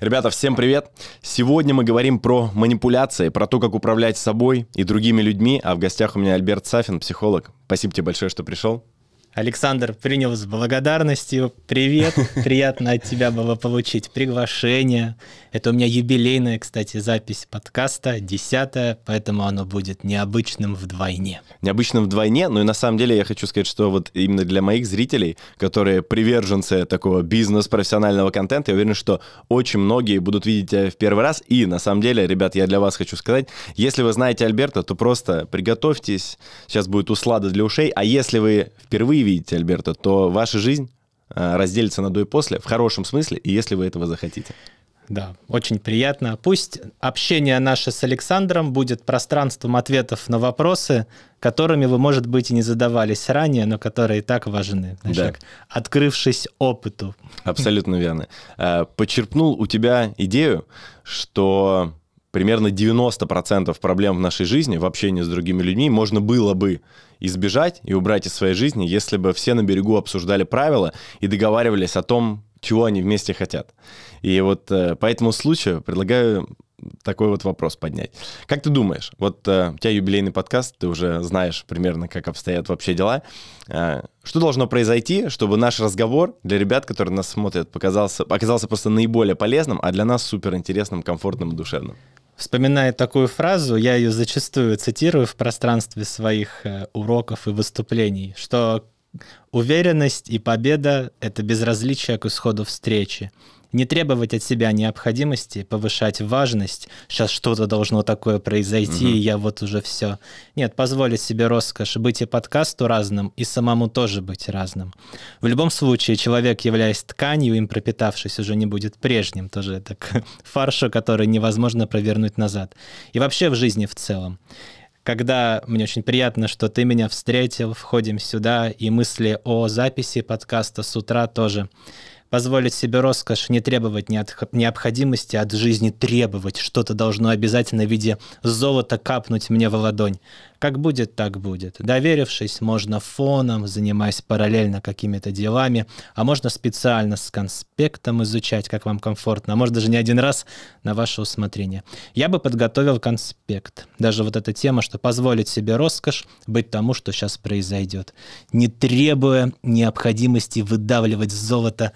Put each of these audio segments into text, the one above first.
Ребята, всем привет! Сегодня мы говорим про манипуляции, про то, как управлять собой и другими людьми, а в гостях у меня Альберт Сафин, психолог. Спасибо тебе большое, что пришел. Александр принял с благодарностью. Привет, приятно от тебя было получить приглашение. Это у меня юбилейная, кстати, запись подкаста, десятая, поэтому оно будет необычным вдвойне. Необычным вдвойне, ну и на самом деле я хочу сказать, что вот именно для моих зрителей, которые приверженцы такого бизнес-профессионального контента, я уверен, что очень многие будут видеть тебя в первый раз. И на самом деле, ребят, я для вас хочу сказать, если вы знаете Альберта, то просто приготовьтесь, сейчас будет услада для ушей, а если вы впервые видите Альберта, то ваша жизнь э, разделится на до и после, в хорошем смысле, и если вы этого захотите. Да, очень приятно. Пусть общение наше с Александром будет пространством ответов на вопросы, которыми вы, может быть, и не задавались ранее, но которые и так важны, знаешь, да. как открывшись опыту. Абсолютно верно. Э, почерпнул у тебя идею, что примерно 90% проблем в нашей жизни, в общении с другими людьми, можно было бы избежать и убрать из своей жизни, если бы все на берегу обсуждали правила и договаривались о том, чего они вместе хотят. И вот э, по этому случаю предлагаю такой вот вопрос поднять. Как ты думаешь, вот э, у тебя юбилейный подкаст, ты уже знаешь примерно, как обстоят вообще дела. Э, что должно произойти, чтобы наш разговор для ребят, которые нас смотрят, показался, оказался просто наиболее полезным, а для нас супер интересным, комфортным и душевным? Вспоминая такую фразу, я ее зачастую цитирую в пространстве своих э, уроков и выступлений, что уверенность и победа — это безразличие к исходу встречи не требовать от себя необходимости, повышать важность, сейчас что-то должно такое произойти, угу. и я вот уже все. Нет, позволить себе роскошь быть и подкасту разным, и самому тоже быть разным. В любом случае, человек, являясь тканью, им пропитавшись, уже не будет прежним, тоже так фаршу, который невозможно провернуть назад. И вообще в жизни в целом когда мне очень приятно, что ты меня встретил, входим сюда, и мысли о записи подкаста с утра тоже позволить себе роскошь не требовать необходимости от жизни требовать. Что-то должно обязательно в виде золота капнуть мне в ладонь. Как будет, так будет. Доверившись, можно фоном, занимаясь параллельно какими-то делами, а можно специально с конспектом изучать, как вам комфортно, а может даже не один раз на ваше усмотрение. Я бы подготовил конспект. Даже вот эта тема, что позволить себе роскошь быть тому, что сейчас произойдет, не требуя необходимости выдавливать золото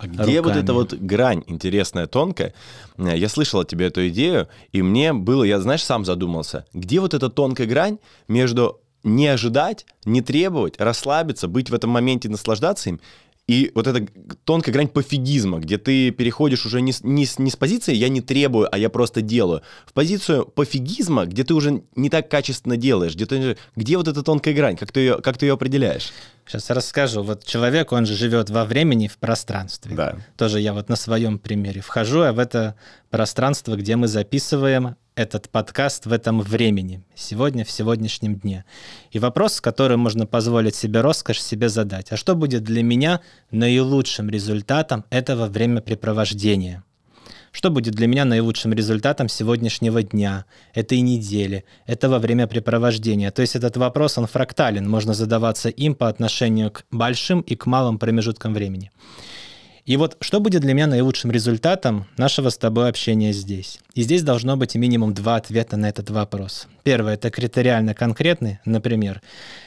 а где руками. вот эта вот грань интересная, тонкая? Я слышал от тебя эту идею, и мне было, я, знаешь, сам задумался, где вот эта тонкая грань между не ожидать, не требовать, расслабиться, быть в этом моменте, наслаждаться им, и вот эта тонкая грань пофигизма, где ты переходишь уже не, не, не с позиции «я не требую, а я просто делаю», в позицию пофигизма, где ты уже не так качественно делаешь, где, ты, где вот эта тонкая грань, как ты ее, как ты ее определяешь? Сейчас расскажу. Вот человек, он же живет во времени, в пространстве. Да. Тоже я вот на своем примере вхожу я в это пространство, где мы записываем этот подкаст в этом времени, сегодня, в сегодняшнем дне. И вопрос, с которым можно позволить себе роскошь себе задать. А что будет для меня наилучшим результатом этого времяпрепровождения? Что будет для меня наилучшим результатом сегодняшнего дня, этой недели, этого времяпрепровождения? То есть этот вопрос, он фрактален, можно задаваться им по отношению к большим и к малым промежуткам времени. И вот что будет для меня наилучшим результатом нашего с тобой общения здесь? И здесь должно быть минимум два ответа на этот вопрос. Первое – это критериально конкретный, например,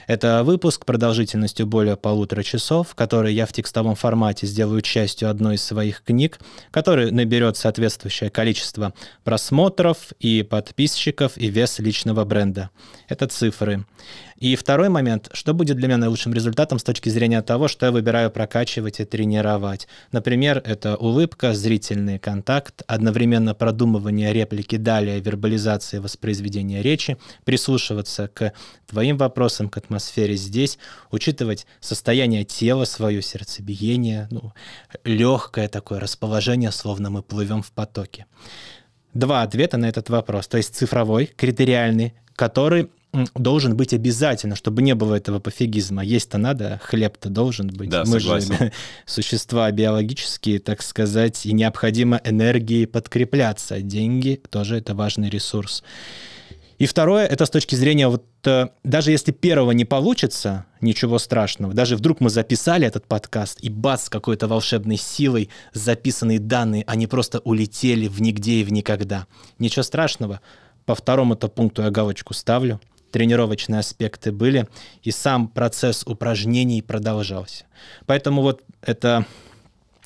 это выпуск продолжительностью более полутора часов, который я в текстовом формате сделаю частью одной из своих книг, который наберет соответствующее количество просмотров и подписчиков и вес личного бренда. Это цифры. И второй момент, что будет для меня наилучшим результатом с точки зрения того, что я выбираю прокачивать и тренировать. Например, это улыбка, зрительный контакт, одновременно продумывание реплики, далее вербализация воспроизведения речи, прислушиваться к твоим вопросам, к атмосфере здесь, учитывать состояние тела, свое сердцебиение, ну, легкое такое расположение, словно мы плывем в потоке. Два ответа на этот вопрос, то есть цифровой, критериальный, который должен быть обязательно, чтобы не было этого пофигизма. Есть-то надо, хлеб-то должен быть. Да, Мы согласен. же существа биологические, так сказать, и необходимо энергией подкрепляться. Деньги тоже это важный ресурс. И второе, это с точки зрения вот э, даже если первого не получится, ничего страшного. Даже вдруг мы записали этот подкаст, и бац, какой-то волшебной силой записанные данные, они просто улетели в нигде и в никогда. Ничего страшного. По второму-то пункту я галочку ставлю. Тренировочные аспекты были, и сам процесс упражнений продолжался. Поэтому вот это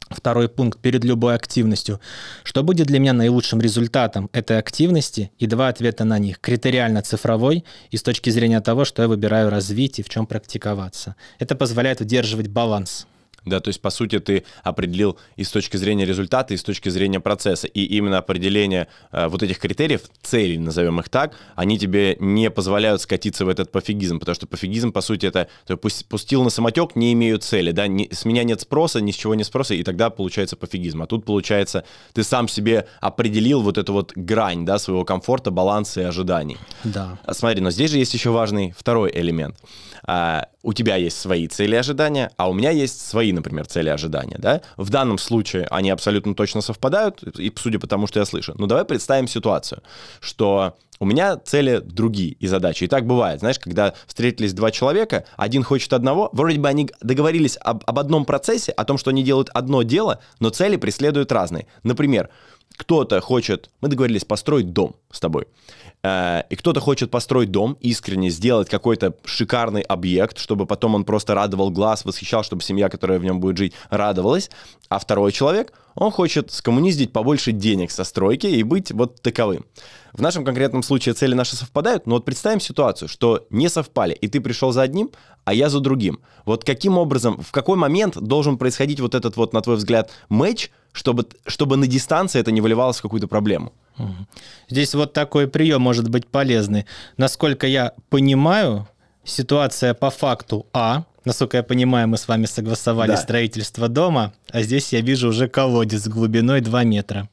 Второй пункт перед любой активностью. Что будет для меня наилучшим результатом этой активности? И два ответа на них. Критериально-цифровой и с точки зрения того, что я выбираю развить и в чем практиковаться. Это позволяет удерживать баланс да, то есть, по сути, ты определил и с точки зрения результата, и с точки зрения процесса. И именно определение э, вот этих критериев, целей, назовем их так, они тебе не позволяют скатиться в этот пофигизм, потому что пофигизм, по сути, это ты пустил на самотек, не имеют цели, да, не, с меня нет спроса, ни с чего не спроса, и тогда получается пофигизм. А тут, получается, ты сам себе определил вот эту вот грань, да, своего комфорта, баланса и ожиданий. Да. Смотри, но здесь же есть еще важный второй элемент. А, у тебя есть свои цели и ожидания, а у меня есть свои, например, цели и ожидания, да? В данном случае они абсолютно точно совпадают, и судя по тому, что я слышу. Но давай представим ситуацию, что у меня цели другие и задачи. И так бывает, знаешь, когда встретились два человека, один хочет одного, вроде бы они договорились об, об одном процессе, о том, что они делают одно дело, но цели преследуют разные. Например, кто-то хочет, мы договорились построить дом с тобой, и кто-то хочет построить дом, искренне сделать какой-то шикарный объект, чтобы потом он просто радовал глаз, восхищал, чтобы семья, которая в нем будет жить, радовалась, а второй человек, он хочет скоммуниздить побольше денег со стройки и быть вот таковым. В нашем конкретном случае цели наши совпадают, но вот представим ситуацию, что не совпали, и ты пришел за одним, а я за другим. Вот каким образом, в какой момент должен происходить вот этот вот, на твой взгляд, матч, чтобы, чтобы на дистанции это не выливалось в какую-то проблему? Здесь вот такой прием может быть полезный. Насколько я понимаю, ситуация по факту А, насколько я понимаю, мы с вами согласовали да. строительство дома, а здесь я вижу уже колодец глубиной 2 метра.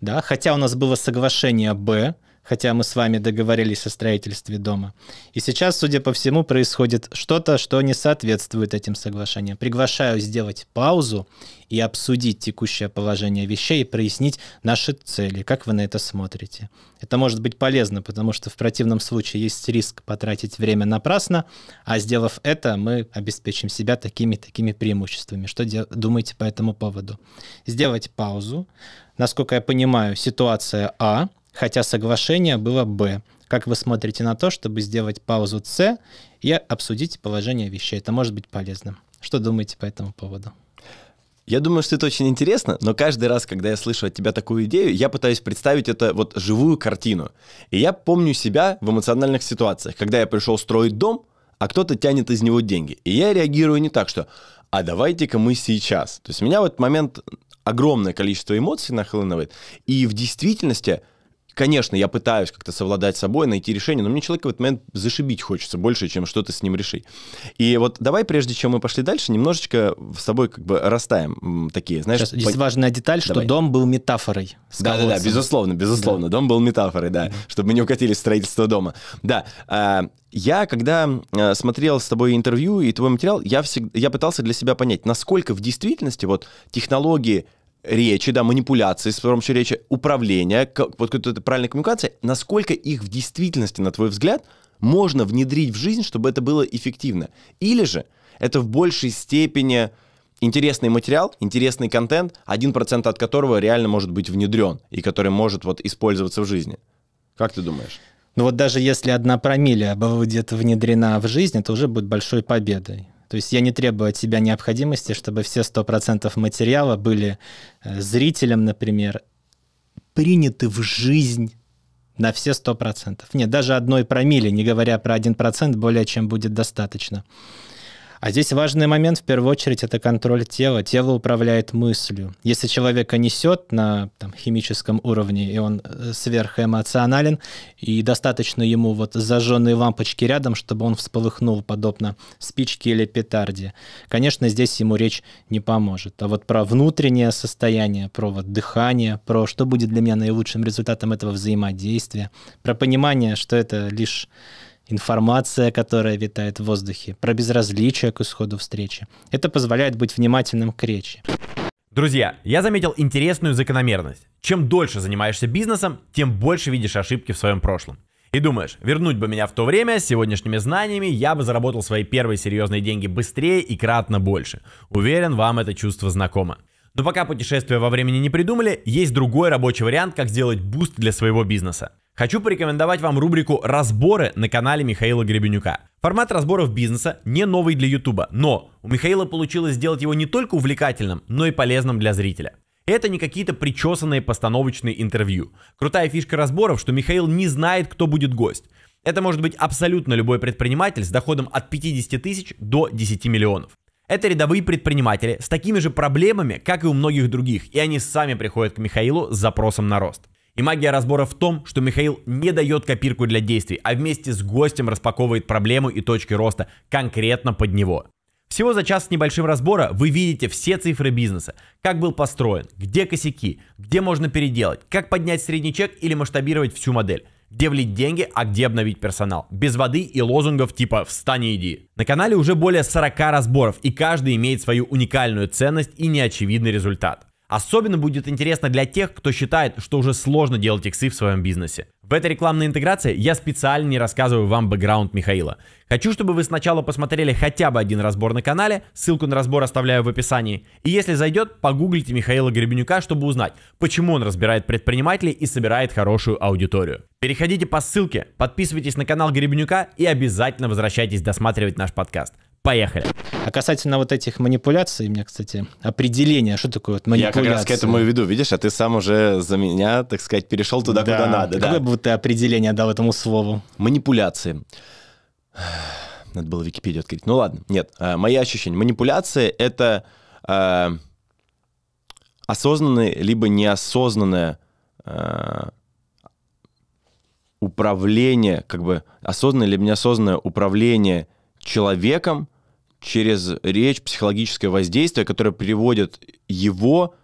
Да, хотя у нас было соглашение Б, хотя мы с вами договорились о строительстве дома. И сейчас, судя по всему, происходит что-то, что не соответствует этим соглашениям. Приглашаю сделать паузу и обсудить текущее положение вещей и прояснить наши цели. Как вы на это смотрите? Это может быть полезно, потому что в противном случае есть риск потратить время напрасно, а сделав это, мы обеспечим себя такими-такими преимуществами. Что думаете по этому поводу? Сделать паузу. Насколько я понимаю, ситуация А — хотя соглашение было Б. Как вы смотрите на то, чтобы сделать паузу С и обсудить положение вещей? Это может быть полезным. Что думаете по этому поводу? Я думаю, что это очень интересно, но каждый раз, когда я слышу от тебя такую идею, я пытаюсь представить это вот живую картину. И я помню себя в эмоциональных ситуациях, когда я пришел строить дом, а кто-то тянет из него деньги. И я реагирую не так, что «а давайте-ка мы сейчас». То есть у меня в этот момент огромное количество эмоций нахлынывает, и в действительности конечно, я пытаюсь как-то совладать с собой, найти решение, но мне человека в этот момент зашибить хочется больше, чем что-то с ним решить. И вот давай, прежде чем мы пошли дальше, немножечко с собой как бы растаем такие, знаешь... Сейчас, здесь по... важная деталь, давай. что дом был метафорой. Да-да-да, безусловно, безусловно, да. дом был метафорой, да, да, чтобы мы не укатились в строительство дома. Да, а, я, когда э, смотрел с тобой интервью и твой материал, я, всегда, я пытался для себя понять, насколько в действительности вот технологии речи, да, манипуляции с помощью речи, управления, вот какой-то правильной коммуникации, насколько их в действительности, на твой взгляд, можно внедрить в жизнь, чтобы это было эффективно? Или же это в большей степени интересный материал, интересный контент, 1% от которого реально может быть внедрен и который может вот использоваться в жизни? Как ты думаешь? Ну вот даже если одна промилле будет внедрена в жизнь, это уже будет большой победой. То есть я не требую от себя необходимости, чтобы все 100% материала были э, зрителям, например, приняты в жизнь на все 100%. Нет, даже одной промили, не говоря про 1%, более чем будет достаточно. А здесь важный момент, в первую очередь, это контроль тела. Тело управляет мыслью. Если человека несет на там, химическом уровне, и он э, сверхэмоционален, и достаточно ему вот зажженные лампочки рядом, чтобы он всполыхнул, подобно спичке или петарде, конечно, здесь ему речь не поможет. А вот про внутреннее состояние, про вот дыхание, про что будет для меня наилучшим результатом этого взаимодействия, про понимание, что это лишь информация, которая витает в воздухе, про безразличие к исходу встречи. Это позволяет быть внимательным к речи. Друзья, я заметил интересную закономерность. Чем дольше занимаешься бизнесом, тем больше видишь ошибки в своем прошлом. И думаешь, вернуть бы меня в то время с сегодняшними знаниями, я бы заработал свои первые серьезные деньги быстрее и кратно больше. Уверен, вам это чувство знакомо. Но пока путешествия во времени не придумали, есть другой рабочий вариант, как сделать буст для своего бизнеса. Хочу порекомендовать вам рубрику «Разборы» на канале Михаила Гребенюка. Формат разборов бизнеса не новый для Ютуба, но у Михаила получилось сделать его не только увлекательным, но и полезным для зрителя. Это не какие-то причесанные постановочные интервью. Крутая фишка разборов, что Михаил не знает, кто будет гость. Это может быть абсолютно любой предприниматель с доходом от 50 тысяч до 10 миллионов. Это рядовые предприниматели с такими же проблемами, как и у многих других, и они сами приходят к Михаилу с запросом на рост. И магия разбора в том, что Михаил не дает копирку для действий, а вместе с гостем распаковывает проблему и точки роста конкретно под него. Всего за час с небольшим разбора вы видите все цифры бизнеса, как был построен, где косяки, где можно переделать, как поднять средний чек или масштабировать всю модель, где влить деньги, а где обновить персонал, без воды и лозунгов типа «встань и иди». На канале уже более 40 разборов, и каждый имеет свою уникальную ценность и неочевидный результат. Особенно будет интересно для тех, кто считает, что уже сложно делать иксы в своем бизнесе. В этой рекламной интеграции я специально не рассказываю вам бэкграунд Михаила. Хочу, чтобы вы сначала посмотрели хотя бы один разбор на канале, ссылку на разбор оставляю в описании. И если зайдет, погуглите Михаила Гребенюка, чтобы узнать, почему он разбирает предпринимателей и собирает хорошую аудиторию. Переходите по ссылке, подписывайтесь на канал Гребенюка и обязательно возвращайтесь досматривать наш подкаст. Поехали. А касательно вот этих манипуляций, у меня, кстати, определение, что такое вот манипуляция. Я как раз к этому и веду, видишь, а ты сам уже за меня, так сказать, перешел туда, да. куда надо. Какое да. бы ты определение дал этому слову? Манипуляции. Надо было Википедию открыть. Ну ладно, нет. А, мои ощущения. Манипуляции — это э, осознанное либо неосознанное э, управление, как бы осознанное либо неосознанное управление человеком через речь, психологическое воздействие, которое приводит его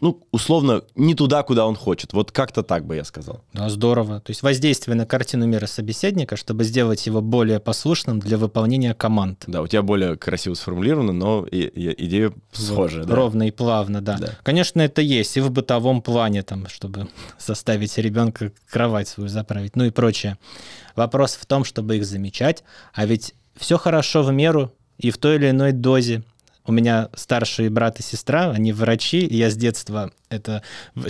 ну, условно, не туда, куда он хочет. Вот как-то так бы я сказал. Да, здорово. То есть воздействие на картину мира собеседника, чтобы сделать его более послушным для выполнения команд. Да, у тебя более красиво сформулировано, но и, и, идея схожая. Да. Ровно и плавно, да. да. Конечно, это есть и в бытовом плане, там, чтобы заставить ребенка кровать свою заправить, ну и прочее. Вопрос в том, чтобы их замечать, а ведь все хорошо в меру и в той или иной дозе. У меня старшие брат и сестра, они врачи, и я с детства это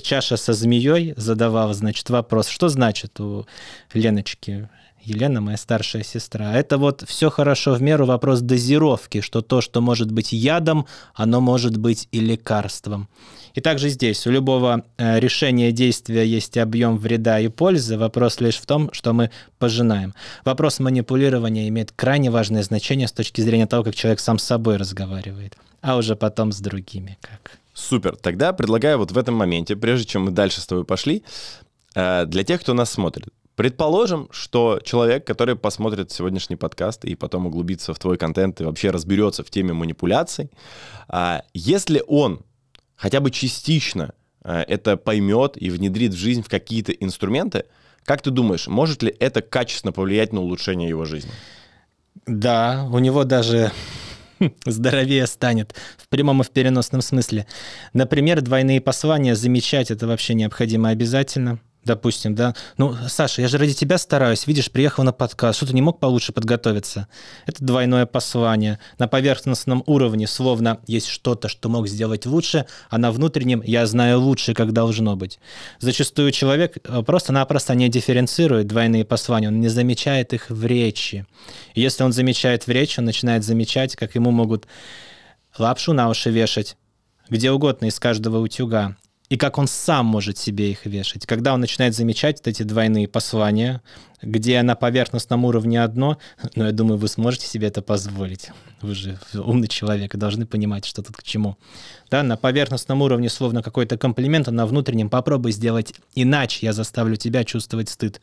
чаша со змеей задавал, значит, вопрос, что значит у Леночки Елена, моя старшая сестра. Это вот все хорошо в меру вопрос дозировки, что то, что может быть ядом, оно может быть и лекарством. И также здесь у любого э, решения действия есть объем вреда и пользы. Вопрос лишь в том, что мы пожинаем. Вопрос манипулирования имеет крайне важное значение с точки зрения того, как человек сам с собой разговаривает, а уже потом с другими как. Супер. Тогда предлагаю вот в этом моменте, прежде чем мы дальше с тобой пошли, э, для тех, кто нас смотрит, Предположим, что человек, который посмотрит сегодняшний подкаст и потом углубится в твой контент и вообще разберется в теме манипуляций, а, если он хотя бы частично э, это поймет и внедрит в жизнь в какие-то инструменты, как ты думаешь, может ли это качественно повлиять на улучшение его жизни? Да, у него даже здоровее станет в прямом и в переносном смысле. Например, двойные послания замечать это вообще необходимо обязательно допустим, да, ну, Саша, я же ради тебя стараюсь, видишь, приехал на подкаст, что ты не мог получше подготовиться? Это двойное послание. На поверхностном уровне словно есть что-то, что мог сделать лучше, а на внутреннем я знаю лучше, как должно быть. Зачастую человек э, просто-напросто не дифференцирует двойные послания, он не замечает их в речи. И если он замечает в речи, он начинает замечать, как ему могут лапшу на уши вешать, где угодно из каждого утюга и как он сам может себе их вешать. Когда он начинает замечать вот эти двойные послания, где на поверхностном уровне одно, но я думаю, вы сможете себе это позволить. Вы же умный человек и должны понимать, что тут к чему. Да, на поверхностном уровне словно какой-то комплимент, а на внутреннем попробуй сделать иначе, я заставлю тебя чувствовать стыд.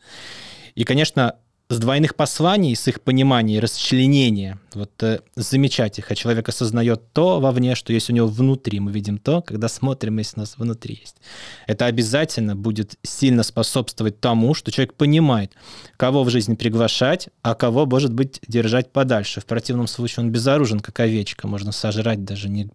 И, конечно, с двойных посланий, с их понимания и расчленения, вот э, замечать их, а человек осознает то вовне, что есть у него внутри. Мы видим то, когда смотрим, если у нас внутри есть. Это обязательно будет сильно способствовать тому, что человек понимает, кого в жизни приглашать, а кого, может быть, держать подальше. В противном случае он безоружен, как овечка, можно сожрать даже не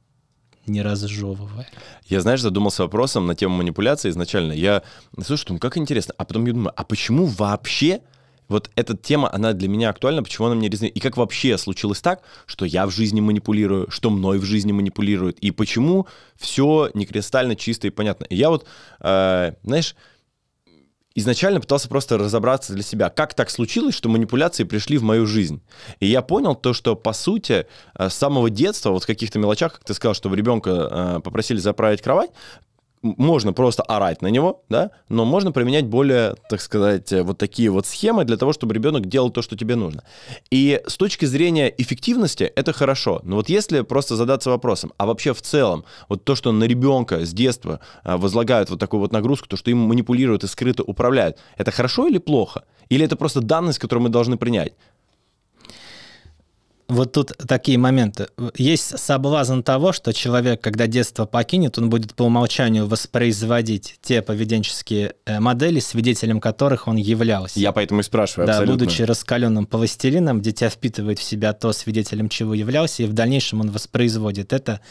не разжевывая. Я, знаешь, задумался вопросом на тему манипуляции изначально. Я слушаю, думаю, как интересно. А потом я думаю, а почему вообще вот эта тема, она для меня актуальна, почему она мне резонирует, и как вообще случилось так, что я в жизни манипулирую, что мной в жизни манипулируют, и почему все не кристально чисто и понятно. И я вот, э, знаешь, изначально пытался просто разобраться для себя, как так случилось, что манипуляции пришли в мою жизнь. И я понял то, что, по сути, э, с самого детства, вот в каких-то мелочах, как ты сказал, что ребенка э, попросили заправить кровать, можно просто орать на него, да, но можно применять более, так сказать, вот такие вот схемы для того, чтобы ребенок делал то, что тебе нужно. И с точки зрения эффективности это хорошо. Но вот если просто задаться вопросом, а вообще в целом, вот то, что на ребенка с детства а, возлагают вот такую вот нагрузку, то, что им манипулируют и скрыто управляют, это хорошо или плохо? Или это просто данность, которую мы должны принять? Вот тут такие моменты. Есть соблазн того, что человек, когда детство покинет, он будет по умолчанию воспроизводить те поведенческие э, модели, свидетелем которых он являлся. Я поэтому и спрашиваю, да, абсолютно. будучи раскаленным пластилином, дитя впитывает в себя то, свидетелем чего являлся, и в дальнейшем он воспроизводит это,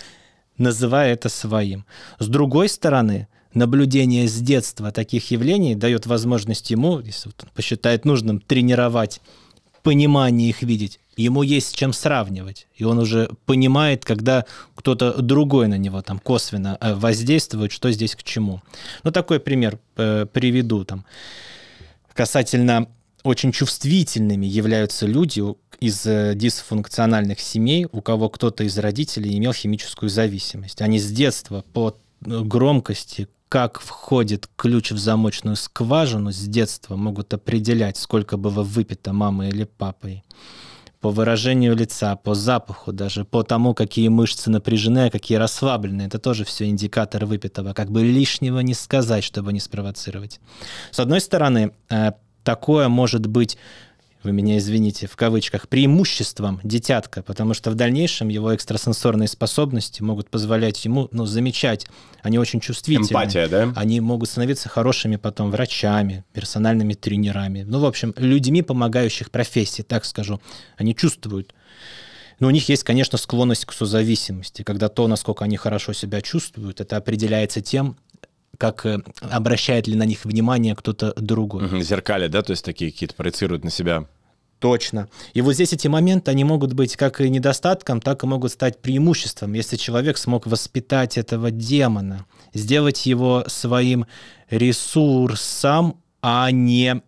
называя это своим. С другой стороны, наблюдение с детства таких явлений дает возможность ему, если он посчитает нужным, тренировать понимание их видеть ему есть с чем сравнивать. И он уже понимает, когда кто-то другой на него там косвенно э, воздействует, что здесь к чему. Ну, такой пример э, приведу там. Касательно очень чувствительными являются люди из э, дисфункциональных семей, у кого кто-то из родителей имел химическую зависимость. Они с детства по э, громкости, как входит ключ в замочную скважину с детства, могут определять, сколько было выпито мамой или папой по выражению лица, по запаху даже, по тому, какие мышцы напряжены, а какие расслаблены. Это тоже все индикатор выпитого. Как бы лишнего не сказать, чтобы не спровоцировать. С одной стороны, э, такое может быть вы меня извините, в кавычках, преимуществом детятка, потому что в дальнейшем его экстрасенсорные способности могут позволять ему ну, замечать. Они очень чувствительны. Эмпатия, да? Они могут становиться хорошими потом врачами, персональными тренерами. Ну, в общем, людьми, помогающих профессии, так скажу. Они чувствуют. Но у них есть, конечно, склонность к созависимости, когда то, насколько они хорошо себя чувствуют, это определяется тем, как э, обращает ли на них внимание кто-то другой. Угу, зеркали, да, то есть такие какие-то проецируют на себя. Точно. И вот здесь эти моменты, они могут быть как и недостатком, так и могут стать преимуществом, если человек смог воспитать этого демона, сделать его своим ресурсом, а не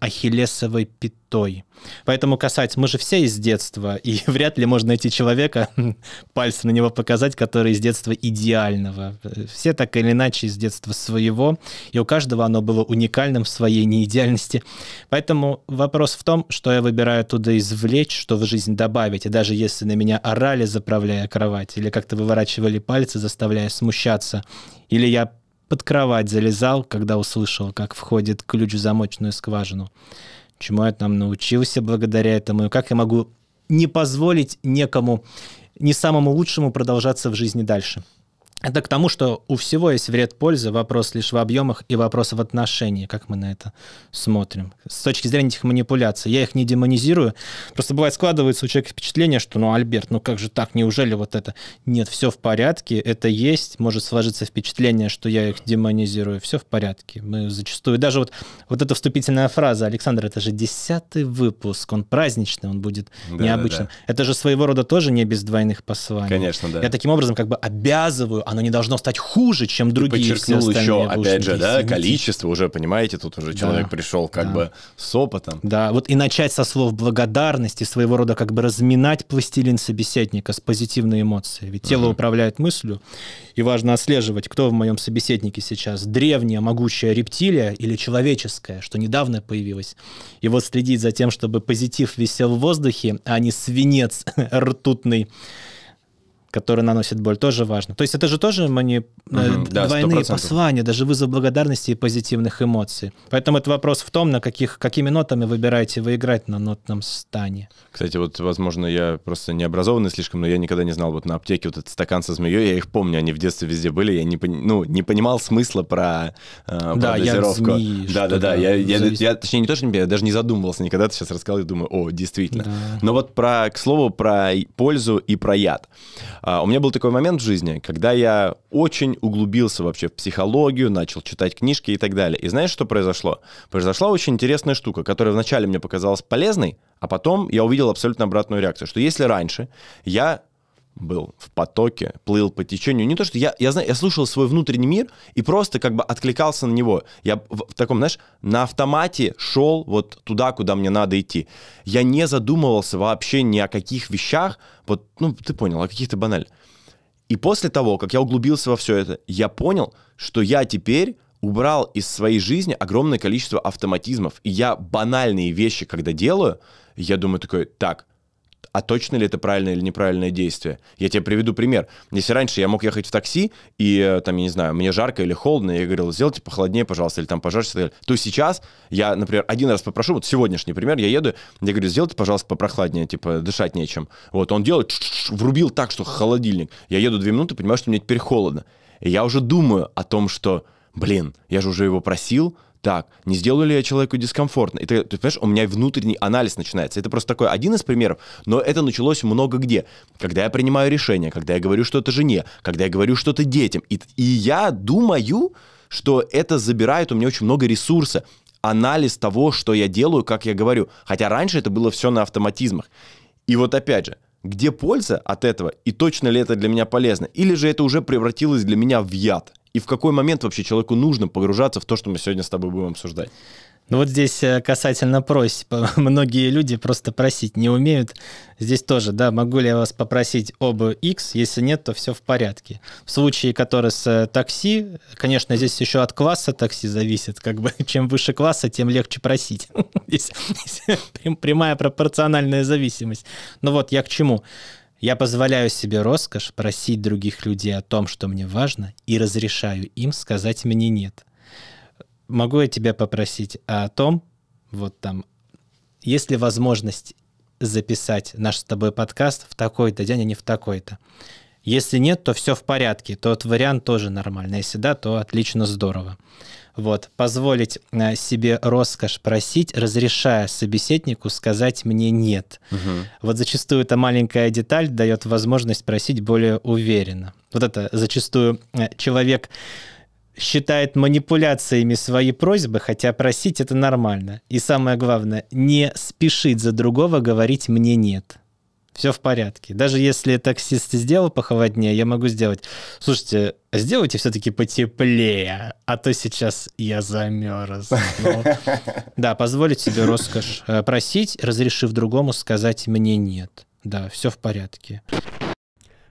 ахиллесовой пятой. Поэтому касать, мы же все из детства, и вряд ли можно найти человека, пальцы на него показать, который из детства идеального. Все так или иначе из детства своего, и у каждого оно было уникальным в своей неидеальности. Поэтому вопрос в том, что я выбираю туда извлечь, что в жизнь добавить, и даже если на меня орали, заправляя кровать, или как-то выворачивали пальцы, заставляя смущаться, или я под кровать залезал, когда услышал, как входит ключ в замочную скважину. Чему я там научился благодаря этому, и как я могу не позволить некому, не самому лучшему продолжаться в жизни дальше. Это к тому, что у всего есть вред пользы, вопрос лишь в объемах и вопрос в отношении, как мы на это смотрим. С точки зрения этих манипуляций, я их не демонизирую, просто бывает складывается у человека впечатление, что ну, Альберт, ну как же так, неужели вот это? Нет, все в порядке, это есть, может сложиться впечатление, что я их демонизирую, все в порядке. Мы зачастую, даже вот, вот эта вступительная фраза, Александр, это же десятый выпуск, он праздничный, он будет да, необычным. Да, да. Это же своего рода тоже не без двойных посланий. Конечно, да. Я таким образом как бы обязываю оно не должно стать хуже, чем другие. И подчеркнул еще, опять же, да, количество уже, понимаете, тут уже человек да, пришел как да. бы с опытом. Да, вот и начать со слов благодарности, своего рода как бы разминать пластилин собеседника с позитивной эмоцией. Ведь тело uh-huh. управляет мыслью, и важно отслеживать, кто в моем собеседнике сейчас, древняя могучая рептилия или человеческая, что недавно появилась. И вот следить за тем, чтобы позитив висел в воздухе, а не свинец ртутный который наносит боль, тоже важно. То есть это же тоже мани... угу, двойные да, послания, даже вызов благодарности и позитивных эмоций. Поэтому это вопрос в том, на каких, какими нотами выбираете вы играть на нотном стане. Кстати, вот, возможно, я просто не образованный слишком, но я никогда не знал вот на аптеке вот этот стакан со змеей, я их помню, они в детстве везде были, я не, ну, не понимал смысла про, э, про да, дозировку. Змеи, да, да, да, я, я, я, я, точнее, не то, что не, я даже не задумывался никогда, ты сейчас рассказал, и думаю, о, действительно. Да. Но вот про, к слову, про пользу и про яд. А, у меня был такой момент в жизни, когда я очень углубился вообще в психологию, начал читать книжки и так далее. И знаешь, что произошло? Произошла очень интересная штука, которая вначале мне показалась полезной, а потом я увидел абсолютно обратную реакцию, что если раньше я был в потоке, плыл по течению. Не то, что я, я знаю, я слушал свой внутренний мир и просто как бы откликался на него. Я в, в таком, знаешь, на автомате шел вот туда, куда мне надо идти. Я не задумывался вообще ни о каких вещах, вот, ну, ты понял, о каких-то банальных. И после того, как я углубился во все это, я понял, что я теперь убрал из своей жизни огромное количество автоматизмов. И я банальные вещи, когда делаю, я думаю такой, так, а точно ли это правильное или неправильное действие? Я тебе приведу пример. Если раньше я мог ехать в такси, и э, там, я не знаю, мне жарко или холодно, я говорил, сделайте похолоднее, пожалуйста, или там пожарьте, то сейчас я, например, один раз попрошу, вот сегодняшний пример, я еду, я говорю, сделайте, пожалуйста, попрохладнее, типа, дышать нечем. Вот, он делает, врубил так, что холодильник. Я еду две минуты, понимаю, что мне теперь холодно. И я уже думаю о том, что, блин, я же уже его просил, так, не сделаю ли я человеку дискомфортно? И ты, ты понимаешь, у меня внутренний анализ начинается. Это просто такой один из примеров, но это началось много где. Когда я принимаю решение, когда я говорю что-то жене, когда я говорю что-то детям. И, и я думаю, что это забирает у меня очень много ресурса. Анализ того, что я делаю, как я говорю. Хотя раньше это было все на автоматизмах. И вот опять же, где польза от этого и точно ли это для меня полезно? Или же это уже превратилось для меня в яд? и в какой момент вообще человеку нужно погружаться в то, что мы сегодня с тобой будем обсуждать? Ну вот здесь э, касательно просьб. Многие люди просто просить не умеют. Здесь тоже, да, могу ли я вас попросить об X? Если нет, то все в порядке. В случае, который с э, такси, конечно, здесь еще от класса такси зависит. Как бы чем выше класса, тем легче просить. Здесь прямая пропорциональная зависимость. Ну вот я к чему. Я позволяю себе роскошь просить других людей о том, что мне важно, и разрешаю им сказать мне нет. Могу я тебя попросить о том, вот там, есть ли возможность записать наш с тобой подкаст в такой-то день, а не в такой-то. Если нет, то все в порядке, тот вариант тоже нормально. Если да, то отлично, здорово. Вот, позволить э, себе роскошь просить, разрешая собеседнику сказать мне нет. Угу. Вот зачастую эта маленькая деталь дает возможность просить более уверенно. Вот это зачастую э, человек считает манипуляциями свои просьбы, хотя просить это нормально. И самое главное, не спешить за другого говорить мне нет все в порядке. Даже если таксист сделал похолоднее, я могу сделать. Слушайте, сделайте все-таки потеплее, а то сейчас я замерз. Ну, да, позволить себе роскошь э, просить, разрешив другому сказать мне нет. Да, все в порядке.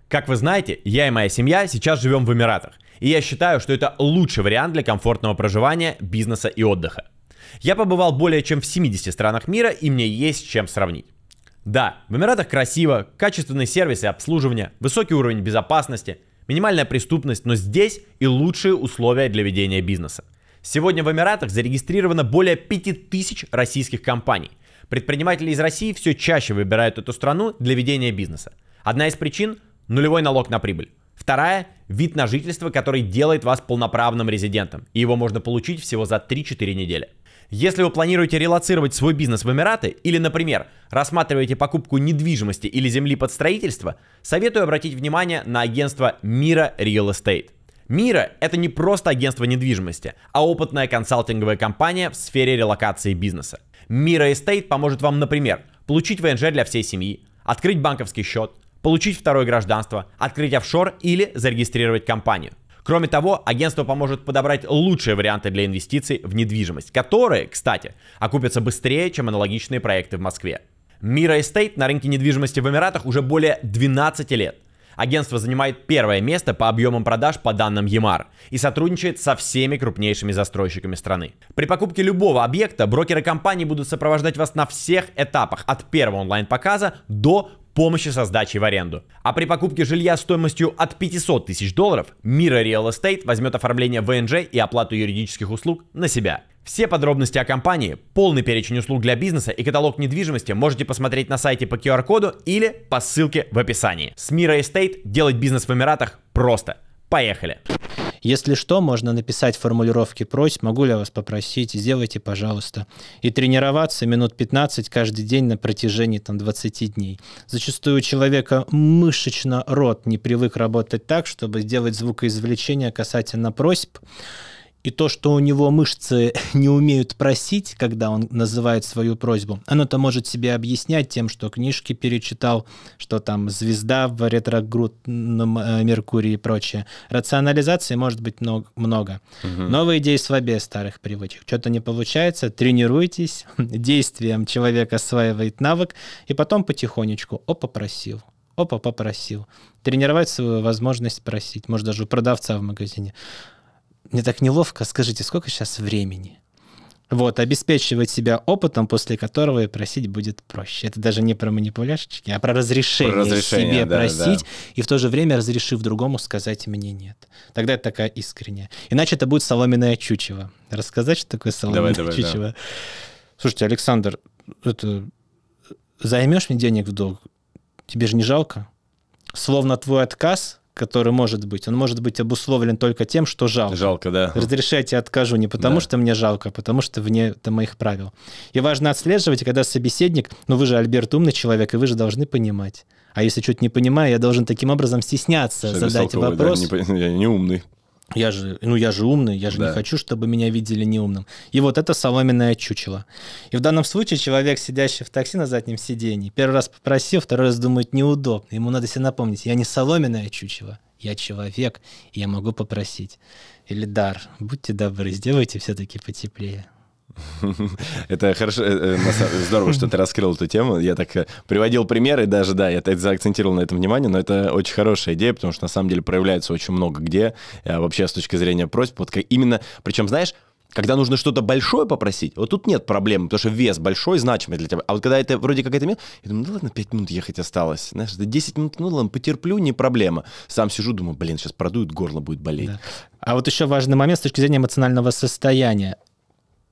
Как вы знаете, я и моя семья сейчас живем в Эмиратах. И я считаю, что это лучший вариант для комфортного проживания, бизнеса и отдыха. Я побывал более чем в 70 странах мира, и мне есть чем сравнить. Да, в Эмиратах красиво, качественный сервис и обслуживание, высокий уровень безопасности, минимальная преступность, но здесь и лучшие условия для ведения бизнеса. Сегодня в Эмиратах зарегистрировано более 5000 российских компаний. Предприниматели из России все чаще выбирают эту страну для ведения бизнеса. Одна из причин – нулевой налог на прибыль. Вторая – вид на жительство, который делает вас полноправным резидентом, и его можно получить всего за 3-4 недели. Если вы планируете релацировать свой бизнес в Эмираты или, например, рассматриваете покупку недвижимости или земли под строительство, советую обратить внимание на агентство Мира Real Estate. Мира – это не просто агентство недвижимости, а опытная консалтинговая компания в сфере релокации бизнеса. Мира Estate поможет вам, например, получить ВНЖ для всей семьи, открыть банковский счет, получить второе гражданство, открыть офшор или зарегистрировать компанию – Кроме того, агентство поможет подобрать лучшие варианты для инвестиций в недвижимость, которые, кстати, окупятся быстрее, чем аналогичные проекты в Москве. Мира Estate на рынке недвижимости в Эмиратах уже более 12 лет. Агентство занимает первое место по объемам продаж по данным EMAR и сотрудничает со всеми крупнейшими застройщиками страны. При покупке любого объекта брокеры компании будут сопровождать вас на всех этапах от первого онлайн-показа до помощи со сдачей в аренду. А при покупке жилья стоимостью от 500 тысяч долларов Мира Real Estate возьмет оформление ВНЖ и оплату юридических услуг на себя. Все подробности о компании, полный перечень услуг для бизнеса и каталог недвижимости можете посмотреть на сайте по QR-коду или по ссылке в описании. С Мира Estate делать бизнес в Эмиратах просто. Поехали! Если что, можно написать формулировки просьб, могу ли я вас попросить, сделайте, пожалуйста. И тренироваться минут 15 каждый день на протяжении там, 20 дней. Зачастую у человека мышечно рот не привык работать так, чтобы сделать звукоизвлечение касательно просьб, и то, что у него мышцы не умеют просить, когда он называет свою просьбу, оно-то может себе объяснять тем, что книжки перечитал, что там звезда в ретрогрудном э, Меркурии и прочее. Рационализации может быть много. много. Угу. Новые идеи слабее старых привычек. Что-то не получается, тренируйтесь, действием человек осваивает навык, и потом потихонечку, о, попросил, опа, попросил. Тренировать свою возможность просить. Может, даже у продавца в магазине. Мне так неловко. Скажите, сколько сейчас времени? Вот, обеспечивать себя опытом, после которого и просить будет проще. Это даже не про манипуляшечки, а про разрешение, про разрешение себе да, просить, да. и в то же время, разрешив другому, сказать мне нет. Тогда это такая искренняя. Иначе это будет соломенное чучево. Рассказать, что такое соломенное давай, давай, чучево? Да. Слушайте, Александр, это займешь мне денег в долг? Тебе же не жалко? Словно твой отказ который может быть, он может быть обусловлен только тем, что жалко. Жалко, да. Разрешайте, откажу не потому, да. что мне жалко, а потому что вне это моих правил. И важно отслеживать, когда собеседник, ну вы же, Альберт, умный человек, и вы же должны понимать. А если что-то не понимаю, я должен таким образом стесняться что задать вопрос. Да, не, я не умный. Я же, ну я же умный, я же да. не хочу, чтобы меня видели неумным. И вот это соломенное чучело. И в данном случае человек, сидящий в такси на заднем сидении, первый раз попросил, второй раз думает неудобно. Ему надо себе напомнить, я не соломенное чучело, я человек, и я могу попросить. Или дар, будьте добры, сделайте все-таки потеплее. Это хорошо, э, э, здорово, что ты раскрыл эту тему. Я так э, приводил примеры, даже, да, я так заакцентировал на этом внимание, но это очень хорошая идея, потому что на самом деле проявляется очень много где, вообще с точки зрения просьб. Вот именно, причем, знаешь, когда нужно что-то большое попросить, вот тут нет проблем, потому что вес большой, значимый для тебя. А вот когда это вроде как это я думаю, ну ладно, 5 минут ехать осталось. Знаешь, 10 минут, ну ладно, потерплю, не проблема. Сам сижу, думаю, блин, сейчас продуют, горло будет болеть. Да. А вот еще важный момент с точки зрения эмоционального состояния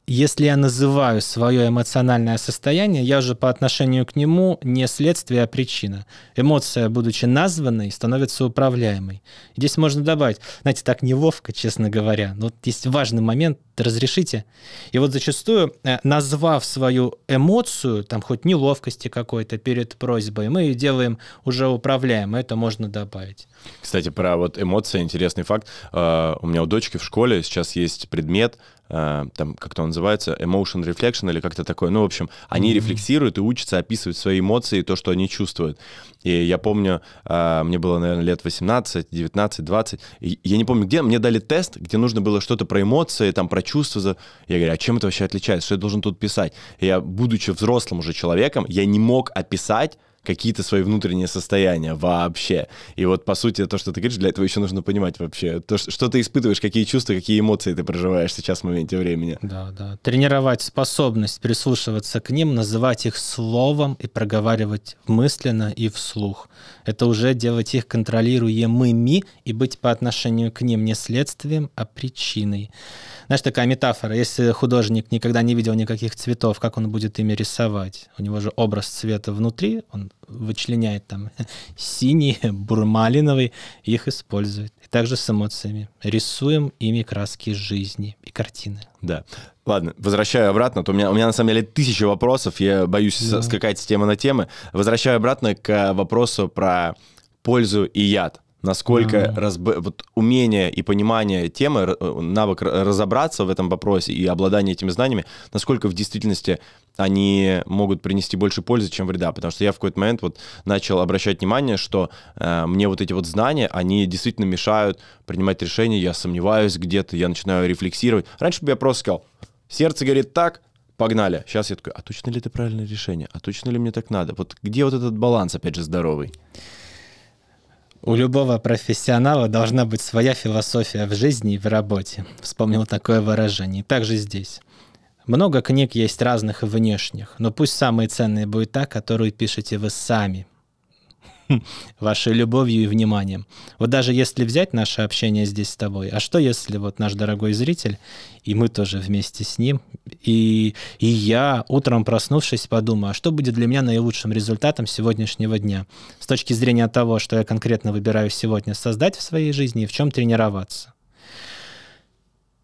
если я называю свое эмоциональное состояние, я уже по отношению к нему не следствие, а причина. Эмоция, будучи названной, становится управляемой. Здесь можно добавить, знаете, так неловко, честно говоря, но вот есть важный момент, разрешите. И вот зачастую, э, назвав свою эмоцию, там хоть неловкости какой-то перед просьбой, мы ее делаем уже управляемой, это можно добавить. Кстати, про вот эмоции интересный факт. Uh, у меня у дочки в школе сейчас есть предмет, uh, там как-то он называется, emotion reflection или как-то такое. Ну, в общем, они mm-hmm. рефлексируют и учатся описывать свои эмоции, то, что они чувствуют. И я помню, uh, мне было, наверное, лет 18, 19, 20, и я не помню где, мне дали тест, где нужно было что-то про эмоции, там, про чувства. Я говорю, а чем это вообще отличается? Что я должен тут писать? И я, будучи взрослым уже человеком, я не мог описать какие-то свои внутренние состояния вообще. И вот, по сути, то, что ты говоришь, для этого еще нужно понимать вообще, то, что ты испытываешь, какие чувства, какие эмоции ты проживаешь сейчас в моменте времени. Да, да. Тренировать способность прислушиваться к ним, называть их словом и проговаривать мысленно и вслух. Это уже делать их контролируемыми и быть по отношению к ним не следствием, а причиной. Знаешь, такая метафора, если художник никогда не видел никаких цветов, как он будет ими рисовать? У него же образ цвета внутри, он вычленяет там синий, бурмалиновый, их использует. И также с эмоциями. Рисуем ими краски жизни и картины. Да. Ладно, возвращаю обратно. То у, меня, у меня на самом деле тысяча вопросов. Я боюсь да. скакать с темы на темы. Возвращаю обратно к вопросу про пользу и яд насколько mm-hmm. разб... вот умение и понимание темы, навык разобраться в этом вопросе и обладание этими знаниями, насколько в действительности они могут принести больше пользы, чем вреда. Потому что я в какой-то момент вот начал обращать внимание, что э, мне вот эти вот знания, они действительно мешают принимать решения, я сомневаюсь где-то, я начинаю рефлексировать. Раньше бы я просто сказал, сердце говорит так, погнали. Сейчас я такой, а точно ли это правильное решение? А точно ли мне так надо? Вот где вот этот баланс, опять же, здоровый? У любого профессионала должна быть своя философия в жизни и в работе. Вспомнил такое выражение. также здесь. Много книг есть разных и внешних, но пусть самые ценные будет та, которую пишете вы сами, вашей любовью и вниманием. Вот даже если взять наше общение здесь с тобой, а что если вот наш дорогой зритель, и мы тоже вместе с ним, и, и я, утром проснувшись, подумаю, а что будет для меня наилучшим результатом сегодняшнего дня с точки зрения того, что я конкретно выбираю сегодня создать в своей жизни и в чем тренироваться.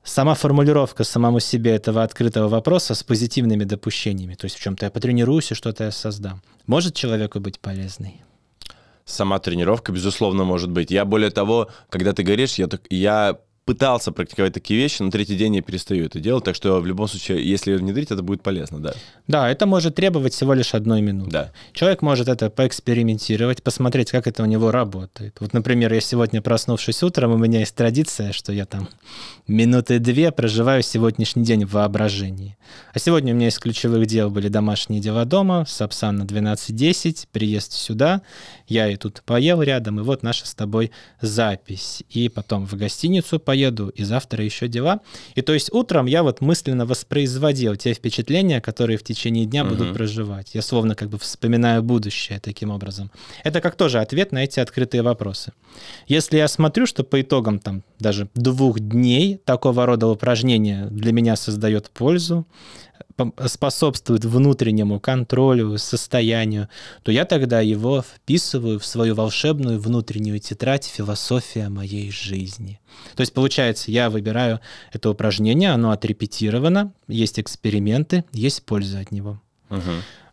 сама формулировка самому себе этого открытого вопроса с позитивными допущениями, то есть в чем-то я потренируюсь и что-то я создам, может человеку быть полезной? Сама тренировка, безусловно, может быть. Я более того, когда ты говоришь, я, так, я пытался практиковать такие вещи, но третий день я перестаю это делать, так что в любом случае, если внедрить, это будет полезно, да. Да, это может требовать всего лишь одной минуты. Да. Человек может это поэкспериментировать, посмотреть, как это у него работает. Вот, например, я сегодня, проснувшись утром, у меня есть традиция, что я там минуты две проживаю сегодняшний день в воображении. А сегодня у меня из ключевых дел были домашние дела дома, Сапсан на 12.10, приезд сюда, я и тут поел рядом, и вот наша с тобой запись. И потом в гостиницу поеду, и завтра еще дела. И то есть утром я вот мысленно воспроизводил те впечатления, которые в течение дня угу. будут проживать. Я словно как бы вспоминаю будущее таким образом. Это как тоже ответ на эти открытые вопросы. Если я смотрю, что по итогам там даже двух дней такого рода упражнения для меня создает пользу, способствует внутреннему контролю, состоянию, то я тогда его вписываю в свою волшебную внутреннюю тетрадь «Философия моей жизни». То есть, получается, я выбираю это упражнение, оно отрепетировано, есть эксперименты, есть польза от него. Угу.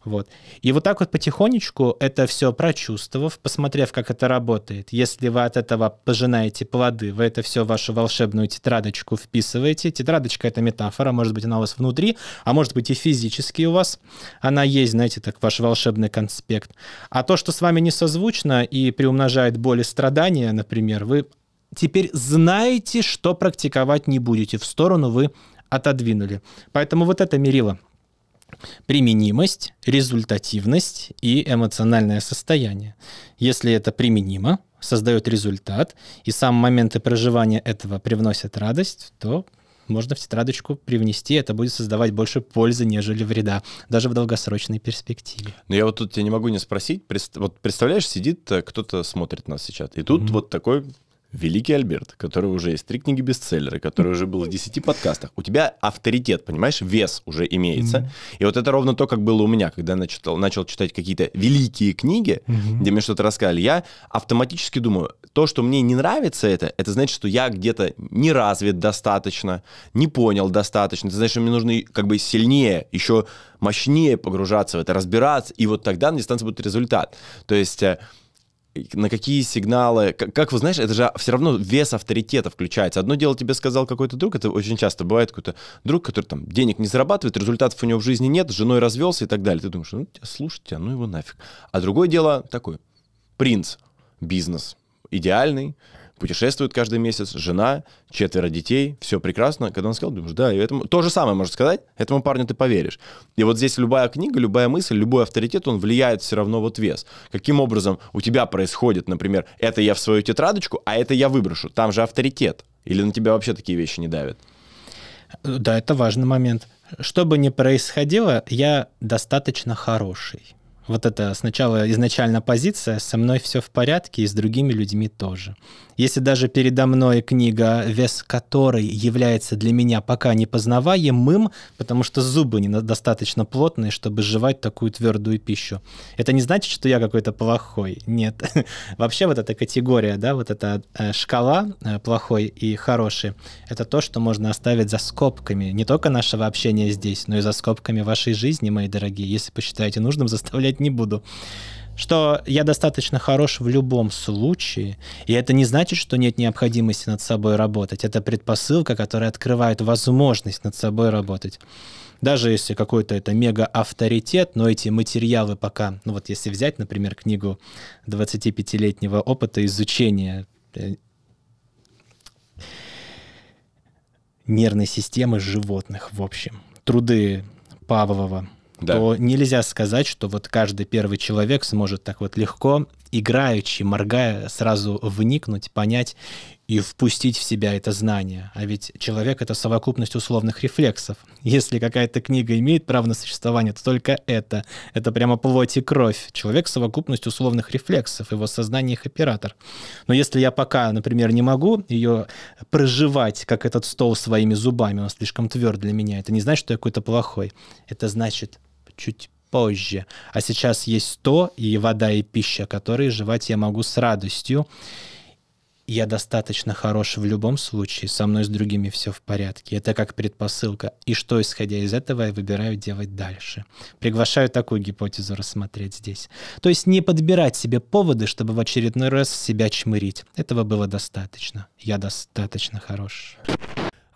Вот. И вот так вот потихонечку это все прочувствовав, посмотрев, как это работает, если вы от этого пожинаете плоды, вы это все в вашу волшебную тетрадочку вписываете. Тетрадочка — это метафора, может быть, она у вас внутри, а может быть и физически у вас. Она есть, знаете, так ваш волшебный конспект. А то, что с вами не созвучно и приумножает боль и страдания, например, вы теперь знаете, что практиковать не будете. В сторону вы отодвинули. Поэтому вот это мерило — применимость, результативность и эмоциональное состояние. Если это применимо, создает результат, и сам моменты проживания этого привносят радость, то можно в тетрадочку привнести, это будет создавать больше пользы, нежели вреда, даже в долгосрочной перспективе. Но я вот тут тебя не могу не спросить, вот представляешь, сидит э, кто-то смотрит нас сейчас, и тут mm-hmm. вот такой Великий Альберт, который уже есть три книги бестселлеры, который уже был в 10 подкастах. У тебя авторитет, понимаешь, вес уже имеется. Mm-hmm. И вот это ровно то, как было у меня, когда я начал, начал читать какие-то великие книги, mm-hmm. где мне что-то рассказали. Я автоматически думаю, то, что мне не нравится это, это значит, что я где-то не развит достаточно, не понял достаточно. Это значит, что мне нужно как бы сильнее, еще мощнее погружаться в это, разбираться, и вот тогда на дистанции будет результат. То есть э, на какие сигналы, как, как вы знаешь, это же все равно вес авторитета включается. Одно дело тебе сказал какой-то друг, это очень часто бывает какой-то друг, который там денег не зарабатывает, результатов у него в жизни нет, с женой развелся и так далее. Ты думаешь, ну, слушать тебя, ну его нафиг. А другое дело такой, принц, бизнес, идеальный, путешествует каждый месяц, жена, четверо детей, все прекрасно. Когда он сказал, думаешь, да, и этому то же самое можно сказать, этому парню ты поверишь. И вот здесь любая книга, любая мысль, любой авторитет, он влияет все равно вот вес. Каким образом у тебя происходит, например, это я в свою тетрадочку, а это я выброшу, там же авторитет. Или на тебя вообще такие вещи не давят? Да, это важный момент. Что бы ни происходило, я достаточно хороший вот это сначала изначально позиция, со мной все в порядке и с другими людьми тоже. Если даже передо мной книга, вес которой является для меня пока непознаваемым, потому что зубы недостаточно плотные, чтобы жевать такую твердую пищу, это не значит, что я какой-то плохой. Нет. Вообще вот эта категория, да, вот эта э, шкала э, плохой и хороший, это то, что можно оставить за скобками не только нашего общения здесь, но и за скобками вашей жизни, мои дорогие. Если посчитаете нужным, заставлять не буду что я достаточно хорош в любом случае, и это не значит, что нет необходимости над собой работать. Это предпосылка, которая открывает возможность над собой работать. Даже если какой-то это мега-авторитет, но эти материалы пока, ну вот если взять, например, книгу 25-летнего опыта изучения э, нервной системы животных, в общем, труды Павлова, да. то нельзя сказать, что вот каждый первый человек сможет так вот легко, играючи, моргая, сразу вникнуть, понять и впустить в себя это знание. А ведь человек — это совокупность условных рефлексов. Если какая-то книга имеет право на существование, то только это. Это прямо плоть и кровь. Человек — совокупность условных рефлексов, его сознание их оператор. Но если я пока, например, не могу ее проживать, как этот стол своими зубами, он слишком тверд для меня, это не значит, что я какой-то плохой. Это значит, чуть позже. А сейчас есть то, и вода, и пища, которые жевать я могу с радостью. я достаточно хорош в любом случае, со мной с другими все в порядке. Это как предпосылка. И что, исходя из этого, я выбираю делать дальше. Приглашаю такую гипотезу рассмотреть здесь. То есть не подбирать себе поводы, чтобы в очередной раз себя чмырить. Этого было достаточно. Я достаточно хорош.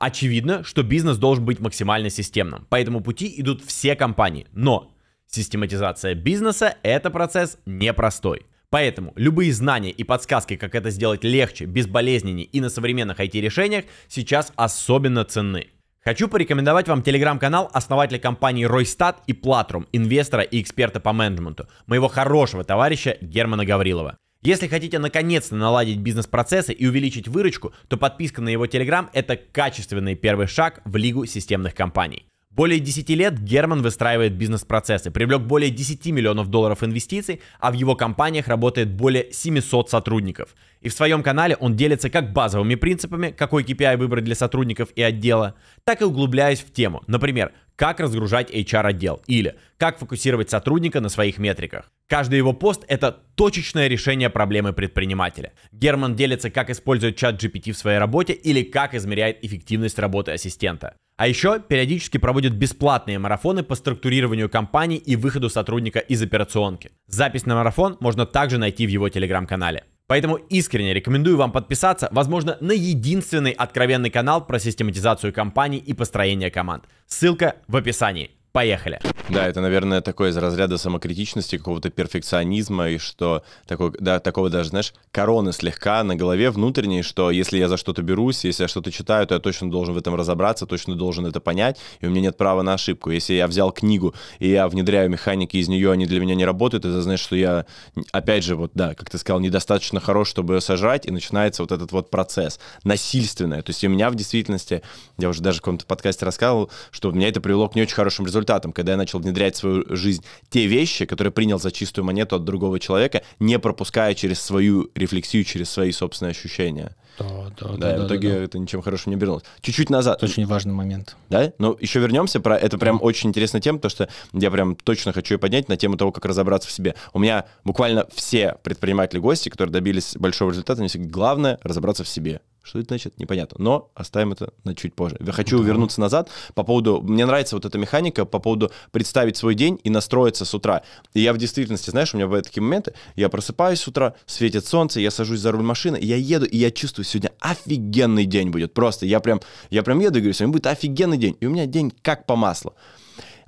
Очевидно, что бизнес должен быть максимально системным. По этому пути идут все компании. Но систематизация бизнеса — это процесс непростой. Поэтому любые знания и подсказки, как это сделать легче, безболезненнее и на современных IT-решениях сейчас особенно ценны. Хочу порекомендовать вам телеграм-канал основателя компании Ройстат и Платрум, инвестора и эксперта по менеджменту, моего хорошего товарища Германа Гаврилова. Если хотите наконец-то наладить бизнес-процессы и увеличить выручку, то подписка на его телеграм – это качественный первый шаг в лигу системных компаний. Более 10 лет Герман выстраивает бизнес-процессы, привлек более 10 миллионов долларов инвестиций, а в его компаниях работает более 700 сотрудников. И в своем канале он делится как базовыми принципами, какой KPI выбрать для сотрудников и отдела, так и углубляясь в тему. Например, как разгружать HR-отдел или как фокусировать сотрудника на своих метриках. Каждый его пост — это точечное решение проблемы предпринимателя. Герман делится, как использует чат GPT в своей работе или как измеряет эффективность работы ассистента. А еще периодически проводит бесплатные марафоны по структурированию компаний и выходу сотрудника из операционки. Запись на марафон можно также найти в его телеграм-канале. Поэтому искренне рекомендую вам подписаться, возможно, на единственный откровенный канал про систематизацию компаний и построение команд. Ссылка в описании. Поехали. Да, это, наверное, такое из разряда самокритичности, какого-то перфекционизма, и что такой, да, такого даже, знаешь, короны слегка на голове внутренней, что если я за что-то берусь, если я что-то читаю, то я точно должен в этом разобраться, точно должен это понять, и у меня нет права на ошибку. Если я взял книгу, и я внедряю механики из нее, они для меня не работают, это значит, что я, опять же, вот, да, как ты сказал, недостаточно хорош, чтобы ее сожрать, и начинается вот этот вот процесс насильственный. То есть у меня в действительности, я уже даже в каком-то подкасте рассказывал, что меня это привело к не очень хорошим результатам, результатом, когда я начал внедрять в свою жизнь те вещи, которые принял за чистую монету от другого человека, не пропуская через свою рефлексию, через свои собственные ощущения. Да, да, да. Да, и в итоге да, да. это ничем хорошим не обернулось. Чуть-чуть назад. Это очень важный момент. Да? Но еще вернемся про это прям да. очень интересная тема, потому что я прям точно хочу ее поднять на тему того, как разобраться в себе. У меня буквально все предприниматели-гости, которые добились большого результата, они всегда главное разобраться в себе. Что это значит, непонятно. Но оставим это на чуть позже. Я хочу да. вернуться назад по поводу... Мне нравится вот эта механика по поводу представить свой день и настроиться с утра. И я в действительности, знаешь, у меня бывают такие моменты, я просыпаюсь с утра, светит солнце, я сажусь за руль машины, я еду, и я чувствую, сегодня офигенный день будет. Просто я прям, я прям еду и говорю, сегодня будет офигенный день. И у меня день как по маслу.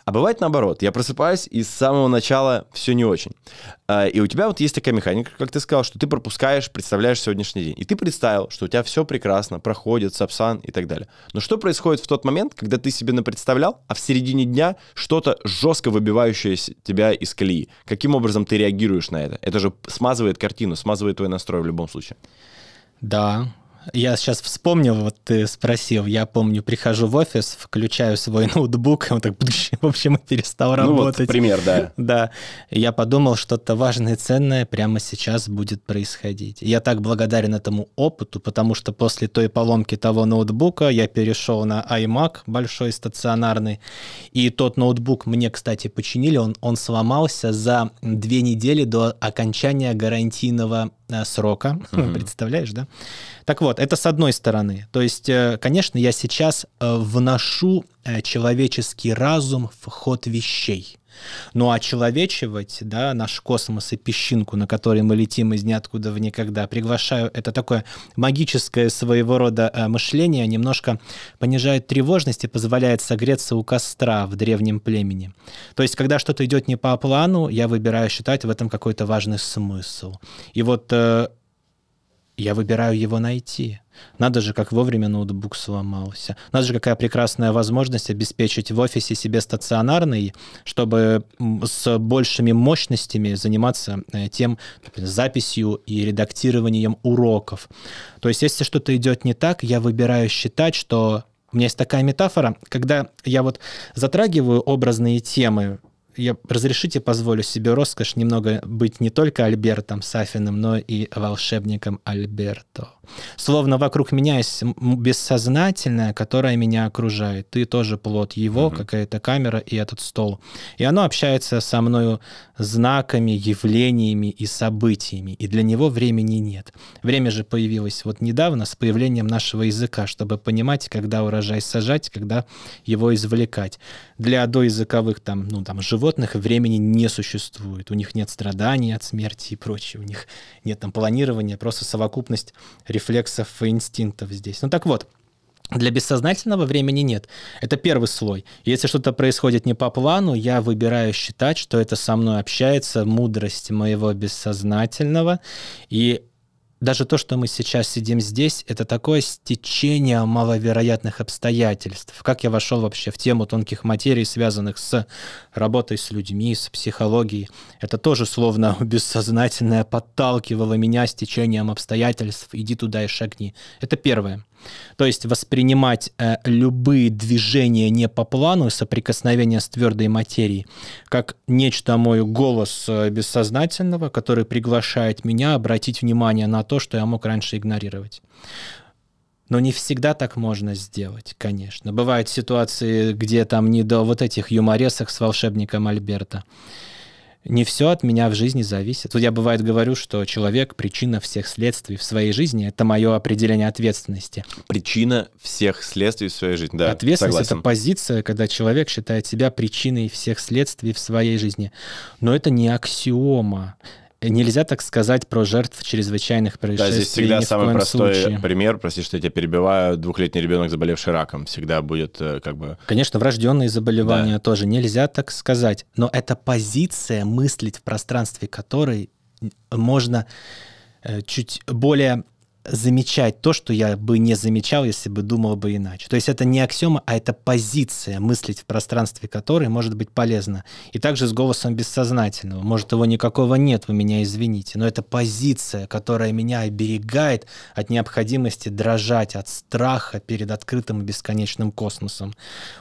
А бывает наоборот, я просыпаюсь, и с самого начала все не очень. А, и у тебя вот есть такая механика, как ты сказал, что ты пропускаешь, представляешь сегодняшний день. И ты представил, что у тебя все прекрасно, проходит, сапсан и так далее. Но что происходит в тот момент, когда ты себе напредставлял, а в середине дня что-то жестко выбивающее тебя из колеи? Каким образом ты реагируешь на это? Это же смазывает картину, смазывает твой настрой в любом случае. Да, я сейчас вспомнил, вот ты спросил, я помню, прихожу в офис, включаю свой ноутбук, он так, в общем, перестал работать. Ну вот пример, да. Да, я подумал, что-то важное и ценное прямо сейчас будет происходить. Я так благодарен этому опыту, потому что после той поломки того ноутбука я перешел на iMac большой стационарный, и тот ноутбук мне, кстати, починили, он, он сломался за две недели до окончания гарантийного срока, угу. представляешь, да? Так вот, это с одной стороны. То есть, э, конечно, я сейчас э, вношу человеческий разум в ход вещей. Ну а человечивать, да, наш космос и песчинку, на которой мы летим из ниоткуда в никогда, приглашаю, это такое магическое своего рода мышление, немножко понижает тревожность и позволяет согреться у костра в древнем племени. То есть, когда что-то идет не по плану, я выбираю считать в этом какой-то важный смысл. И вот э, я выбираю его найти. Надо же, как вовремя ноутбук сломался. Надо же, какая прекрасная возможность обеспечить в офисе себе стационарный, чтобы с большими мощностями заниматься э, тем например, записью и редактированием уроков. То есть, если что-то идет не так, я выбираю считать, что у меня есть такая метафора, когда я вот затрагиваю образные темы, я, разрешите, позволю себе роскошь немного быть не только Альбертом Сафиным, но и волшебником Альберто. Словно вокруг меня есть бессознательное, которое меня окружает. Ты тоже плод его, угу. какая-то камера и этот стол. И оно общается со мною знаками, явлениями и событиями. И для него времени нет. Время же появилось вот недавно с появлением нашего языка, чтобы понимать, когда урожай сажать, когда его извлекать. Для доязыковых там, ну, там, животных времени не существует. У них нет страданий от смерти и прочее. У них нет там планирования, просто совокупность рефлексов и инстинктов здесь. Ну так вот, для бессознательного времени нет. Это первый слой. Если что-то происходит не по плану, я выбираю считать, что это со мной общается мудрость моего бессознательного, и даже то, что мы сейчас сидим здесь, это такое стечение маловероятных обстоятельств. Как я вошел вообще в тему тонких материй, связанных с работой с людьми, с психологией, это тоже словно бессознательное подталкивало меня с течением обстоятельств. Иди туда и шагни. Это первое. То есть воспринимать э, любые движения не по плану, соприкосновения с твердой материей, как нечто мой голос э, бессознательного, который приглашает меня обратить внимание на то, что я мог раньше игнорировать. Но не всегда так можно сделать, конечно. Бывают ситуации, где там не до вот этих юморесок с волшебником Альберта не все от меня в жизни зависит. Вот я бывает говорю, что человек — причина всех следствий в своей жизни. Это мое определение ответственности. Причина всех следствий в своей жизни, да, Ответственность это позиция, когда человек считает себя причиной всех следствий в своей жизни. Но это не аксиома нельзя так сказать про жертв чрезвычайных происшествий. Да, здесь всегда самый простой случае. пример, прости, что я тебя перебиваю, двухлетний ребенок, заболевший раком, всегда будет э, как бы... Конечно, врожденные заболевания да. тоже, нельзя так сказать, но это позиция мыслить в пространстве которой можно э, чуть более замечать то, что я бы не замечал, если бы думал бы иначе. То есть это не аксиома, а это позиция, мыслить в пространстве которой может быть полезна. И также с голосом бессознательного. Может, его никакого нет, вы меня извините, но это позиция, которая меня оберегает от необходимости дрожать, от страха перед открытым и бесконечным космосом.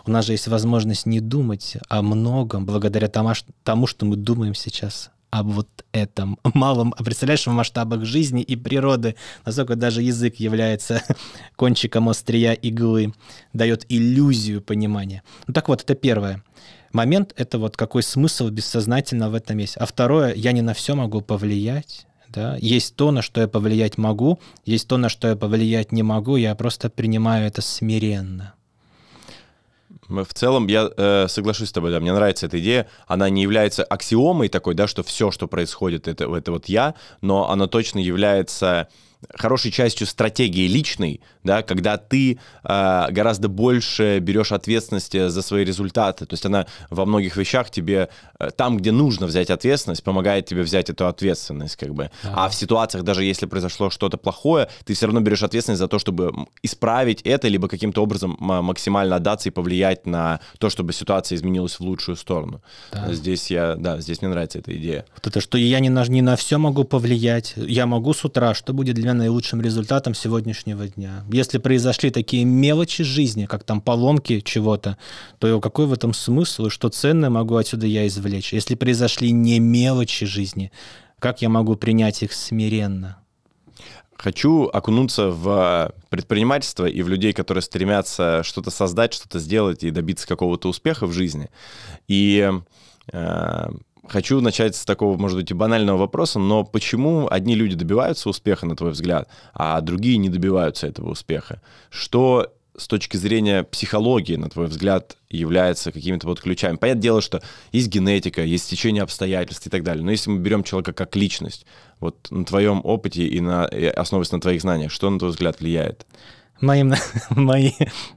У нас же есть возможность не думать о многом благодаря тому, что мы думаем сейчас об вот этом малом, представляешь, в масштабах жизни и природы, насколько даже язык является кончиком острия иглы, дает иллюзию понимания. Ну так вот, это первое. Момент — это вот какой смысл бессознательно в этом есть. А второе, я не на все могу повлиять, да? Есть то, на что я повлиять могу, есть то, на что я повлиять не могу, я просто принимаю это смиренно. В целом, я э, соглашусь с тобой, да, мне нравится эта идея. Она не является аксиомой такой, да, что все, что происходит, это, это вот я, но она точно является хорошей частью стратегии личной, да, когда ты э, гораздо больше берешь ответственности за свои результаты. То есть она во многих вещах тебе э, там, где нужно взять ответственность, помогает тебе взять эту ответственность, как бы. А, а в ситуациях, даже если произошло что-то плохое, ты все равно берешь ответственность за то, чтобы исправить это, либо каким-то образом максимально отдаться и повлиять на то, чтобы ситуация изменилась в лучшую сторону. Да. Здесь я, да, здесь мне нравится эта идея. Вот это, что я не на, не на все могу повлиять. Я могу с утра, что будет для наилучшим результатом сегодняшнего дня. Если произошли такие мелочи жизни, как там поломки чего-то, то какой в этом смысл и что ценное могу отсюда я извлечь? Если произошли не мелочи жизни, как я могу принять их смиренно? Хочу окунуться в предпринимательство и в людей, которые стремятся что-то создать, что-то сделать и добиться какого-то успеха в жизни. И э, Хочу начать с такого, может быть, и банального вопроса, но почему одни люди добиваются успеха, на твой взгляд, а другие не добиваются этого успеха? Что с точки зрения психологии, на твой взгляд, является какими-то вот ключами? Понятное дело, что есть генетика, есть течение обстоятельств и так далее, но если мы берем человека как личность, вот на твоем опыте и, на, и основываясь на твоих знаниях, что, на твой взгляд, влияет? Мои, мои,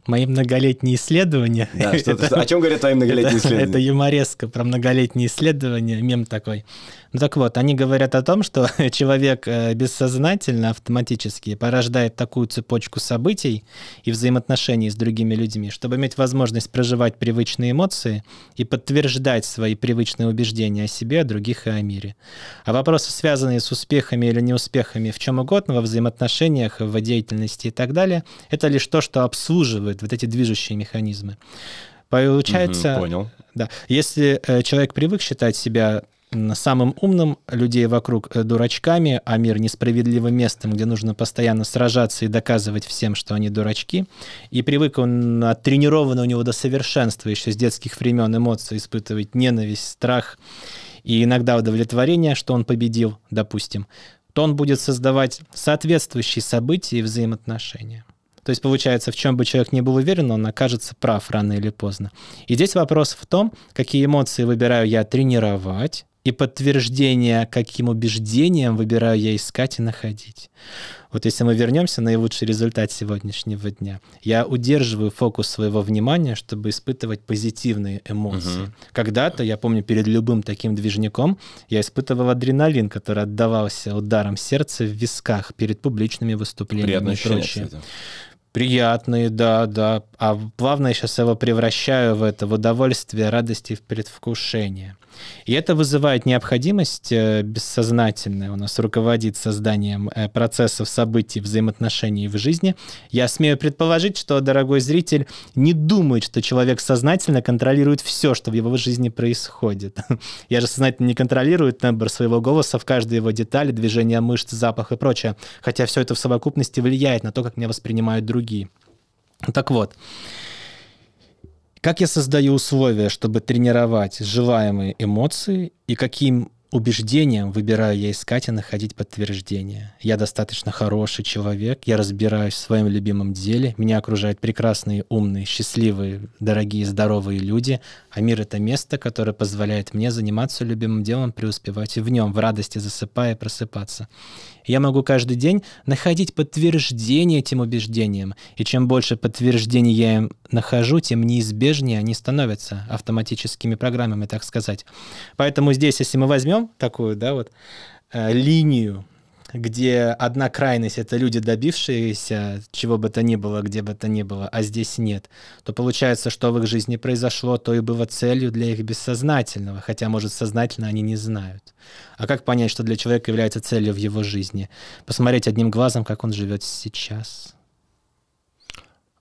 мои многолетние исследования. Да, что, это, о чем говорят твои многолетние это, исследования? Это юмореска про многолетние исследования, мем такой. Ну так вот, они говорят о том, что человек э, бессознательно, автоматически порождает такую цепочку событий и взаимоотношений с другими людьми, чтобы иметь возможность проживать привычные эмоции и подтверждать свои привычные убеждения о себе, о других и о мире. А вопросы, связанные с успехами или неуспехами в чем угодно, во взаимоотношениях, в деятельности и так далее, это лишь то, что обслуживает вот эти движущие механизмы. Получается, угу, понял. Да, если э, человек привык считать себя самым умным, людей вокруг э, дурачками, а мир несправедливым местом, где нужно постоянно сражаться и доказывать всем, что они дурачки. И привык он, тренированный у него до совершенства еще с детских времен эмоции испытывать ненависть, страх и иногда удовлетворение, что он победил, допустим, то он будет создавать соответствующие события и взаимоотношения. То есть получается, в чем бы человек не был уверен, он окажется прав рано или поздно. И здесь вопрос в том, какие эмоции выбираю я тренировать, и подтверждение, каким убеждением выбираю я искать и находить. Вот если мы вернемся на наилучший результат сегодняшнего дня, я удерживаю фокус своего внимания, чтобы испытывать позитивные эмоции. Угу. Когда-то, я помню, перед любым таким движником я испытывал адреналин, который отдавался ударом сердца в висках перед публичными выступлениями Приятное и прочее. Кстати. Приятные, да, да. А плавно я сейчас его превращаю в это, в удовольствие, радость и в предвкушение. И это вызывает необходимость э, бессознательная у нас руководить созданием э, процессов, событий, взаимоотношений в жизни. Я смею предположить, что, дорогой зритель, не думает, что человек сознательно контролирует все, что в его жизни происходит. Я же сознательно не контролирую тембр своего голоса в каждой его детали, движение мышц, запах и прочее. Хотя все это в совокупности влияет на то, как меня воспринимают другие. Так вот, как я создаю условия, чтобы тренировать желаемые эмоции и каким убеждением выбираю я искать и находить подтверждение. Я достаточно хороший человек, я разбираюсь в своем любимом деле, меня окружают прекрасные, умные, счастливые, дорогие, здоровые люди, а мир — это место, которое позволяет мне заниматься любимым делом, преуспевать и в нем, в радости засыпая и просыпаться. Я могу каждый день находить подтверждение этим убеждениям. И чем больше подтверждений я им нахожу, тем неизбежнее они становятся автоматическими программами, так сказать. Поэтому здесь, если мы возьмем такую, да, вот, э, линию где одна крайность — это люди, добившиеся чего бы то ни было, где бы то ни было, а здесь нет, то получается, что в их жизни произошло, то и было целью для их бессознательного, хотя, может, сознательно они не знают. А как понять, что для человека является целью в его жизни? Посмотреть одним глазом, как он живет сейчас.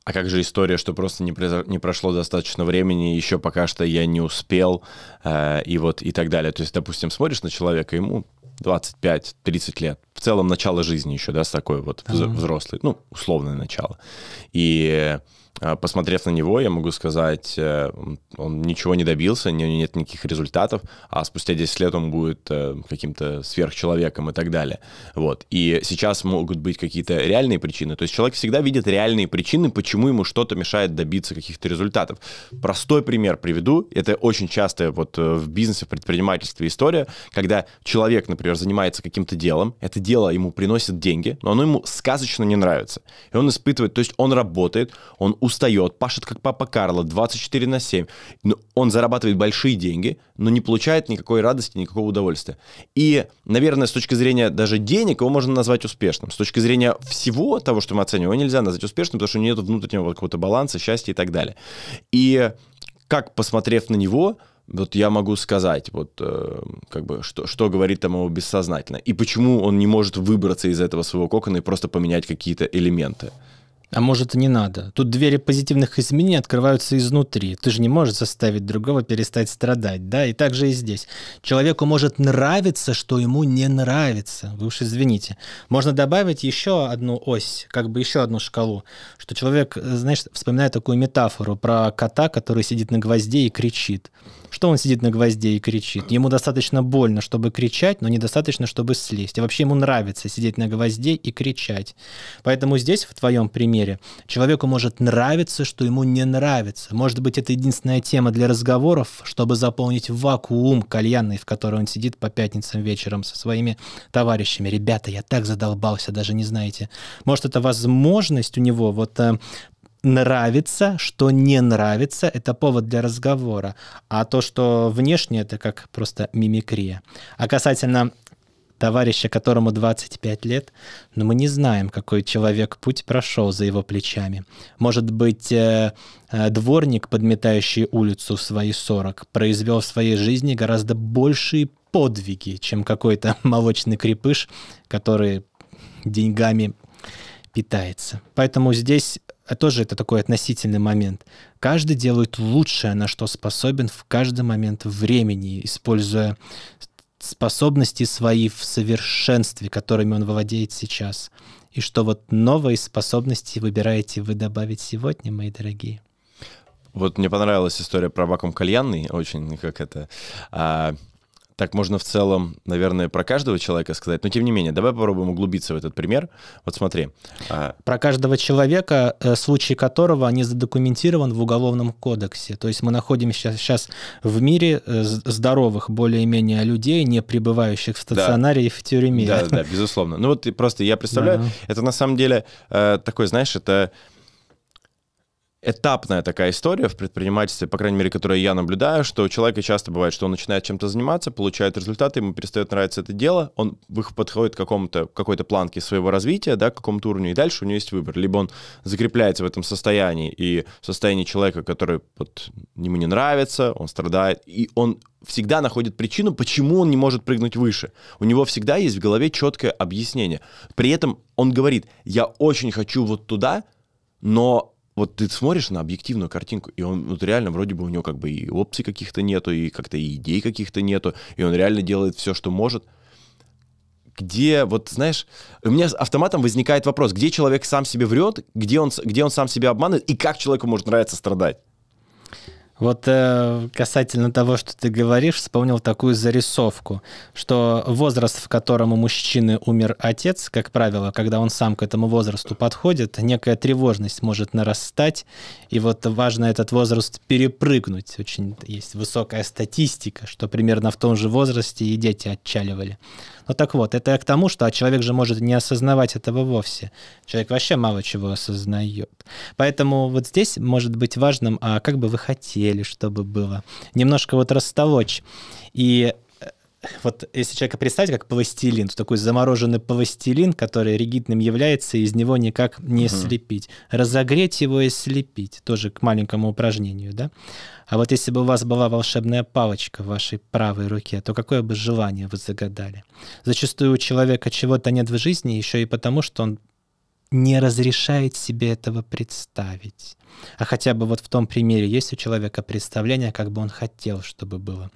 А как же история, что просто не, произо... не прошло достаточно времени, еще пока что я не успел, э, и вот и так далее. То есть, допустим, смотришь на человека, ему 25-30 лет. В целом начало жизни еще, да, с такой вот ага. взрослый, ну, условное начало. И посмотрев на него, я могу сказать, э, он ничего не добился, нет никаких результатов, а спустя 10 лет он будет э, каким-то сверхчеловеком и так далее. Вот. И сейчас могут быть какие-то реальные причины. То есть человек всегда видит реальные причины, почему ему что-то мешает добиться каких-то результатов. Простой пример приведу. Это очень часто вот э, в бизнесе, в предпринимательстве история, когда человек, например, занимается каким-то делом, это дело ему приносит деньги, но оно ему сказочно не нравится. И он испытывает, то есть он работает, он устает, пашет как папа Карло 24 на 7. Но он зарабатывает большие деньги, но не получает никакой радости, никакого удовольствия. И, наверное, с точки зрения даже денег его можно назвать успешным. С точки зрения всего того, что мы оцениваем, его нельзя назвать успешным, потому что нет внутреннего какого-то баланса, счастья и так далее. И как, посмотрев на него, вот я могу сказать, вот э, как бы, что, что говорит там его бессознательно, и почему он не может выбраться из этого своего кокона и просто поменять какие-то элементы. А может и не надо. Тут двери позитивных изменений открываются изнутри. Ты же не можешь заставить другого перестать страдать, да? И так же и здесь. Человеку может нравиться, что ему не нравится. Вы уж извините. Можно добавить еще одну ось, как бы еще одну шкалу, что человек, знаешь, вспоминает такую метафору про кота, который сидит на гвозде и кричит. Что он сидит на гвозде и кричит? Ему достаточно больно, чтобы кричать, но недостаточно, чтобы слезть. И вообще ему нравится сидеть на гвозде и кричать. Поэтому здесь, в твоем примере, человеку может нравиться, что ему не нравится. Может быть, это единственная тема для разговоров, чтобы заполнить вакуум кальянный, в которой он сидит по пятницам вечером со своими товарищами. Ребята, я так задолбался, даже не знаете. Может, это возможность у него вот э, нравится, что не нравится, это повод для разговора. А то, что внешне, это как просто мимикрия. А касательно товарища, которому 25 лет, но мы не знаем, какой человек путь прошел за его плечами. Может быть, э, э, дворник, подметающий улицу в свои 40, произвел в своей жизни гораздо большие подвиги, чем какой-то молочный крепыш, который деньгами питается. Поэтому здесь тоже это такой относительный момент. Каждый делает лучшее, на что способен в каждый момент времени, используя способности свои в совершенстве, которыми он владеет сейчас. И что вот новые способности выбираете вы добавить сегодня, мои дорогие? Вот мне понравилась история про вакуум кальянный, очень как это... А, так можно в целом, наверное, про каждого человека сказать, но тем не менее, давай попробуем углубиться в этот пример. Вот смотри. А... Про каждого человека, э, случай которого не задокументирован в Уголовном кодексе. То есть мы находимся сейчас в мире э, здоровых более-менее людей, не пребывающих в стационаре да. и в тюрьме. Да, да, безусловно. Ну вот просто я представляю, да. это на самом деле э, такой, знаешь, это этапная такая история в предпринимательстве, по крайней мере, которую я наблюдаю, что у человека часто бывает, что он начинает чем-то заниматься, получает результаты, ему перестает нравиться это дело, он подходит к какому-то, какой-то планке своего развития, да, к какому-то уровню, и дальше у него есть выбор. Либо он закрепляется в этом состоянии, и в состоянии человека, который вот, ему не нравится, он страдает, и он всегда находит причину, почему он не может прыгнуть выше. У него всегда есть в голове четкое объяснение. При этом он говорит, я очень хочу вот туда, но вот ты смотришь на объективную картинку, и он вот реально вроде бы у него как бы и опций каких-то нету, и как-то и идей каких-то нету, и он реально делает все, что может. Где, вот знаешь, у меня автоматом возникает вопрос, где человек сам себе врет, где он, где он сам себя обманывает, и как человеку может нравиться страдать. Вот э, касательно того, что ты говоришь, вспомнил такую зарисовку, что возраст, в котором у мужчины умер отец, как правило, когда он сам к этому возрасту подходит, некая тревожность может нарастать, и вот важно этот возраст перепрыгнуть. Очень есть высокая статистика, что примерно в том же возрасте и дети отчаливали. Ну так вот, это к тому, что человек же может не осознавать этого вовсе. Человек вообще мало чего осознает. Поэтому вот здесь может быть важным, а как бы вы хотели, чтобы было. Немножко вот растолочь. И вот если человека представить как пластилин, то такой замороженный пластилин, который ригидным является, из него никак не угу. слепить. Разогреть его и слепить, тоже к маленькому упражнению, да? А вот если бы у вас была волшебная палочка в вашей правой руке, то какое бы желание вы загадали? Зачастую у человека чего-то нет в жизни еще и потому, что он не разрешает себе этого представить. А хотя бы вот в том примере есть у человека представление, как бы он хотел, чтобы было.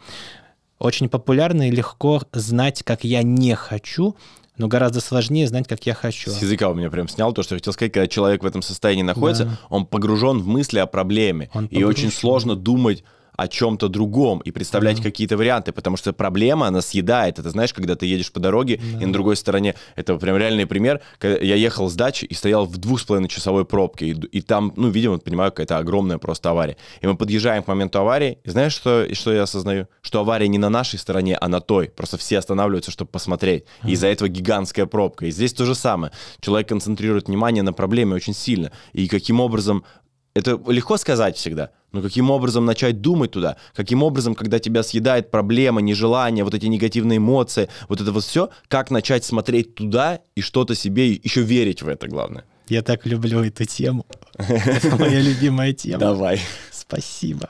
Очень популярно и легко знать, как я не хочу, но гораздо сложнее знать, как я хочу. С языка у меня прям снял то, что я хотел сказать, когда человек в этом состоянии находится, да. он погружен в мысли о проблеме, он и погружен. очень сложно думать о чем-то другом и представлять mm-hmm. какие-то варианты, потому что проблема, она съедает. Это знаешь, когда ты едешь по дороге, yeah. и на другой стороне, это прям реальный пример, я ехал с дачи и стоял в двух с половиной часовой пробке, и, и там, ну, видимо, понимаю, какая-то огромная просто авария. И мы подъезжаем к моменту аварии, и знаешь, что, и что я осознаю? Что авария не на нашей стороне, а на той. Просто все останавливаются, чтобы посмотреть. Mm-hmm. И из-за этого гигантская пробка. И здесь то же самое. Человек концентрирует внимание на проблеме очень сильно. И каким образом это легко сказать всегда, но каким образом начать думать туда? Каким образом, когда тебя съедает проблема, нежелание, вот эти негативные эмоции, вот это вот все, как начать смотреть туда и что-то себе еще верить в это, главное? Я так люблю эту тему. Это моя любимая тема. Давай. Спасибо.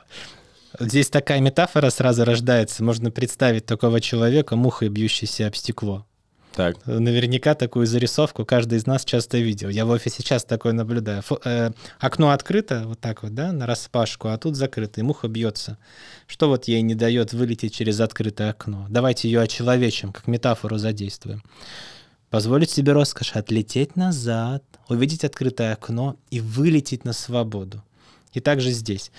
Здесь такая метафора сразу рождается. Можно представить такого человека, мухой бьющейся об стекло. Так. Наверняка такую зарисовку каждый из нас часто видел. Я в офисе сейчас такое наблюдаю. Фо, э, окно открыто, вот так вот, да, на распашку, а тут закрыто, и муха бьется. Что вот ей не дает вылететь через открытое окно? Давайте ее очеловечим, как метафору задействуем. Позволить себе роскошь отлететь назад, увидеть открытое окно и вылететь на свободу. И также здесь.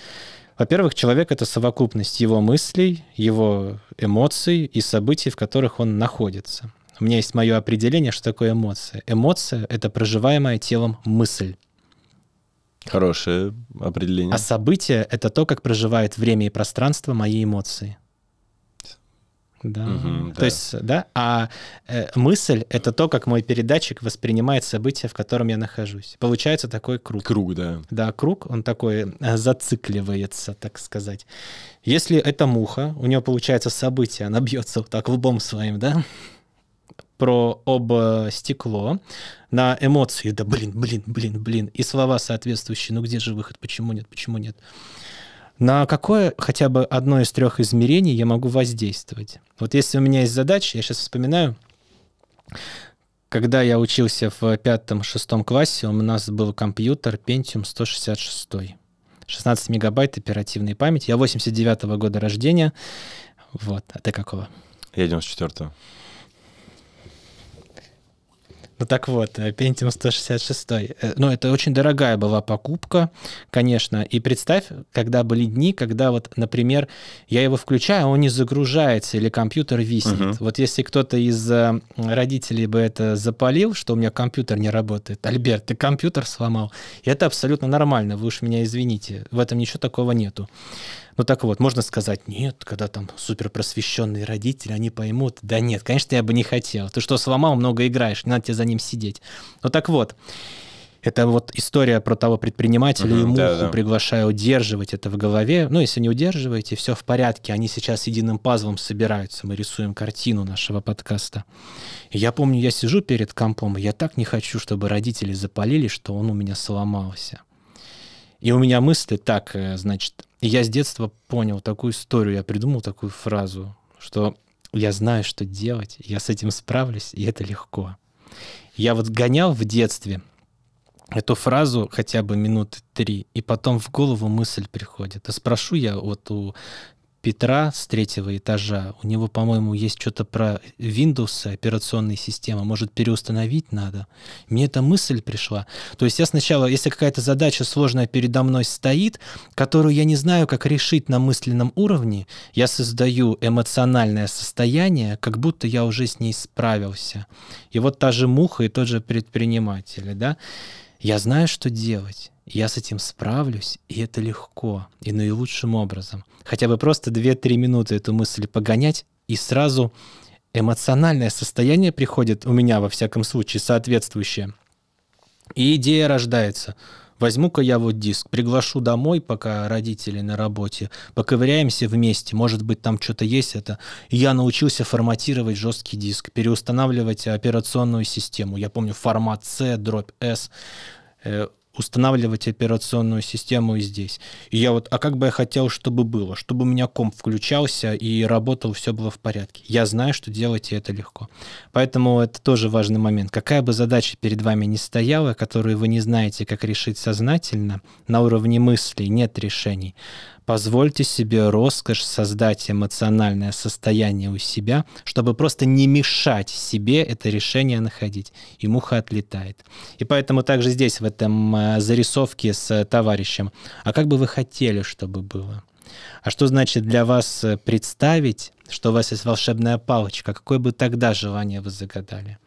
Во-первых, человек — это совокупность его мыслей, его эмоций и событий, в которых он находится. У меня есть мое определение, что такое эмоция. Эмоция — это проживаемая телом мысль. Хорошее определение. А событие — это то, как проживает время и пространство мои эмоции. Да. Угу, то да. есть, да, а э, мысль — это то, как мой передатчик воспринимает событие, в котором я нахожусь. Получается такой круг. Круг, да. Да, круг, он такой э, зацикливается, так сказать. Если это муха, у нее получается событие, она бьется вот так лбом своим, да, про об стекло, на эмоции, да блин, блин, блин, блин, и слова соответствующие, ну где же выход, почему нет, почему нет. На какое хотя бы одно из трех измерений я могу воздействовать? Вот если у меня есть задача, я сейчас вспоминаю, когда я учился в пятом-шестом классе, у нас был компьютер Pentium 166. 16 мегабайт оперативной памяти. Я 89 -го года рождения. Вот. А ты какого? Я 94-го. Ну так вот, э, Pentium 166. Э, ну, это очень дорогая была покупка, конечно. И представь, когда были дни, когда вот, например, я его включаю, а он не загружается, или компьютер виснет. Угу. Вот если кто-то из э, родителей бы это запалил, что у меня компьютер не работает, Альберт, ты компьютер сломал. И это абсолютно нормально, вы уж меня извините. В этом ничего такого нету. Ну так вот, можно сказать, нет, когда там супер просвещенные родители, они поймут. Да нет, конечно, я бы не хотел. Ты что, сломал, много играешь, не надо тебе за ним сидеть. Ну так вот, это вот история про того предпринимателя угу, и муху да, да. приглашаю удерживать это в голове. Ну, если не удерживаете, все в порядке. Они сейчас единым пазлом собираются. Мы рисуем картину нашего подкаста. И я помню, я сижу перед компом, и я так не хочу, чтобы родители запалили, что он у меня сломался. И у меня мысли так, э, значит, я с детства понял такую историю, я придумал такую фразу, что я знаю, что делать, я с этим справлюсь, и это легко. Я вот гонял в детстве эту фразу хотя бы минуты три, и потом в голову мысль приходит. А спрошу я вот у Петра с третьего этажа. У него, по-моему, есть что-то про Windows, операционные системы. Может, переустановить надо? Мне эта мысль пришла. То есть я сначала, если какая-то задача сложная передо мной стоит, которую я не знаю, как решить на мысленном уровне, я создаю эмоциональное состояние, как будто я уже с ней справился. И вот та же муха и тот же предприниматель, да? Я знаю, что делать. Я с этим справлюсь, и это легко, и наилучшим образом. Хотя бы просто 2-3 минуты эту мысль погонять, и сразу эмоциональное состояние приходит у меня, во всяком случае, соответствующее. И идея рождается. Возьму-ка я вот диск, приглашу домой, пока родители на работе, поковыряемся вместе, может быть, там что-то есть это. я научился форматировать жесткий диск, переустанавливать операционную систему. Я помню формат C, дробь S, устанавливать операционную систему и здесь. И я вот, а как бы я хотел, чтобы было? Чтобы у меня комп включался и работал, все было в порядке. Я знаю, что делать, и это легко. Поэтому это тоже важный момент. Какая бы задача перед вами ни стояла, которую вы не знаете, как решить сознательно, на уровне мыслей нет решений. Позвольте себе роскошь создать эмоциональное состояние у себя, чтобы просто не мешать себе это решение находить. И муха отлетает. И поэтому также здесь, в этом э, зарисовке с товарищем, а как бы вы хотели, чтобы было? А что значит для вас э, представить, что у вас есть волшебная палочка? Какое бы тогда желание вы загадали?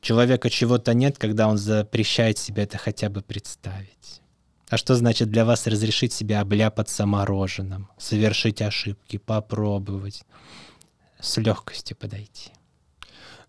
Человека чего-то нет, когда он запрещает себе это хотя бы представить. А что значит для вас разрешить себе обляпаться мороженым, совершить ошибки, попробовать, с легкостью подойти?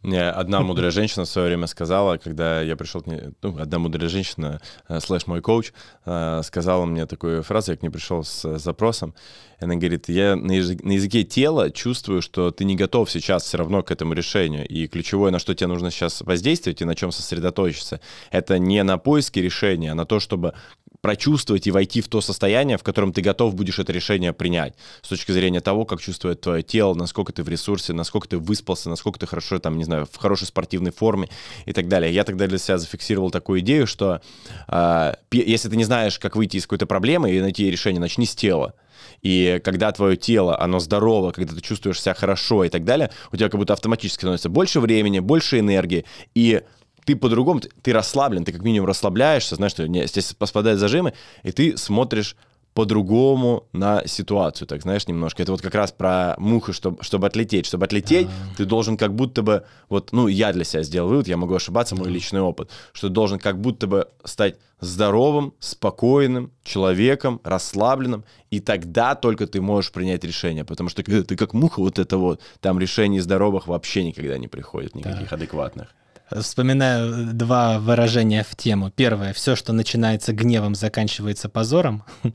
Мне одна мудрая женщина в свое время сказала, когда я пришел к ней, ну, одна мудрая женщина, э, слэш мой коуч, э, сказала мне такую фразу, я к ней пришел с запросом, она говорит, я на, язык, на языке тела чувствую, что ты не готов сейчас все равно к этому решению, и ключевое, на что тебе нужно сейчас воздействовать и на чем сосредоточиться, это не на поиске решения, а на то, чтобы прочувствовать и войти в то состояние, в котором ты готов будешь это решение принять. С точки зрения того, как чувствует твое тело, насколько ты в ресурсе, насколько ты выспался, насколько ты хорошо, там, не знаю, в хорошей спортивной форме и так далее. Я тогда для себя зафиксировал такую идею, что э, если ты не знаешь, как выйти из какой-то проблемы и найти решение, начни с тела. И когда твое тело, оно здорово, когда ты чувствуешь себя хорошо и так далее, у тебя как будто автоматически становится больше времени, больше энергии, и ты по-другому, ты, расслаблен, ты как минимум расслабляешься, знаешь, что здесь спадают зажимы, и ты смотришь по-другому на ситуацию, так знаешь, немножко. Это вот как раз про муху, чтобы, чтобы отлететь. Чтобы отлететь, А-а-а. ты должен как будто бы, вот, ну, я для себя сделал вывод, я могу ошибаться, мой личный опыт, что ты должен как будто бы стать здоровым, спокойным человеком, расслабленным, и тогда только ты можешь принять решение, потому что когда ты как муха, вот это вот, там решений здоровых вообще никогда не приходит, никаких да. адекватных. Вспоминаю два выражения в тему. Первое, все, что начинается гневом, заканчивается позором.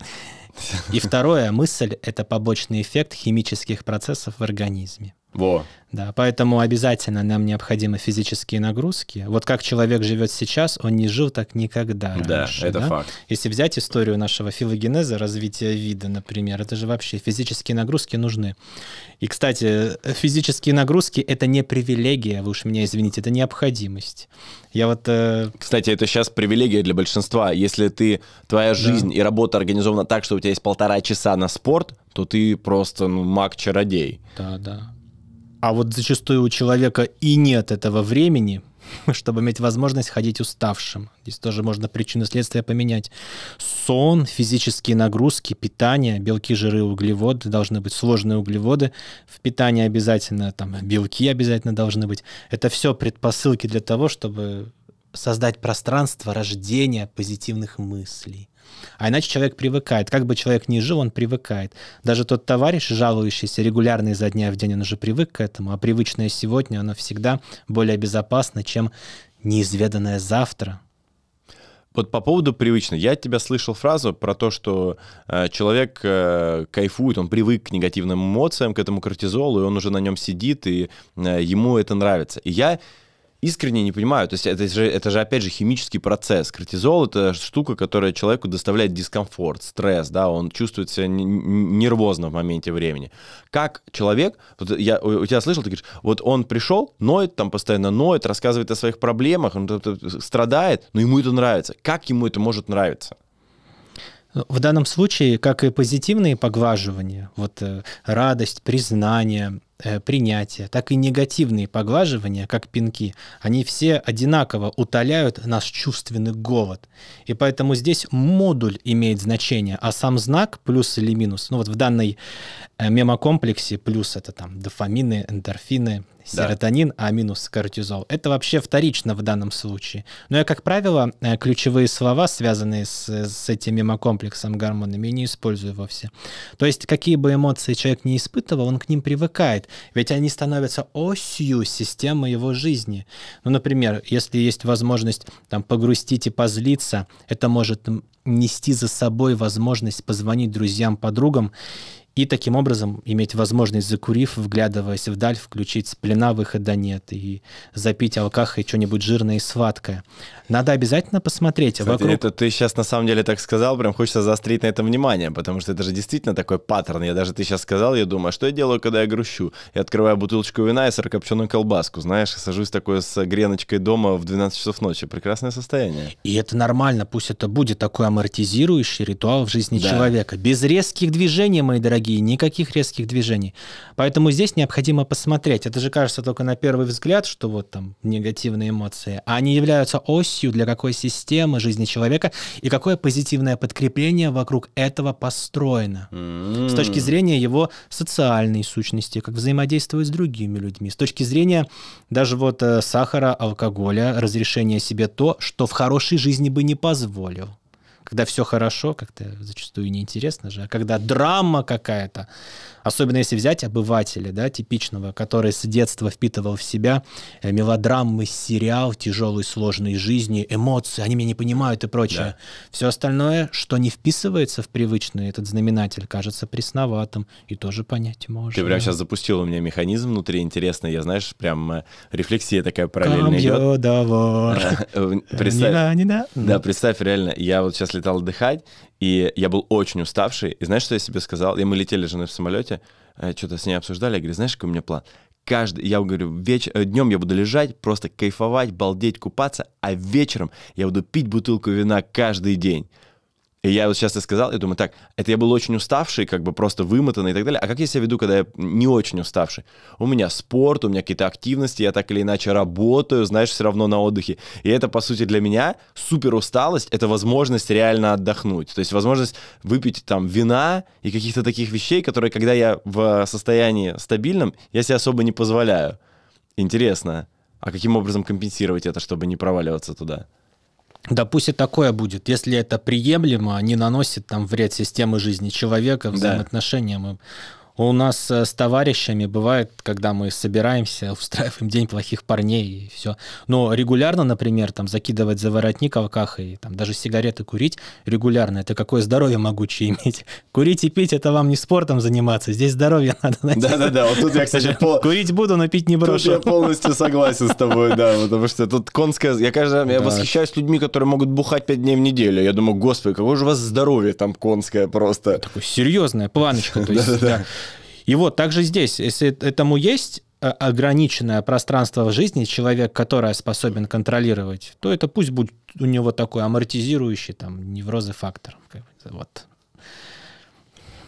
И второе, мысль — это побочный эффект химических процессов в организме. Во. Да, поэтому обязательно нам необходимы физические нагрузки. Вот как человек живет сейчас, он не жил так никогда да, раньше. Это да, это факт. Если взять историю нашего филогенеза, развития вида, например, это же вообще физические нагрузки нужны. И, кстати, физические нагрузки — это не привилегия, вы уж меня извините, это необходимость. Я вот... Э... Кстати, это сейчас привилегия для большинства. Если ты, твоя жизнь да. и работа организована так, что у тебя есть полтора часа на спорт, то ты просто ну, маг-чародей. Да, да. А вот зачастую у человека и нет этого времени, чтобы иметь возможность ходить уставшим. Здесь тоже можно причины следствия поменять. Сон, физические нагрузки, питание, белки, жиры, углеводы, должны быть сложные углеводы. В питании обязательно, там, белки обязательно должны быть. Это все предпосылки для того, чтобы создать пространство рождения позитивных мыслей. А иначе человек привыкает. Как бы человек ни жил, он привыкает. Даже тот товарищ, жалующийся регулярно изо дня в день, он уже привык к этому, а привычное сегодня, оно всегда более безопасно, чем неизведанное завтра. Вот по поводу привычно. Я от тебя слышал фразу про то, что э, человек э, кайфует, он привык к негативным эмоциям, к этому кортизолу, и он уже на нем сидит, и э, ему это нравится. И я искренне не понимаю. То есть это же, это же опять же химический процесс. Кортизол — это штука, которая человеку доставляет дискомфорт, стресс, да, он чувствует себя нервозно в моменте времени. Как человек, вот я у тебя слышал, ты говоришь, вот он пришел, ноет там постоянно, ноет, рассказывает о своих проблемах, он страдает, но ему это нравится. Как ему это может нравиться? В данном случае, как и позитивные поглаживания, вот э, радость, признание, Э, принятия, так и негативные поглаживания, как пинки, они все одинаково утоляют наш чувственный голод. И поэтому здесь модуль имеет значение, а сам знак плюс или минус, ну вот в данной э, мемокомплексе плюс это там дофамины, эндорфины, серотонин, да. а минус кортизол. Это вообще вторично в данном случае. Но я, как правило, э, ключевые слова, связанные с, с этим мемокомплексом гормонами, не использую вовсе. То есть какие бы эмоции человек не испытывал, он к ним привыкает. Ведь они становятся осью системы его жизни. Ну, например, если есть возможность там погрустить и позлиться, это может нести за собой возможность позвонить друзьям, подругам и таким образом иметь возможность, закурив, вглядываясь вдаль, включить с плена выхода нет и запить алкахой что-нибудь жирное и сладкое. Надо обязательно посмотреть. Кстати, вокруг... это ты сейчас на самом деле так сказал, прям хочется заострить на этом внимание, потому что это же действительно такой паттерн. Я даже ты сейчас сказал, я думаю, а что я делаю, когда я грущу? Я открываю бутылочку вина и сырокопченую колбаску, знаешь, сажусь такой с греночкой дома в 12 часов ночи. Прекрасное состояние. И это нормально, пусть это будет такой амортизирующий ритуал в жизни да. человека. Без резких движений, мои дорогие дорогие, никаких резких движений. Поэтому здесь необходимо посмотреть. Это же кажется только на первый взгляд, что вот там негативные эмоции, а они являются осью для какой системы жизни человека и какое позитивное подкрепление вокруг этого построено. Mm-hmm. С точки зрения его социальной сущности, как взаимодействовать с другими людьми, с точки зрения даже вот э, сахара, алкоголя, разрешения себе то, что в хорошей жизни бы не позволил когда все хорошо, как-то зачастую неинтересно же, а когда драма какая-то, особенно если взять обывателя, да, типичного, который с детства впитывал в себя э, мелодрамы, сериал тяжелой, сложной жизни, эмоции, они меня не понимают и прочее. Да. Все остальное, что не вписывается в привычный этот знаменатель, кажется пресноватым, и тоже понять можно. Ты прям сейчас запустил у меня механизм внутри интересный, я, знаешь, прям э, рефлексия такая параллельно идет. Представь, да, представь реально, я вот сейчас летал отдыхать, и я был очень уставший. И знаешь, что я себе сказал? И мы летели же в самолете, э, что-то с ней обсуждали. Я говорю, знаешь, какой у меня план? Каждый, я говорю, веч... Э, днем я буду лежать, просто кайфовать, балдеть, купаться, а вечером я буду пить бутылку вина каждый день. И я вот сейчас и сказал, я думаю, так, это я был очень уставший, как бы просто вымотанный и так далее. А как я себя веду, когда я не очень уставший? У меня спорт, у меня какие-то активности, я так или иначе работаю, знаешь, все равно на отдыхе. И это, по сути, для меня супер усталость, это возможность реально отдохнуть. То есть возможность выпить там вина и каких-то таких вещей, которые, когда я в состоянии стабильном, я себе особо не позволяю. Интересно, а каким образом компенсировать это, чтобы не проваливаться туда? Да пусть и такое будет, если это приемлемо, не наносит там вред системы жизни человека, взаимоотношениям. Да. У нас э, с товарищами бывает, когда мы собираемся, устраиваем день плохих парней и все. Но регулярно, например, там закидывать за воротник алкахой, там даже сигареты курить регулярно, это какое здоровье могучее иметь. Курить и пить это вам не спортом заниматься, здесь здоровье надо найти. Да-да-да, вот тут я, кстати, пол... Курить буду, но пить не брошу. Тут я полностью согласен с тобой, да, потому что тут конская... Я каждый раз я восхищаюсь людьми, которые могут бухать пять дней в неделю. Я думаю, господи, какое же у вас здоровье там конское просто. Такое серьезная планочка, то есть, да. И вот также здесь, если этому есть э, ограниченное пространство в жизни, человек, который способен контролировать, то это пусть будет у него такой амортизирующий там неврозы фактор. Вот.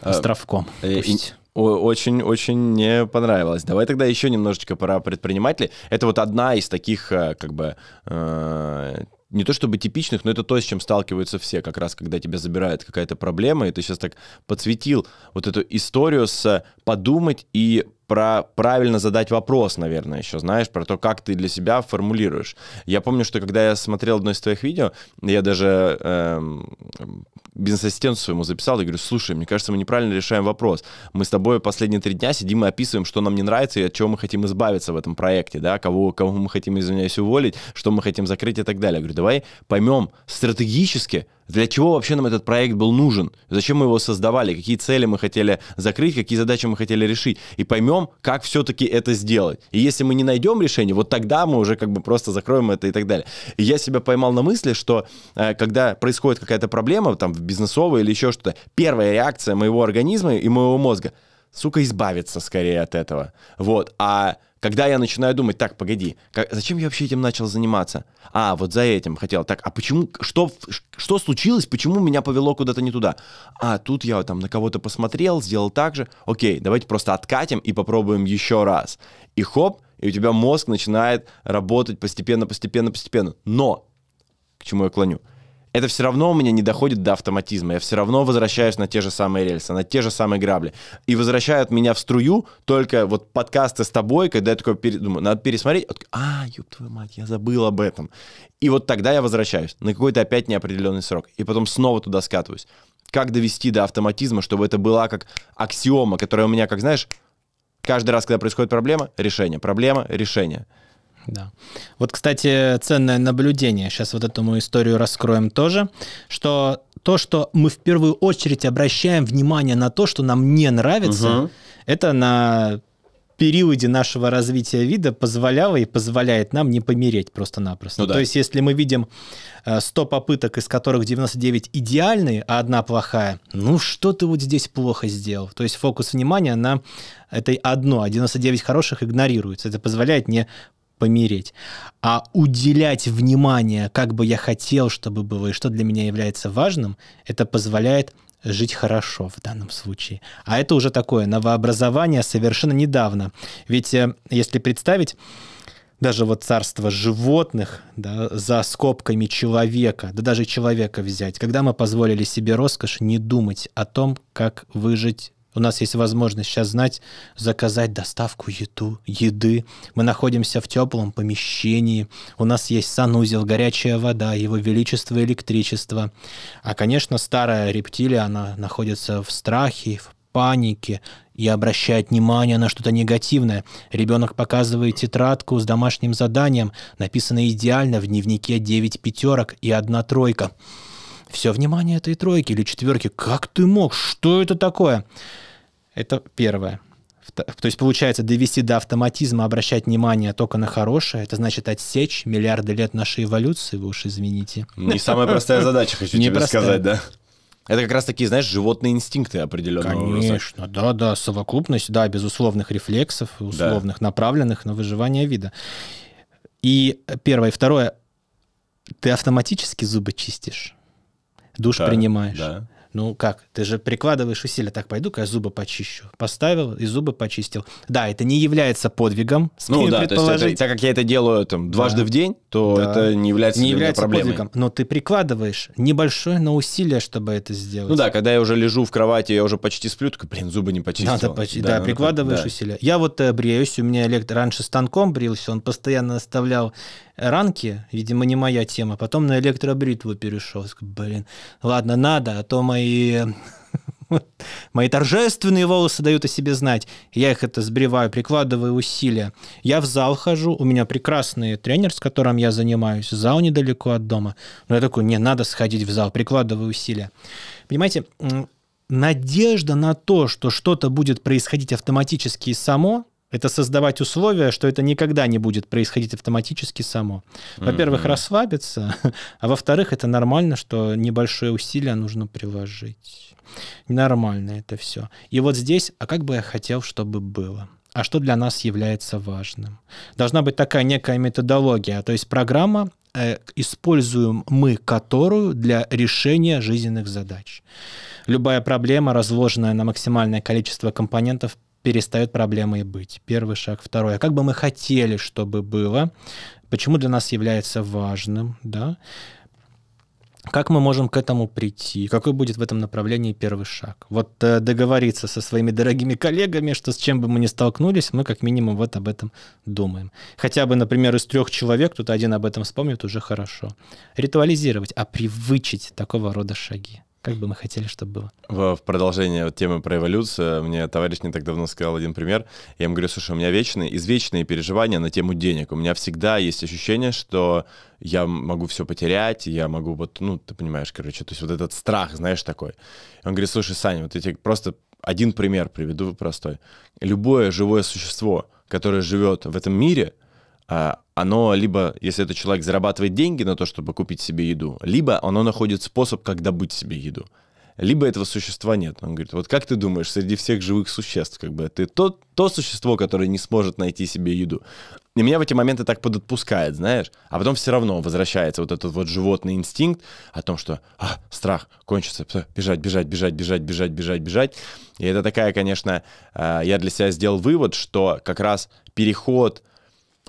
А, островком. Э, пусть. очень-очень мне понравилось. Давай тогда еще немножечко про предпринимателей. Это вот одна из таких, э, как бы, э, не то чтобы типичных, но это то, с чем сталкиваются все, как раз когда тебя забирает какая-то проблема, и ты сейчас так подсветил вот эту историю с подумать и про правильно задать вопрос, наверное, еще, знаешь, про то, как ты для себя формулируешь. Я помню, что когда я смотрел одно из твоих видео, я даже эм, бизнес-ассистенту своему записал, и говорю, слушай, мне кажется, мы неправильно решаем вопрос. Мы с тобой последние три дня сидим и описываем, что нам не нравится и от чего мы хотим избавиться в этом проекте, да, кого, кого мы хотим, извиняюсь, уволить, что мы хотим закрыть и так далее. Я говорю, давай поймем стратегически, для чего вообще нам этот проект был нужен? Зачем мы его создавали? Какие цели мы хотели закрыть? Какие задачи мы хотели решить? И поймем, как все-таки это сделать. И если мы не найдем решение, вот тогда мы уже как бы просто закроем это и так далее. И я себя поймал на мысли, что э, когда происходит какая-то проблема, там, бизнесовая или еще что-то, первая реакция моего организма и моего мозга, сука, избавиться скорее от этого. Вот. А когда я начинаю думать, так, погоди, как, зачем я вообще этим начал заниматься? А, вот за этим хотел. Так, а почему, что, что случилось, почему меня повело куда-то не туда? А, тут я там на кого-то посмотрел, сделал так же. Окей, давайте просто откатим и попробуем еще раз. И хоп, и у тебя мозг начинает работать постепенно, постепенно, постепенно. Но, к чему я клоню? Это все равно у меня не доходит до автоматизма. Я все равно возвращаюсь на те же самые рельсы, на те же самые грабли. И возвращают меня в струю только вот подкасты с тобой, когда я такой пере... думаю, надо пересмотреть. А, ёб твою мать, я забыл об этом. И вот тогда я возвращаюсь на какой-то опять неопределенный срок. И потом снова туда скатываюсь. Как довести до автоматизма, чтобы это была как аксиома, которая у меня, как знаешь, каждый раз, когда происходит проблема, решение, проблема, решение. Да. Вот, кстати, ценное наблюдение. Сейчас вот эту мою историю раскроем тоже, что то, что мы в первую очередь обращаем внимание на то, что нам не нравится, угу. это на периоде нашего развития вида позволяло и позволяет нам не помереть просто-напросто. Ну, да. То есть, если мы видим 100 э, попыток, из которых 99 идеальные, а одна плохая, ну что ты вот здесь плохо сделал? То есть фокус внимания на этой одно, а 99 хороших игнорируется. Это позволяет не помереть, а уделять внимание, как бы я хотел, чтобы было, и что для меня является важным, это позволяет жить хорошо в данном случае. А это уже такое новообразование совершенно недавно. Ведь э, если представить, даже вот царство животных, да, за скобками человека, да даже человека взять, когда мы позволили себе роскошь не думать о том, как выжить у нас есть возможность сейчас знать, заказать доставку еду, еды. Мы находимся в теплом помещении. У нас есть санузел, горячая вода, его величество электричество. А, конечно, старая рептилия, она находится в страхе, в панике и обращает внимание на что-то негативное. Ребенок показывает тетрадку с домашним заданием, написано идеально, в дневнике 9 пятерок и одна тройка. Все внимание этой тройки или четверки. Как ты мог? Что это такое? Это первое. То есть, получается, довести до автоматизма, обращать внимание только на хорошее, это значит отсечь миллиарды лет нашей эволюции, вы уж извините. Не самая простая задача, хочу тебе сказать, да? Это как раз такие, знаешь, животные инстинкты определенного Конечно, да, да, совокупность, да, безусловных рефлексов, условных, да. направленных на выживание вида. И первое. Второе, ты автоматически зубы чистишь, душ да, принимаешь. Да. Ну как, ты же прикладываешь усилия, так пойду-ка я зубы почищу. Поставил и зубы почистил. Да, это не является подвигом, Ну да, то есть это, так как я это делаю там дважды да. в день, то да. это не является, не является проблемой. подвигом. Но ты прикладываешь небольшое, но усилие, чтобы это сделать. Ну да, когда я уже лежу в кровати, я уже почти сплю, такой, блин, зубы не почистил. Надо почистить, да, да прикладываешь да. усилия. Я вот э, бреюсь, у меня электро... раньше станком брился, он постоянно оставлял ранки, видимо, не моя тема. Потом на электробритву перешел. Блин, ладно, надо, а то мои Мои торжественные волосы дают о себе знать. Я их это сбриваю, прикладываю усилия. Я в зал хожу, у меня прекрасный тренер, с которым я занимаюсь. Зал недалеко от дома. Но я такой, не, надо сходить в зал, прикладываю усилия. Понимаете, надежда на то, что что-то будет происходить автоматически и само, это создавать условия, что это никогда не будет происходить автоматически само. Во-первых, mm-hmm. расслабиться, а во-вторых, это нормально, что небольшое усилие нужно приложить. Нормально это все. И вот здесь, а как бы я хотел, чтобы было? А что для нас является важным? Должна быть такая некая методология, то есть программа э, используем мы которую для решения жизненных задач. Любая проблема, разложенная на максимальное количество компонентов, перестает проблемой быть. Первый шаг. Второй. А как бы мы хотели, чтобы было? Почему для нас является важным? Да? Как мы можем к этому прийти? Какой будет в этом направлении первый шаг? Вот э, договориться со своими дорогими коллегами, что с чем бы мы ни столкнулись, мы как минимум вот об этом думаем. Хотя бы, например, из трех человек кто-то один об этом вспомнит, уже хорошо. Ритуализировать, а привычить такого рода шаги как бы мы хотели, чтобы было. В, продолжение вот темы про эволюцию, мне товарищ не так давно сказал один пример. Я ему говорю, слушай, у меня вечные, извечные переживания на тему денег. У меня всегда есть ощущение, что я могу все потерять, я могу вот, ну, ты понимаешь, короче, то есть вот этот страх, знаешь, такой. Он говорит, слушай, Саня, вот я тебе просто один пример приведу простой. Любое живое существо, которое живет в этом мире — оно либо, если этот человек зарабатывает деньги на то, чтобы купить себе еду, либо оно находит способ, как добыть себе еду. Либо этого существа нет. Он говорит, вот как ты думаешь, среди всех живых существ, как бы ты то, то существо, которое не сможет найти себе еду. И меня в эти моменты так подотпускает, знаешь, а потом все равно возвращается вот этот вот животный инстинкт о том, что а, страх кончится, бежать, бежать, бежать, бежать, бежать, бежать, бежать. И это такая, конечно, а, я для себя сделал вывод, что как раз переход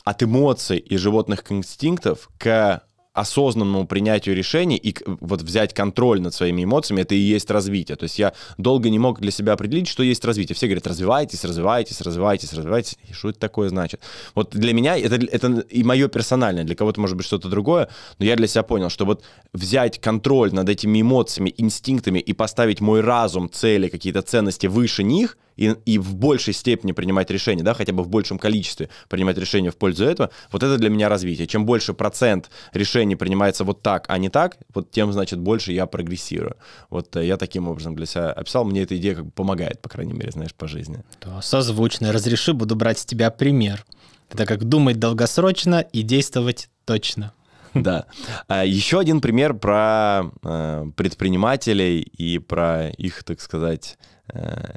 от эмоций и животных инстинктов к осознанному принятию решений и вот взять контроль над своими эмоциями, это и есть развитие. То есть я долго не мог для себя определить, что есть развитие. Все говорят, развивайтесь, развивайтесь, развивайтесь, развивайтесь. И что это такое значит? Вот для меня это, это и мое персональное, для кого-то может быть что-то другое, но я для себя понял, что вот взять контроль над этими эмоциями, инстинктами и поставить мой разум, цели, какие-то ценности выше них — и, и в большей степени принимать решения, да, хотя бы в большем количестве принимать решения в пользу этого, вот это для меня развитие. Чем больше процент решений принимается вот так, а не так, вот тем, значит, больше я прогрессирую. Вот э, я таким образом для себя описал, мне эта идея как бы помогает, по крайней мере, знаешь, по жизни. Да, созвучно. Разреши, буду брать с тебя пример. Это как думать долгосрочно и действовать точно. Да. А еще один пример про э, предпринимателей и про их, так сказать,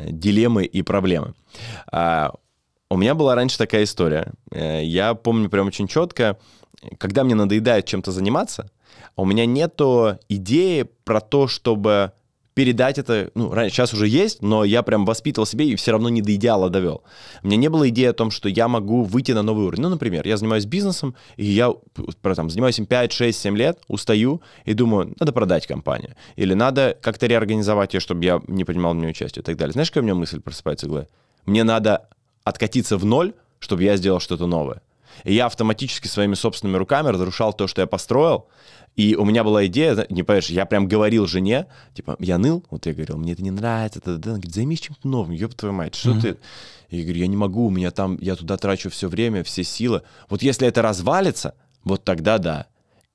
дилеммы и проблемы. А, у меня была раньше такая история. Э, я помню прям очень четко, когда мне надоедает чем-то заниматься, у меня нету идеи про то, чтобы передать это, ну, раньше, сейчас уже есть, но я прям воспитывал себе и все равно не до идеала довел. У меня не было идеи о том, что я могу выйти на новый уровень. Ну, например, я занимаюсь бизнесом, и я там, занимаюсь им 5, 6, 7 лет, устаю и думаю, надо продать компанию. Или надо как-то реорганизовать ее, чтобы я не принимал в ней участие и так далее. Знаешь, какая у меня мысль просыпается? Мне надо откатиться в ноль, чтобы я сделал что-то новое. И я автоматически своими собственными руками разрушал то, что я построил, и у меня была идея, не понимаешь, я прям говорил жене, типа, я ныл, вот я говорил, мне это не нравится, это, да, она говорит, займись чем-то новым, ёб твою мать, что mm-hmm. ты... И я говорю, я не могу, у меня там, я туда трачу все время, все силы. Вот если это развалится, вот тогда да.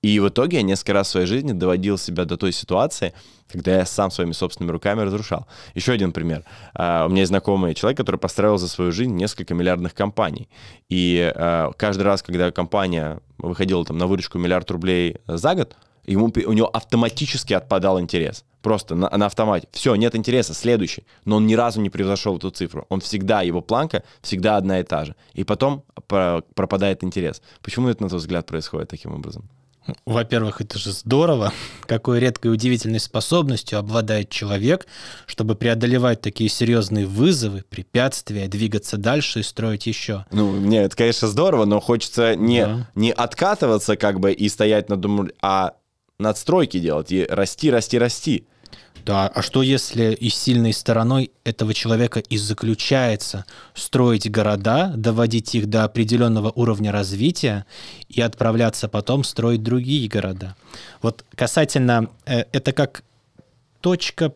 И в итоге я несколько раз в своей жизни доводил себя до той ситуации, когда я сам своими собственными руками разрушал. Еще один пример. Uh, у меня есть знакомый человек, который построил за свою жизнь несколько миллиардных компаний. И uh, каждый раз, когда компания выходила там на выручку миллиард рублей за год, ему, у него автоматически отпадал интерес. Просто на, на автомате. Все, нет интереса, следующий. Но он ни разу не превзошел эту цифру. Он всегда, его планка всегда одна и та же. И потом пропадает интерес. Почему это, на твой взгляд, происходит таким образом? Во-первых, это же здорово, какой редкой и удивительной способностью обладает человек, чтобы преодолевать такие серьезные вызовы, препятствия, двигаться дальше и строить еще. Ну, мне это, конечно, здорово, но хочется не, да. не откатываться как бы и стоять на дому, а надстройки делать и расти, расти, расти. Да, а что если и сильной стороной этого человека и заключается строить города, доводить их до определенного уровня развития и отправляться потом строить другие города? Вот касательно, э, это как точка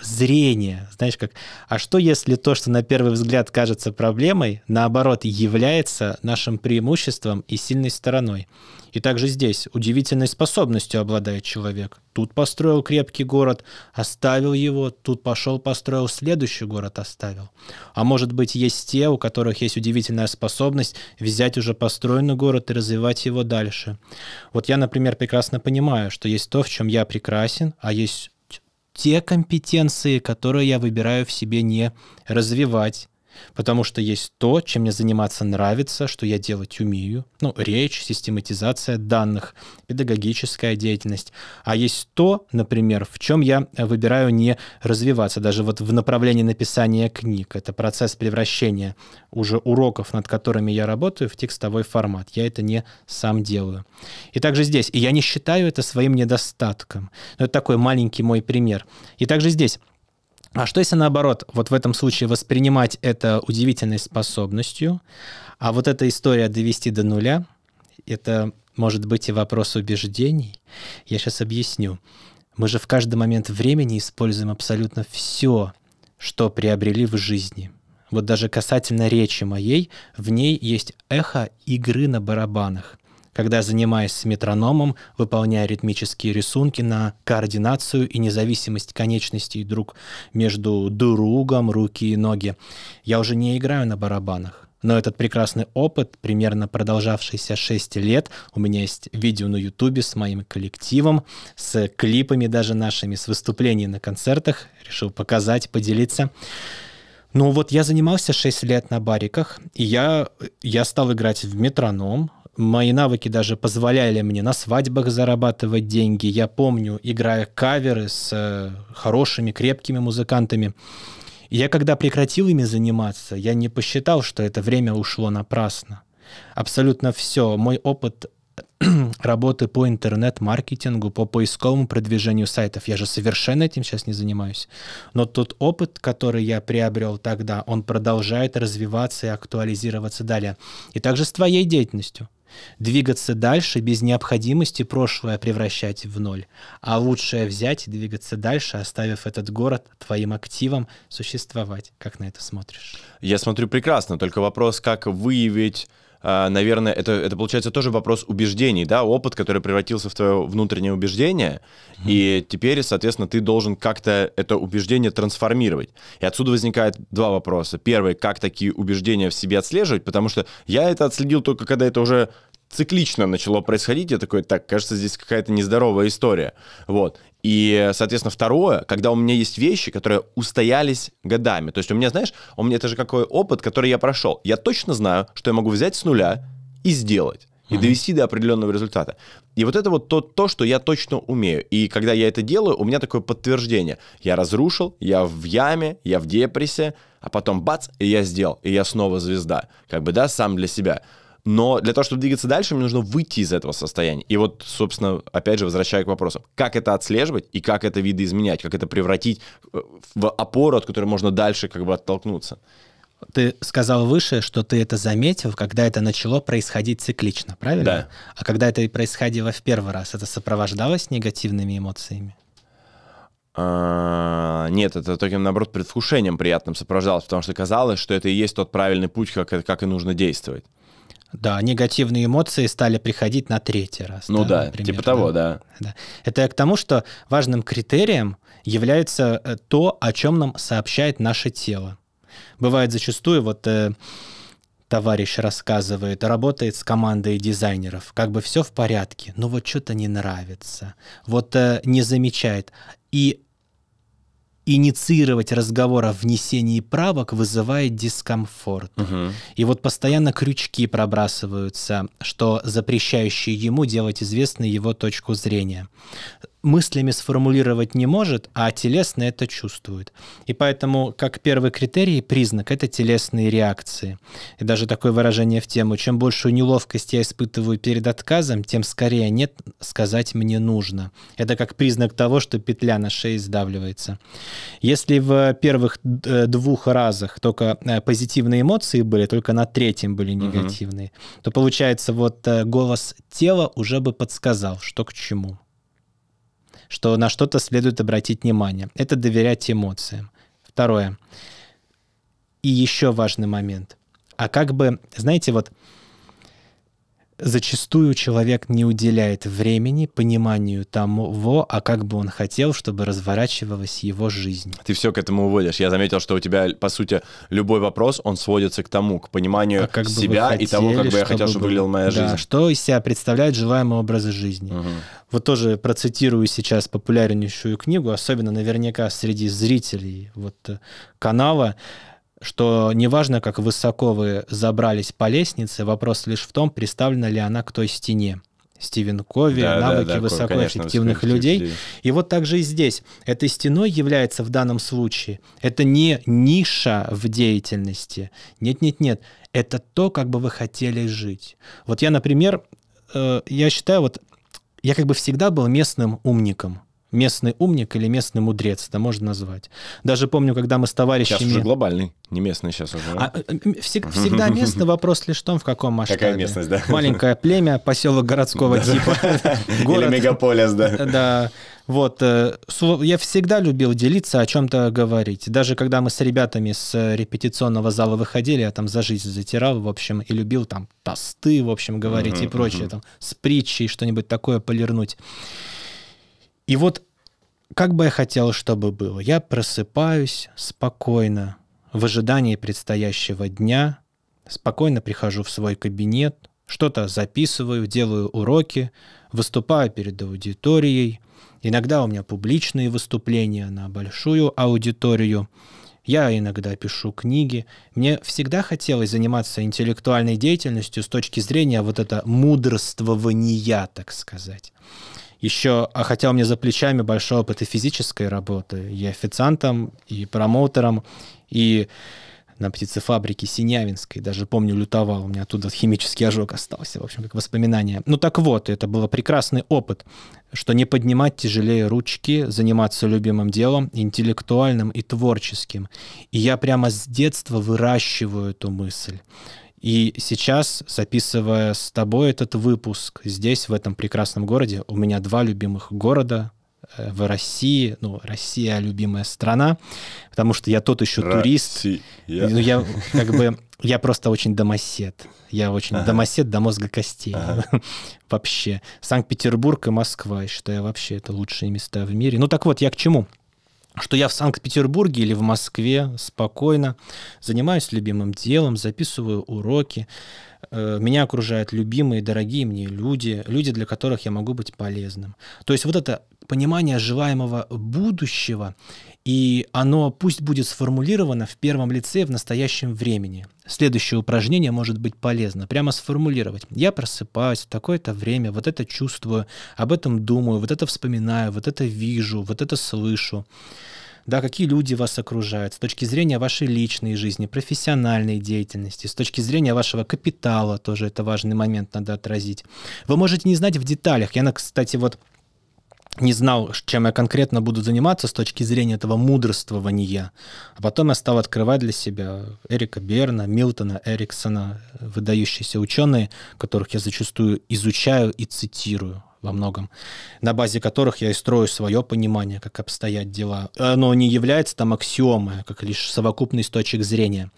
зрения, знаешь, как, а что если то, что на первый взгляд кажется проблемой, наоборот, является нашим преимуществом и сильной стороной? И также здесь удивительной способностью обладает человек. Тут построил крепкий город, оставил его, тут пошел построил следующий город, оставил. А может быть, есть те, у которых есть удивительная способность взять уже построенный город и развивать его дальше. Вот я, например, прекрасно понимаю, что есть то, в чем я прекрасен, а есть те компетенции, которые я выбираю в себе не развивать, потому что есть то, чем мне заниматься нравится, что я делать умею. Ну, речь, систематизация данных, педагогическая деятельность. А есть то, например, в чем я выбираю не развиваться, даже вот в направлении написания книг. Это процесс превращения уже уроков, над которыми я работаю, в текстовой формат. Я это не сам делаю. И также здесь. И я не считаю это своим недостатком. Но это такой маленький мой пример. И также здесь а что если наоборот, вот в этом случае воспринимать это удивительной способностью, а вот эта история довести до нуля, это может быть и вопрос убеждений. Я сейчас объясню. Мы же в каждый момент времени используем абсолютно все, что приобрели в жизни. Вот даже касательно речи моей, в ней есть эхо игры на барабанах когда, занимаясь с метрономом, выполняя ритмические рисунки на координацию и независимость конечностей друг между другом, руки и ноги, я уже не играю на барабанах. Но этот прекрасный опыт, примерно продолжавшийся 6 лет, у меня есть видео на ютубе с моим коллективом, с клипами даже нашими, с выступлениями на концертах, решил показать, поделиться. Ну вот я занимался 6 лет на бариках, и я, я стал играть в метроном, Мои навыки даже позволяли мне на свадьбах зарабатывать деньги. Я помню, играя каверы с э, хорошими, крепкими музыкантами. я когда прекратил ими заниматься, я не посчитал, что это время ушло напрасно. Абсолютно все. Мой опыт работы по интернет-маркетингу, по поисковому продвижению сайтов. Я же совершенно этим сейчас не занимаюсь. Но тот опыт, который я приобрел тогда, он продолжает развиваться и актуализироваться далее. И также с твоей деятельностью двигаться дальше без необходимости прошлое превращать в ноль, а лучшее взять и двигаться дальше, оставив этот город твоим активом существовать. Как на это смотришь? Я смотрю прекрасно, только вопрос, как выявить наверное, это, это получается тоже вопрос убеждений, да, опыт, который превратился в твое внутреннее убеждение, mm-hmm. и теперь, соответственно, ты должен как-то это убеждение трансформировать. И отсюда возникает два вопроса. Первый, как такие убеждения в себе отслеживать, потому что я это отследил только когда это уже циклично начало происходить, я такой, так, кажется, здесь какая-то нездоровая история. Вот. И, соответственно, второе, когда у меня есть вещи, которые устоялись годами. То есть у меня, знаешь, у меня это же какой опыт, который я прошел. Я точно знаю, что я могу взять с нуля и сделать и uh-huh. довести до определенного результата. И вот это вот то, то, что я точно умею. И когда я это делаю, у меня такое подтверждение. Я разрушил, я в яме, я в депрессии, а потом бац, и я сделал, и я снова звезда. Как бы, да, сам для себя. Но для того, чтобы двигаться дальше, мне нужно выйти из этого состояния. И вот, собственно, опять же, возвращая к вопросу, как это отслеживать и как это видоизменять, как это превратить э, в опору, от которой можно дальше как бы оттолкнуться. Ты сказал выше, что ты это заметил, когда это начало происходить циклично, правильно? Да. А когда это происходило в первый раз, это сопровождалось негативными эмоциями? А, нет, это таким, наоборот, предвкушением приятным сопровождалось, потому что казалось, что это и есть тот правильный путь, как, как и нужно действовать. Да, негативные эмоции стали приходить на третий раз. Ну да, да например, типа того, да. да. Это я к тому, что важным критерием является э, то, о чем нам сообщает наше тело. Бывает зачастую, вот э, товарищ рассказывает, работает с командой дизайнеров, как бы все в порядке, но вот что-то не нравится, вот э, не замечает. И инициировать разговор о внесении правок вызывает дискомфорт. Угу. И вот постоянно крючки пробрасываются, что запрещающие ему делать известной его точку зрения мыслями сформулировать не может, а телесно это чувствует. И поэтому, как первый критерий, признак — это телесные реакции. И даже такое выражение в тему, чем большую неловкость я испытываю перед отказом, тем скорее «нет» сказать мне нужно. Это как признак того, что петля на шее сдавливается. Если в первых э, двух разах только э, позитивные эмоции были, только на третьем были негативные, угу. то получается вот э, голос тела уже бы подсказал, что к чему что на что-то следует обратить внимание. Это доверять эмоциям. Второе. И еще важный момент. А как бы, знаете, вот зачастую человек не уделяет времени пониманию того, а как бы он хотел, чтобы разворачивалась его жизнь. Ты все к этому уводишь. Я заметил, что у тебя, по сути, любой вопрос, он сводится к тому, к пониманию а как себя хотели, и того, как бы я хотел, чтобы выглядела моя да, жизнь. Что из себя представляет желаемый образ жизни. Угу. Вот тоже процитирую сейчас популярнейшую книгу, особенно наверняка среди зрителей вот, э, канала что неважно, как высоко вы забрались по лестнице, вопрос лишь в том, приставлена ли она к той стене. Стивен Кови, Да, да, навыки да, высокоэффективных конечно, людей. И вот так же и здесь. Этой стеной является в данном случае, это не ниша в деятельности. Нет-нет-нет, это то, как бы вы хотели жить. Вот я, например, э, я считаю, вот я как бы всегда был местным умником. Местный умник или местный мудрец, это можно назвать. Даже помню, когда мы с Сейчас товарищами... уже глобальный, не местный сейчас уже. А, э, всег- всегда местный вопрос лишь в том, в каком масштабе. Какая местность, да? Маленькое племя, поселок городского типа, Или мегаполис, да. Да, вот. э, Я всегда любил делиться, о чем-то говорить. Даже когда мы с ребятами с э, репетиционного зала выходили, я там за жизнь затирал, в общем, и любил там тосты, в общем, говорить и прочее, там, с притчей что-нибудь такое полирнуть. И вот как бы я хотел, чтобы было. Я просыпаюсь спокойно, в ожидании предстоящего дня, спокойно прихожу в свой кабинет, что-то записываю, делаю уроки, выступаю перед аудиторией. Иногда у меня публичные выступления на большую аудиторию. Я иногда пишу книги. Мне всегда хотелось заниматься интеллектуальной деятельностью с точки зрения вот это мудрствования, так сказать. Еще, а хотя у меня за плечами большой опыт и физической работы, и официантом, и промоутером, и на птицефабрике Синявинской, даже помню, лютовал, у меня оттуда химический ожог остался, в общем, как воспоминание. Ну так вот, это был прекрасный опыт, что не поднимать тяжелее ручки, заниматься любимым делом, интеллектуальным и творческим. И я прямо с детства выращиваю эту мысль. И сейчас, записывая с тобой этот выпуск здесь, в этом прекрасном городе, у меня два любимых города э, в России. Ну, Россия любимая страна, потому что я тот еще турист. Ну, я как бы, я просто очень домосед. Я очень Ага. домосед до мозга костей. Ага. Вообще. Санкт-Петербург и Москва, я считаю, вообще это лучшие места в мире. Ну так вот, я к чему? Что я в Санкт-Петербурге или в Москве спокойно занимаюсь любимым делом, записываю уроки. Э, Меня окружают любимые, дорогие мне люди, люди, для которых я могу быть полезным. То есть вот это понимание желаемого будущего, и оно пусть будет сформулировано в первом лице в настоящем времени. Следующее упражнение может быть полезно. Прямо сформулировать. Я просыпаюсь в такое-то время, вот это чувствую, об этом думаю, вот это вспоминаю, вот это вижу, вот это слышу. Да, какие люди вас окружают с точки зрения вашей личной жизни, профессиональной деятельности, с точки зрения вашего капитала, тоже это важный момент надо отразить. Вы можете не знать в деталях. Я, кстати, вот не знал, чем я конкретно буду заниматься с точки зрения этого мудрствования. А потом я стал открывать для себя Эрика Берна, Милтона, Эриксона, выдающиеся ученые, которых я зачастую изучаю и цитирую во многом, на базе которых я и строю свое понимание, как обстоят дела. Оно не является там аксиомой, а как лишь совокупность точек зрения.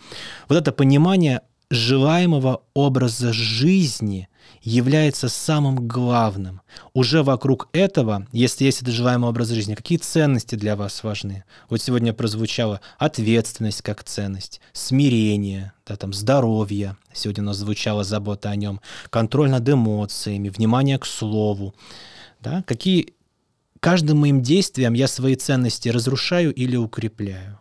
Вот это понимание желаемого образа жизни является самым главным. Уже вокруг этого, если есть этот желаемый образ жизни, какие ценности для вас важны? Вот сегодня прозвучала ответственность как ценность, смирение, да, там, здоровье, сегодня у нас звучала забота о нем, контроль над эмоциями, внимание к слову. Да? Какие каждым моим действием я свои ценности разрушаю или укрепляю?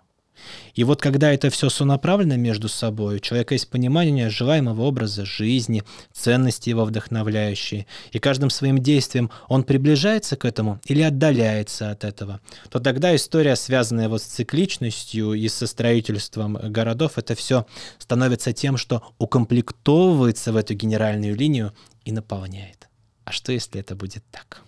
И вот когда это все сонаправлено между собой, у человека есть понимание желаемого образа жизни, ценности его вдохновляющие, и каждым своим действием он приближается к этому или отдаляется от этого, то тогда история, связанная вот с цикличностью и со строительством городов, это все становится тем, что укомплектовывается в эту генеральную линию и наполняет. А что, если это будет так?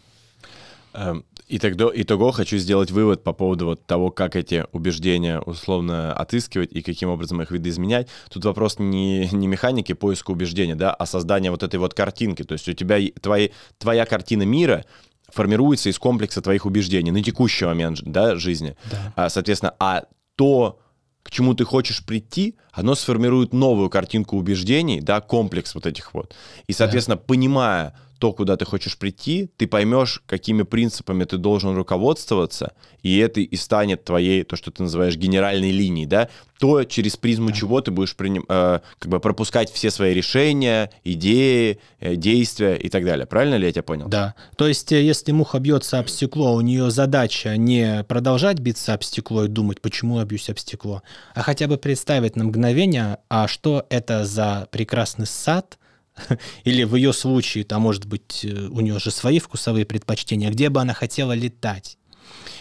Эм, И тогда, итого хочу сделать вывод по поводу вот того, как эти убеждения условно отыскивать и каким образом их видоизменять. Тут вопрос не, не механики поиска убеждения, да, а создания вот этой вот картинки. То есть у тебя твои, твоя картина мира формируется из комплекса твоих убеждений на текущий момент да, жизни. Да. А, соответственно, а то, к чему ты хочешь прийти, оно сформирует новую картинку убеждений, да, комплекс вот этих вот. И, соответственно, понимая то, куда ты хочешь прийти, ты поймешь, какими принципами ты должен руководствоваться, и это и станет твоей, то, что ты называешь генеральной линией, да, то, через призму да. чего ты будешь приним, э, как бы пропускать все свои решения, идеи, э, действия и так далее. Правильно ли я тебя понял? Да. То есть, э, если муха бьется об стекло, у нее задача не продолжать биться об стекло и думать, почему я бьюсь об стекло, а хотя бы представить на мгновение, а что это за прекрасный сад, или в ее случае, там, может быть, э, у нее же свои вкусовые предпочтения, где бы она хотела летать.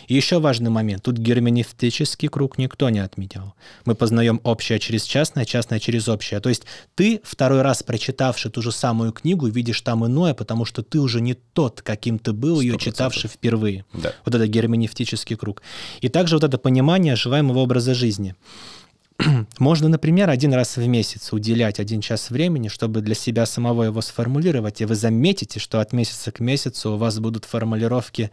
И еще важный момент. Тут герменевтический круг никто не отметил. Мы познаем общее через частное, частное через общее. То есть ты, второй раз прочитавший ту же самую книгу, видишь там иное, потому что ты уже не тот, каким ты был, 100%. ее читавший впервые. Да. Вот это герменевтический круг. И также вот это понимание желаемого образа жизни. Можно, например, один раз в месяц уделять один час времени, чтобы для себя самого его сформулировать, и вы заметите, что от месяца к месяцу у вас будут формулировки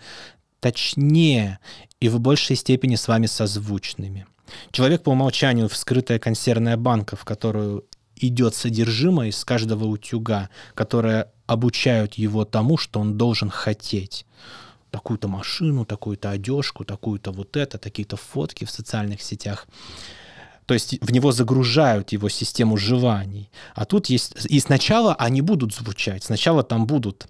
точнее и в большей степени с вами созвучными. Человек по умолчанию вскрытая консервная банка, в которую идет содержимое из каждого утюга, которое обучают его тому, что он должен хотеть такую-то машину, такую-то одежку, такую-то вот это, такие-то фотки в социальных сетях. То есть в него загружают его систему желаний. А тут есть... И сначала они будут звучать. Сначала там будут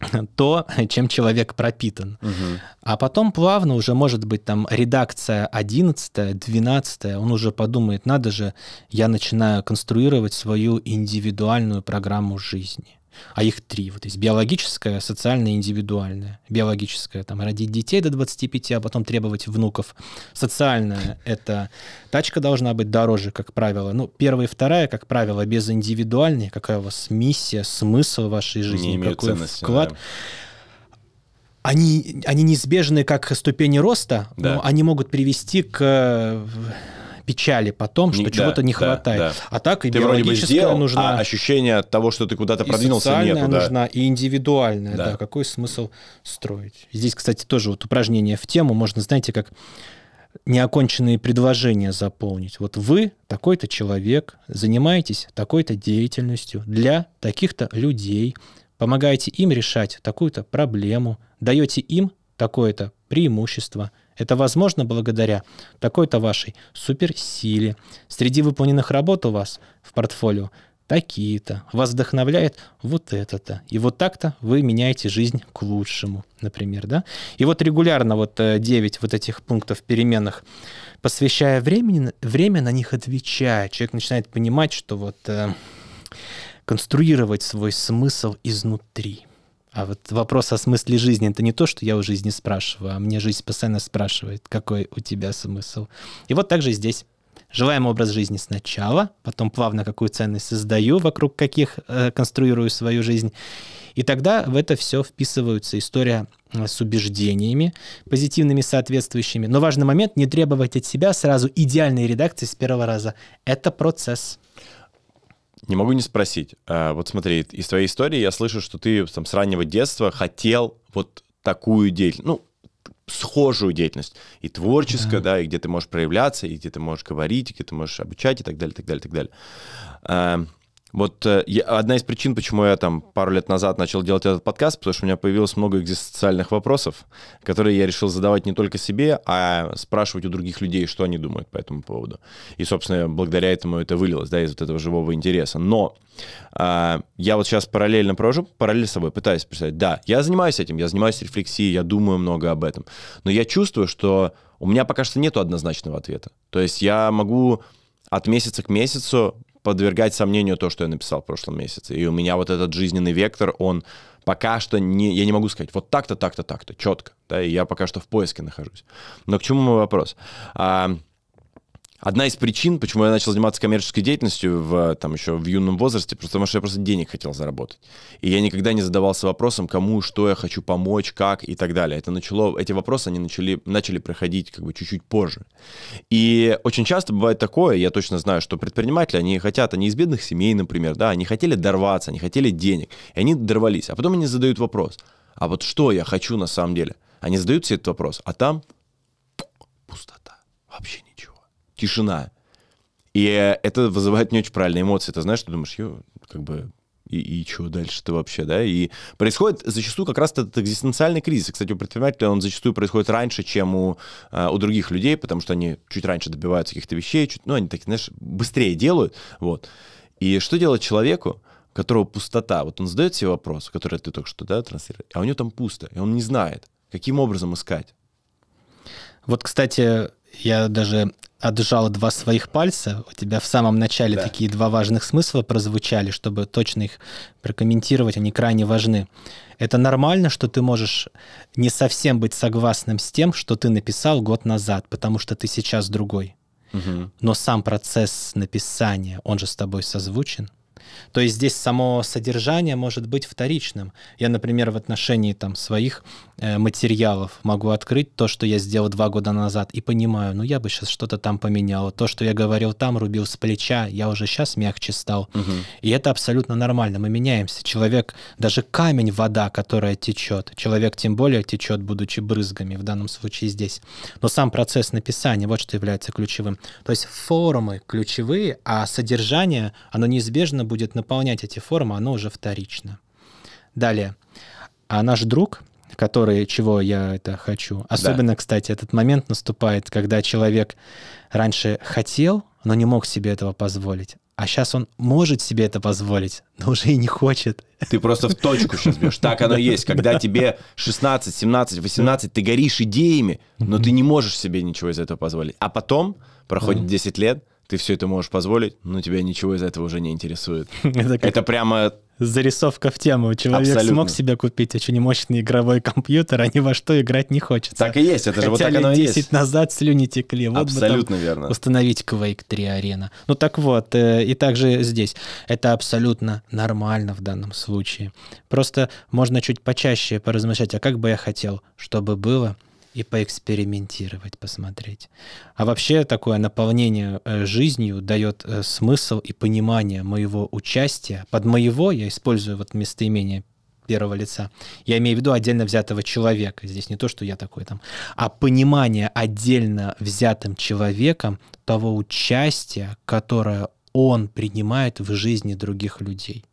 то, чем человек пропитан. Угу. А потом плавно уже может быть там редакция 11, 12, он уже подумает, надо же, я начинаю конструировать свою индивидуальную программу жизни а их три. Вот есть биологическое, социальное, индивидуальное. Биологическое, там, родить детей до 25, а потом требовать внуков. Социальное — это тачка должна быть дороже, как правило. Ну, первая и вторая, как правило, без индивидуальной. Какая у вас миссия, смысл вашей жизни, Не какой вклад. Да. Они, они неизбежны как ступени роста, да. но они могут привести к печали потом, что не, чего-то не хватает. Да, да. А так и ты биологическая сделал, нужна. А ощущение от того, что ты куда-то продвинулся, нету. Да. нужна, и индивидуальная, да. да. Какой смысл строить? Здесь, кстати, тоже вот упражнение в тему. Можно, знаете, как неоконченные предложения заполнить. Вот вы такой-то человек, занимаетесь такой-то деятельностью для таких-то людей, помогаете им решать такую-то проблему, даете им такое-то преимущество – это возможно благодаря такой-то вашей суперсиле. Среди выполненных работ у вас в портфолио такие-то. Вас вдохновляет вот это-то. И вот так-то вы меняете жизнь к лучшему, например, да? И вот регулярно вот 9 э, вот этих пунктов переменных, посвящая времени, время на них отвечая, человек начинает понимать, что вот э, конструировать свой смысл изнутри – а вот вопрос о смысле жизни — это не то, что я у жизни спрашиваю, а мне жизнь постоянно спрашивает, какой у тебя смысл. И вот также здесь. Желаемый образ жизни сначала, потом плавно какую ценность создаю, вокруг каких э, конструирую свою жизнь. И тогда в это все вписываются история э, с убеждениями, позитивными соответствующими. Но важный момент — не требовать от себя сразу идеальной редакции с первого раза. Это процесс. Не могу не спросить. А, вот смотри, из твоей истории я слышу, что ты там с раннего детства хотел вот такую деятельность, ну, схожую деятельность. И творческая, да. да, и где ты можешь проявляться, и где ты можешь говорить, и где ты можешь обучать, и так далее, так далее, так далее. Вот э, я, одна из причин, почему я там пару лет назад начал делать этот подкаст, потому что у меня появилось много экзистенциальных вопросов, которые я решил задавать не только себе, а спрашивать у других людей, что они думают по этому поводу. И, собственно, благодаря этому это вылилось, да, из вот этого живого интереса. Но э, я вот сейчас параллельно провожу, параллельно с собой пытаюсь представить, да, я занимаюсь этим, я занимаюсь рефлексией, я думаю много об этом, но я чувствую, что у меня пока что нету однозначного ответа. То есть я могу от месяца к месяцу подвергать сомнению то, что я написал в прошлом месяце. И у меня вот этот жизненный вектор, он пока что не, я не могу сказать, вот так-то, так-то, так-то, четко, да, и я пока что в поиске нахожусь. Но к чему мой вопрос? А, Одна из причин, почему я начал заниматься коммерческой деятельностью в, там, еще в юном возрасте, потому что я просто денег хотел заработать. И я никогда не задавался вопросом, кому, что я хочу помочь, как и так далее. Это начало, эти вопросы, они начали, начали проходить как бы чуть-чуть позже. И очень часто бывает такое, я точно знаю, что предприниматели, они хотят, они из бедных семей, например, да, они хотели дорваться, они хотели денег, и они дорвались. А потом они задают вопрос, а вот что я хочу на самом деле? Они задают себе этот вопрос, а там пустота, вообще ничего тишина. И это вызывает не очень правильные эмоции. Ты знаешь, ты думаешь, ё, как бы и, и что дальше-то вообще, да? И происходит зачастую как раз этот экзистенциальный кризис. Кстати, у предпринимателя он зачастую происходит раньше, чем у, э, у других людей, потому что они чуть раньше добиваются каких-то вещей, чуть, ну, они так, знаешь, быстрее делают, вот. И что делать человеку, у которого пустота? Вот он задает себе вопрос, который ты только что, да, транслируешь, а у него там пусто, и он не знает, каким образом искать. Вот, кстати, я даже отжал два своих пальца. У тебя в самом начале да. такие два важных смысла прозвучали, чтобы точно их прокомментировать, они крайне важны. Это нормально, что ты можешь не совсем быть согласным с тем, что ты написал год назад, потому что ты сейчас другой. Угу. Но сам процесс написания, он же с тобой созвучен. То есть здесь само содержание может быть вторичным. Я, например, в отношении там своих э, материалов могу открыть то, что я сделал два года назад, и понимаю, ну я бы сейчас что-то там поменял. То, что я говорил там, рубил с плеча, я уже сейчас мягче стал. Угу. И это абсолютно нормально. Мы меняемся. Человек, даже камень, вода, которая течет, человек тем более течет, будучи брызгами, в данном случае здесь. Но сам процесс написания, вот что является ключевым. То есть формы ключевые, а содержание, оно неизбежно будет наполнять эти формы, оно уже вторично. Далее. А наш друг, который, чего я это хочу, особенно, да. кстати, этот момент наступает, когда человек раньше хотел, но не мог себе этого позволить. А сейчас он может себе это позволить, но уже и не хочет. Ты просто в точку сейчас бьешь. Так оно есть. Когда тебе 16, 17, 18, ты горишь идеями, но ты не можешь себе ничего из этого позволить. А потом проходит 10 лет, ты все это можешь позволить, но тебя ничего из этого уже не интересует. это, это прямо зарисовка в тему. Человек Абсолютно. смог себе купить очень мощный игровой компьютер, а ни во что играть не хочется. Так и есть, это Хотя же вот так оно и есть. 10 назад слюни текли. Вот Абсолютно верно. Установить Quake 3 арена. Ну так вот, э, и также здесь. Это абсолютно нормально в данном случае. Просто можно чуть почаще поразмышлять, а как бы я хотел, чтобы было, и поэкспериментировать, посмотреть. А вообще такое наполнение э, жизнью дает э, смысл и понимание моего участия. Под моего я использую вот местоимение первого лица. Я имею в виду отдельно взятого человека. Здесь не то, что я такой там, а понимание отдельно взятым человеком того участия, которое он принимает в жизни других людей.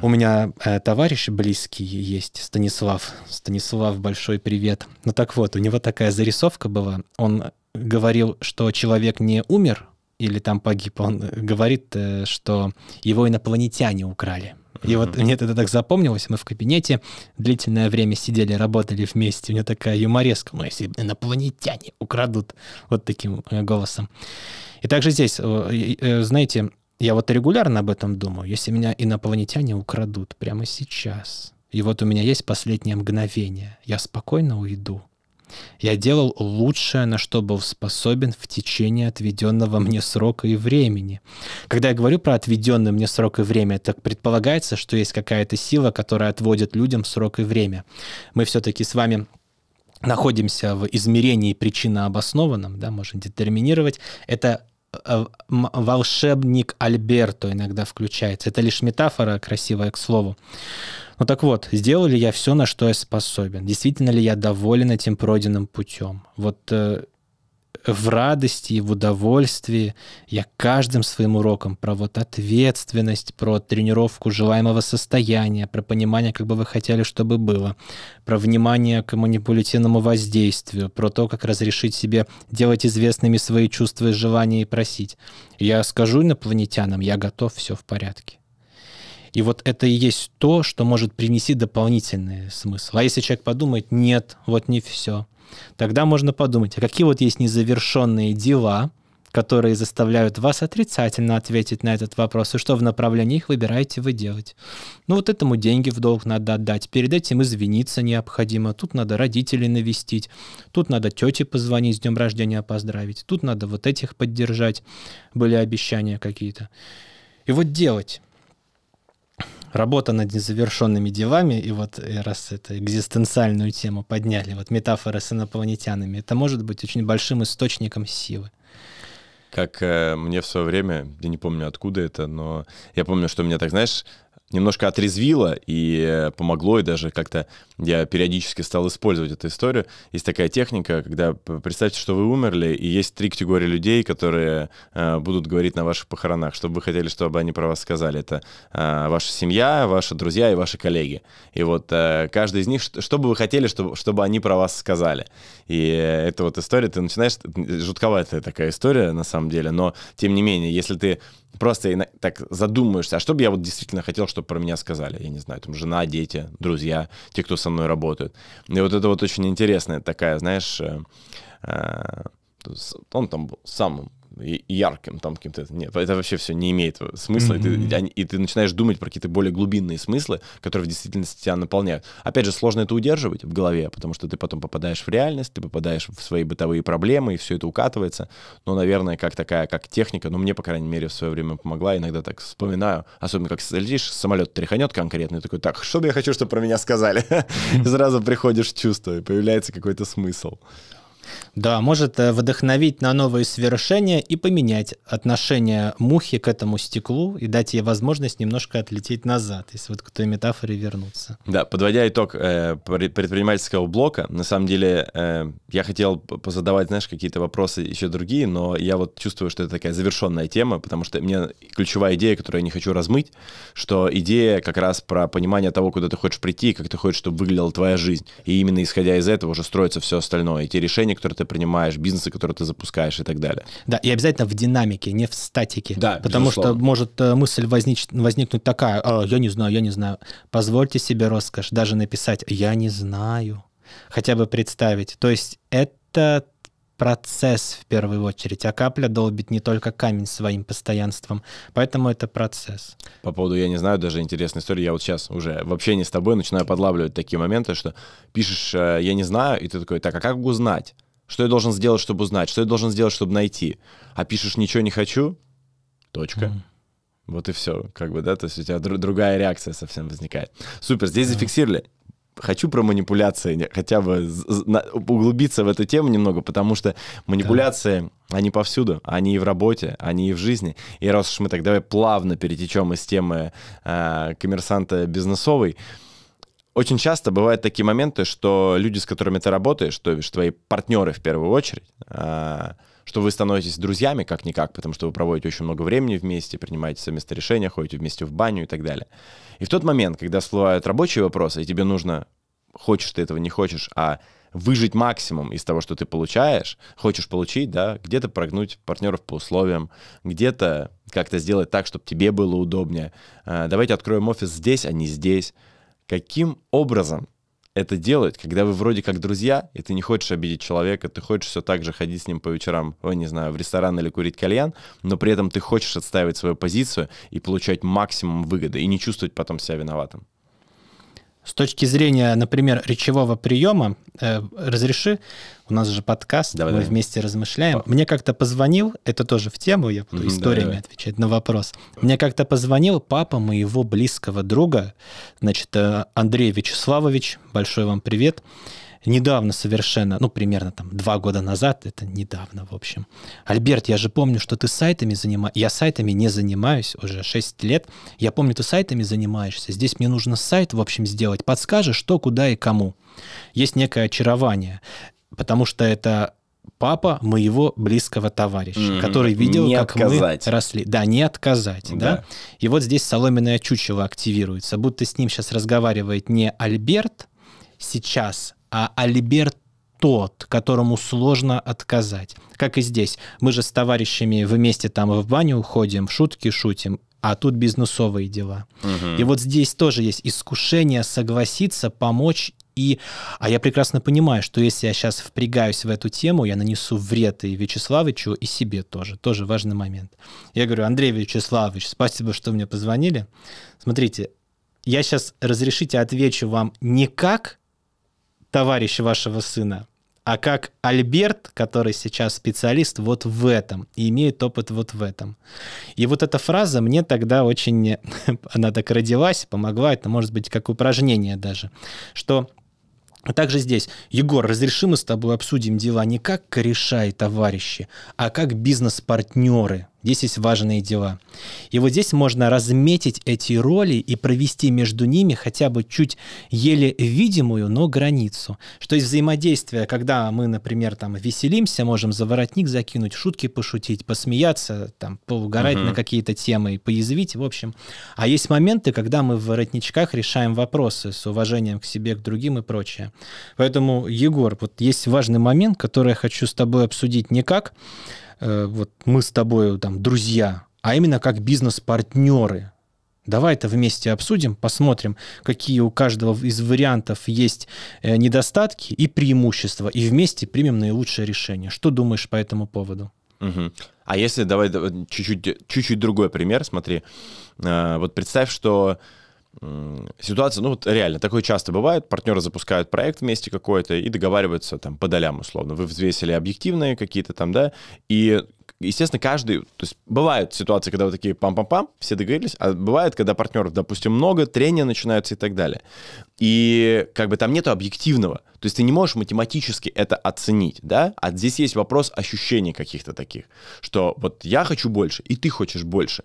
У меня э, товарищ близкий есть, Станислав. Станислав, большой привет. Ну так вот, у него такая зарисовка была. Он говорил, что человек не умер или там погиб. Он говорит, э, что его инопланетяне украли. И вот мне это так запомнилось. Мы в кабинете длительное время сидели, работали вместе. У него такая юмореска. Ну, если инопланетяне украдут. Вот таким э, голосом. И также здесь, э, знаете, я вот регулярно об этом думаю. Если меня инопланетяне украдут прямо сейчас, и вот у меня есть последнее мгновение, я спокойно уйду. Я делал лучшее, на что был способен в течение отведенного мне срока и времени. Когда я говорю про отведенный мне срок и время, так предполагается, что есть какая-то сила, которая отводит людям срок и время. Мы все-таки с вами находимся в измерении причинно обоснованном, да, можем детерминировать. Это волшебник Альберто иногда включается. Это лишь метафора, красивая к слову. Ну так вот, сделал ли я все, на что я способен? Действительно ли я доволен этим пройденным путем? Вот э, в радости в удовольствии я каждым своим уроком про вот ответственность, про тренировку желаемого состояния, про понимание, как бы вы хотели, чтобы было, про внимание к манипулятивному воздействию, про то, как разрешить себе делать известными свои чувства и желания и просить. Я скажу инопланетянам, я готов, все в порядке. И вот это и есть то, что может принести дополнительный смысл. А если человек подумает, нет, вот не все, тогда можно подумать, а какие вот есть незавершенные дела, которые заставляют вас отрицательно ответить на этот вопрос, и что в направлении их выбираете вы делать. Ну вот этому деньги в долг надо отдать, перед этим извиниться необходимо, тут надо родителей навестить, тут надо тете позвонить, с днем рождения поздравить, тут надо вот этих поддержать, были обещания какие-то. И вот делать работа над незавершенными делами, и вот э, раз это экзистенциальную тему подняли, вот метафора с инопланетянами, это может быть очень большим источником силы. Как э, мне в свое время, я не помню откуда это, но я помню, что меня так, знаешь, немножко отрезвило и э, помогло, и даже как-то я периодически стал использовать эту историю. Есть такая техника, когда представьте, что вы умерли, и есть три категории людей, которые э, будут говорить на ваших похоронах, что бы вы хотели, чтобы они про вас сказали. Это э, ваша семья, ваши друзья и ваши коллеги. И вот э, каждый из них, что, что бы вы хотели, чтобы, чтобы они про вас сказали. И э, эта вот история, ты начинаешь, жутковатая такая история на самом деле, но тем не менее, если ты просто так задумаешься, а что бы я вот действительно хотел, чтобы про меня сказали? Я не знаю, там жена, дети, друзья, те, кто со мной работают. И вот это вот очень интересная такая, знаешь, э, э, он там был самым ярким, там каким-то... Нет, это вообще все не имеет смысла, mm-hmm. и, ты, и ты начинаешь думать про какие-то более глубинные смыслы, которые в действительности тебя наполняют. Опять же, сложно это удерживать в голове, потому что ты потом попадаешь в реальность, ты попадаешь в свои бытовые проблемы, и все это укатывается. Но, наверное, как такая, как техника, ну, мне, по крайней мере, в свое время помогла. Иногда так вспоминаю, особенно как летишь, самолет тряханет конкретно, и такой, так, что бы я хочу, чтобы про меня сказали? Сразу приходишь в чувство, и появляется какой-то смысл. Да, может э, вдохновить на новые свершения и поменять отношение мухи к этому стеклу и дать ей возможность немножко отлететь назад, если вот к той метафоре вернуться. Да, подводя итог э, предпринимательского блока, на самом деле э, я хотел позадавать, знаешь, какие-то вопросы еще другие, но я вот чувствую, что это такая завершенная тема, потому что мне ключевая идея, которую я не хочу размыть, что идея как раз про понимание того, куда ты хочешь прийти, как ты хочешь, чтобы выглядела твоя жизнь. И именно исходя из этого уже строится все остальное. И те решения, которые ты принимаешь, бизнесы, которые ты запускаешь и так далее. Да, и обязательно в динамике, не в статике. Да, Потому безусловно. что может э, мысль возник, возникнуть такая, а, я не знаю, я не знаю. Позвольте себе роскошь даже написать «я не знаю». Хотя бы представить. То есть это процесс в первую очередь, а капля долбит не только камень своим постоянством, поэтому это процесс. По поводу «я не знаю», даже интересная история, я вот сейчас уже в общении с тобой начинаю подлавливать такие моменты, что пишешь э, «я не знаю», и ты такой «так, а как узнать?» Что я должен сделать, чтобы узнать? Что я должен сделать, чтобы найти? А пишешь «ничего не хочу» — точка. Mm. Вот и все, как бы, да, то есть у тебя др- другая реакция совсем возникает. Супер, здесь yeah. зафиксировали. Хочу про манипуляции, хотя бы углубиться в эту тему немного, потому что манипуляции, да. они повсюду, они и в работе, они и в жизни. И раз уж мы так давай плавно перетечем из темы э, коммерсанта бизнесовой, очень часто бывают такие моменты, что люди, с которыми ты работаешь, то есть твои партнеры в первую очередь, а, что вы становитесь друзьями как-никак, потому что вы проводите очень много времени вместе, принимаете совместные решения, ходите вместе в баню и так далее. И в тот момент, когда всплывают рабочие вопросы, и тебе нужно, хочешь ты этого, не хочешь, а выжить максимум из того, что ты получаешь, хочешь получить, да, где-то прогнуть партнеров по условиям, где-то как-то сделать так, чтобы тебе было удобнее. А, давайте откроем офис здесь, а не здесь каким образом это делать, когда вы вроде как друзья, и ты не хочешь обидеть человека, ты хочешь все так же ходить с ним по вечерам, ой, не знаю, в ресторан или курить кальян, но при этом ты хочешь отстаивать свою позицию и получать максимум выгоды, и не чувствовать потом себя виноватым. С точки зрения, например, речевого приема, э, разреши, у нас же подкаст, давай, мы давай. вместе размышляем. По... Мне как-то позвонил, это тоже в тему, я буду mm-hmm, историями давай. отвечать на вопрос. Мне как-то позвонил папа моего близкого друга, значит, э, Андрей Вячеславович, большой вам привет недавно совершенно, ну, примерно там два года назад, это недавно, в общем. Альберт, я же помню, что ты сайтами занимаешься. Я сайтами не занимаюсь уже 6 лет. Я помню, ты сайтами занимаешься. Здесь мне нужно сайт, в общем, сделать. Подскажешь, что, куда и кому. Есть некое очарование, потому что это папа моего близкого товарища, mm-hmm. который видел, не как отказать. мы росли. Да, не отказать, да. да. И вот здесь соломенное чучело активируется, будто с ним сейчас разговаривает не Альберт сейчас, а Альберт тот, которому сложно отказать. Как и здесь. Мы же с товарищами вместе там в баню уходим, шутки шутим, а тут бизнесовые дела. Угу. И вот здесь тоже есть искушение согласиться, помочь и, а я прекрасно понимаю, что если я сейчас впрягаюсь в эту тему, я нанесу вред и Вячеславовичу, и себе тоже. Тоже важный момент. Я говорю, Андрей Вячеславович, спасибо, что мне позвонили. Смотрите, я сейчас, разрешите, отвечу вам не как товарищ вашего сына, а как Альберт, который сейчас специалист вот в этом и имеет опыт вот в этом. И вот эта фраза мне тогда очень, она так родилась, помогла, это может быть как упражнение даже, что также здесь, Егор, разреши мы с тобой обсудим дела не как кореша и товарищи, а как бизнес-партнеры. Здесь есть важные дела. И вот здесь можно разметить эти роли и провести между ними хотя бы чуть еле видимую, но границу. Что есть взаимодействие, когда мы, например, там веселимся, можем за воротник закинуть, шутки пошутить, посмеяться, там, поугарать угу. на какие-то темы, поязвить, в общем. А есть моменты, когда мы в воротничках решаем вопросы с уважением к себе, к другим и прочее. Поэтому, Егор, вот есть важный момент, который я хочу с тобой обсудить не как вот мы с тобой там друзья, а именно как бизнес-партнеры. Давай это вместе обсудим, посмотрим, какие у каждого из вариантов есть э, недостатки и преимущества, и вместе примем наилучшее решение. Что думаешь по этому поводу? Угу. А если давай чуть-чуть, чуть-чуть другой пример, смотри, э, вот представь, что ситуация, ну вот реально, такое часто бывает, партнеры запускают проект вместе какой-то и договариваются там по долям условно. Вы взвесили объективные какие-то там, да, и естественно, каждый, то есть бывают ситуации, когда вы такие пам-пам-пам, все договорились, а бывает, когда партнеров, допустим, много, трения начинаются и так далее. И как бы там нету объективного. То есть ты не можешь математически это оценить, да? А здесь есть вопрос ощущений каких-то таких, что вот я хочу больше, и ты хочешь больше.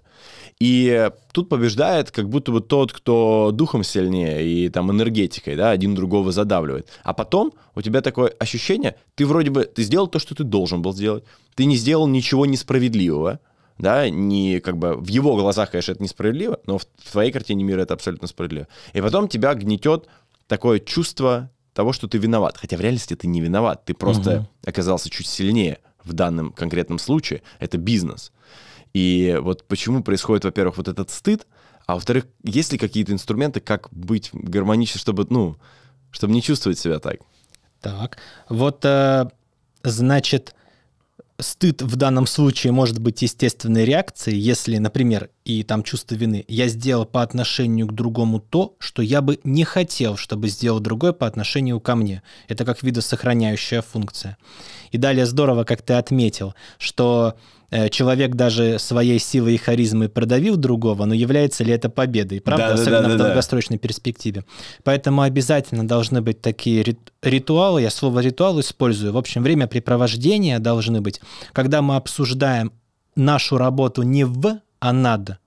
И тут побеждает как будто бы тот, кто духом сильнее и там энергетикой, да, один другого задавливает. А потом у тебя такое ощущение, ты вроде бы, ты сделал то, что ты должен был сделать, ты не сделал ничего несправедливого, да, не как бы в его глазах, конечно, это несправедливо, но в твоей картине мира это абсолютно справедливо. И потом тебя гнетет такое чувство того, что ты виноват. Хотя в реальности ты не виноват, ты просто угу. оказался чуть сильнее в данном конкретном случае. Это бизнес. И вот почему происходит, во-первых, вот этот стыд, а во-вторых, есть ли какие-то инструменты, как быть гармоничным, чтобы, ну, чтобы не чувствовать себя так? Так, вот, э, значит, стыд в данном случае может быть естественной реакцией, если, например, и там чувство вины, я сделал по отношению к другому то, что я бы не хотел, чтобы сделал другой по отношению ко мне. Это как видосохраняющая функция. И далее здорово, как ты отметил, что человек даже своей силой и харизмой продавил другого, но является ли это победой, правда, да, особенно да, да, в долгосрочной да. перспективе. Поэтому обязательно должны быть такие ритуалы, я слово ритуал использую, в общем, времяпрепровождения должны быть, когда мы обсуждаем нашу работу не в, а над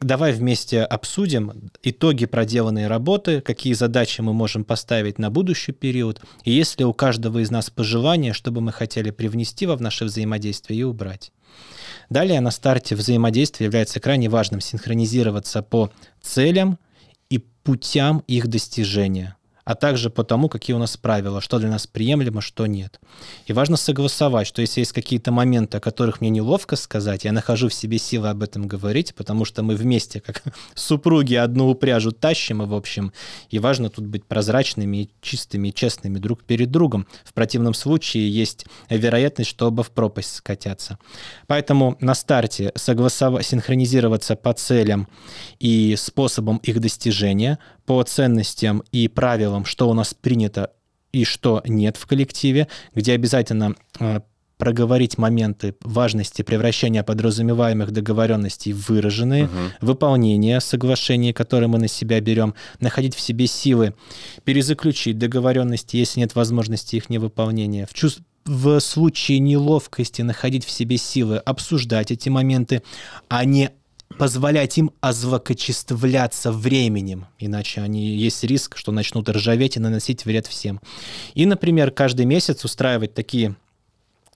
давай вместе обсудим итоги проделанной работы, какие задачи мы можем поставить на будущий период, и есть ли у каждого из нас пожелания, что бы мы хотели привнести во наше взаимодействие и убрать. Далее на старте взаимодействия является крайне важным синхронизироваться по целям и путям их достижения а также по тому, какие у нас правила, что для нас приемлемо, что нет. И важно согласовать, что если есть какие-то моменты, о которых мне неловко сказать, я нахожу в себе силы об этом говорить, потому что мы вместе, как супруги, одну упряжу тащим, и в общем, и важно тут быть прозрачными, чистыми, честными друг перед другом. В противном случае есть вероятность, что оба в пропасть скатятся. Поэтому на старте согласовать, синхронизироваться по целям и способам их достижения, по ценностям и правилам, что у нас принято и что нет в коллективе, где обязательно э, проговорить моменты важности превращения подразумеваемых договоренностей в выраженные, угу. выполнение соглашений, которые мы на себя берем, находить в себе силы, перезаключить договоренности, если нет возможности их невыполнения, в, чувств в случае неловкости находить в себе силы, обсуждать эти моменты, а не позволять им озвукочествляться временем, иначе они есть риск, что начнут ржаветь и наносить вред всем. И, например, каждый месяц устраивать такие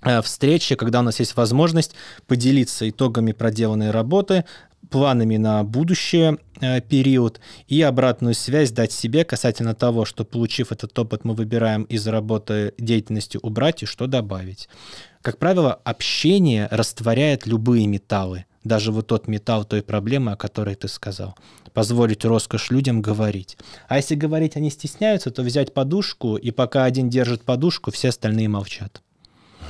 э, встречи, когда у нас есть возможность поделиться итогами проделанной работы, планами на будущее э, период и обратную связь дать себе касательно того, что получив этот опыт, мы выбираем из работы деятельности убрать и что добавить. Как правило, общение растворяет любые металлы даже вот тот металл той проблемы, о которой ты сказал. Позволить роскошь людям говорить. А если говорить они стесняются, то взять подушку, и пока один держит подушку, все остальные молчат.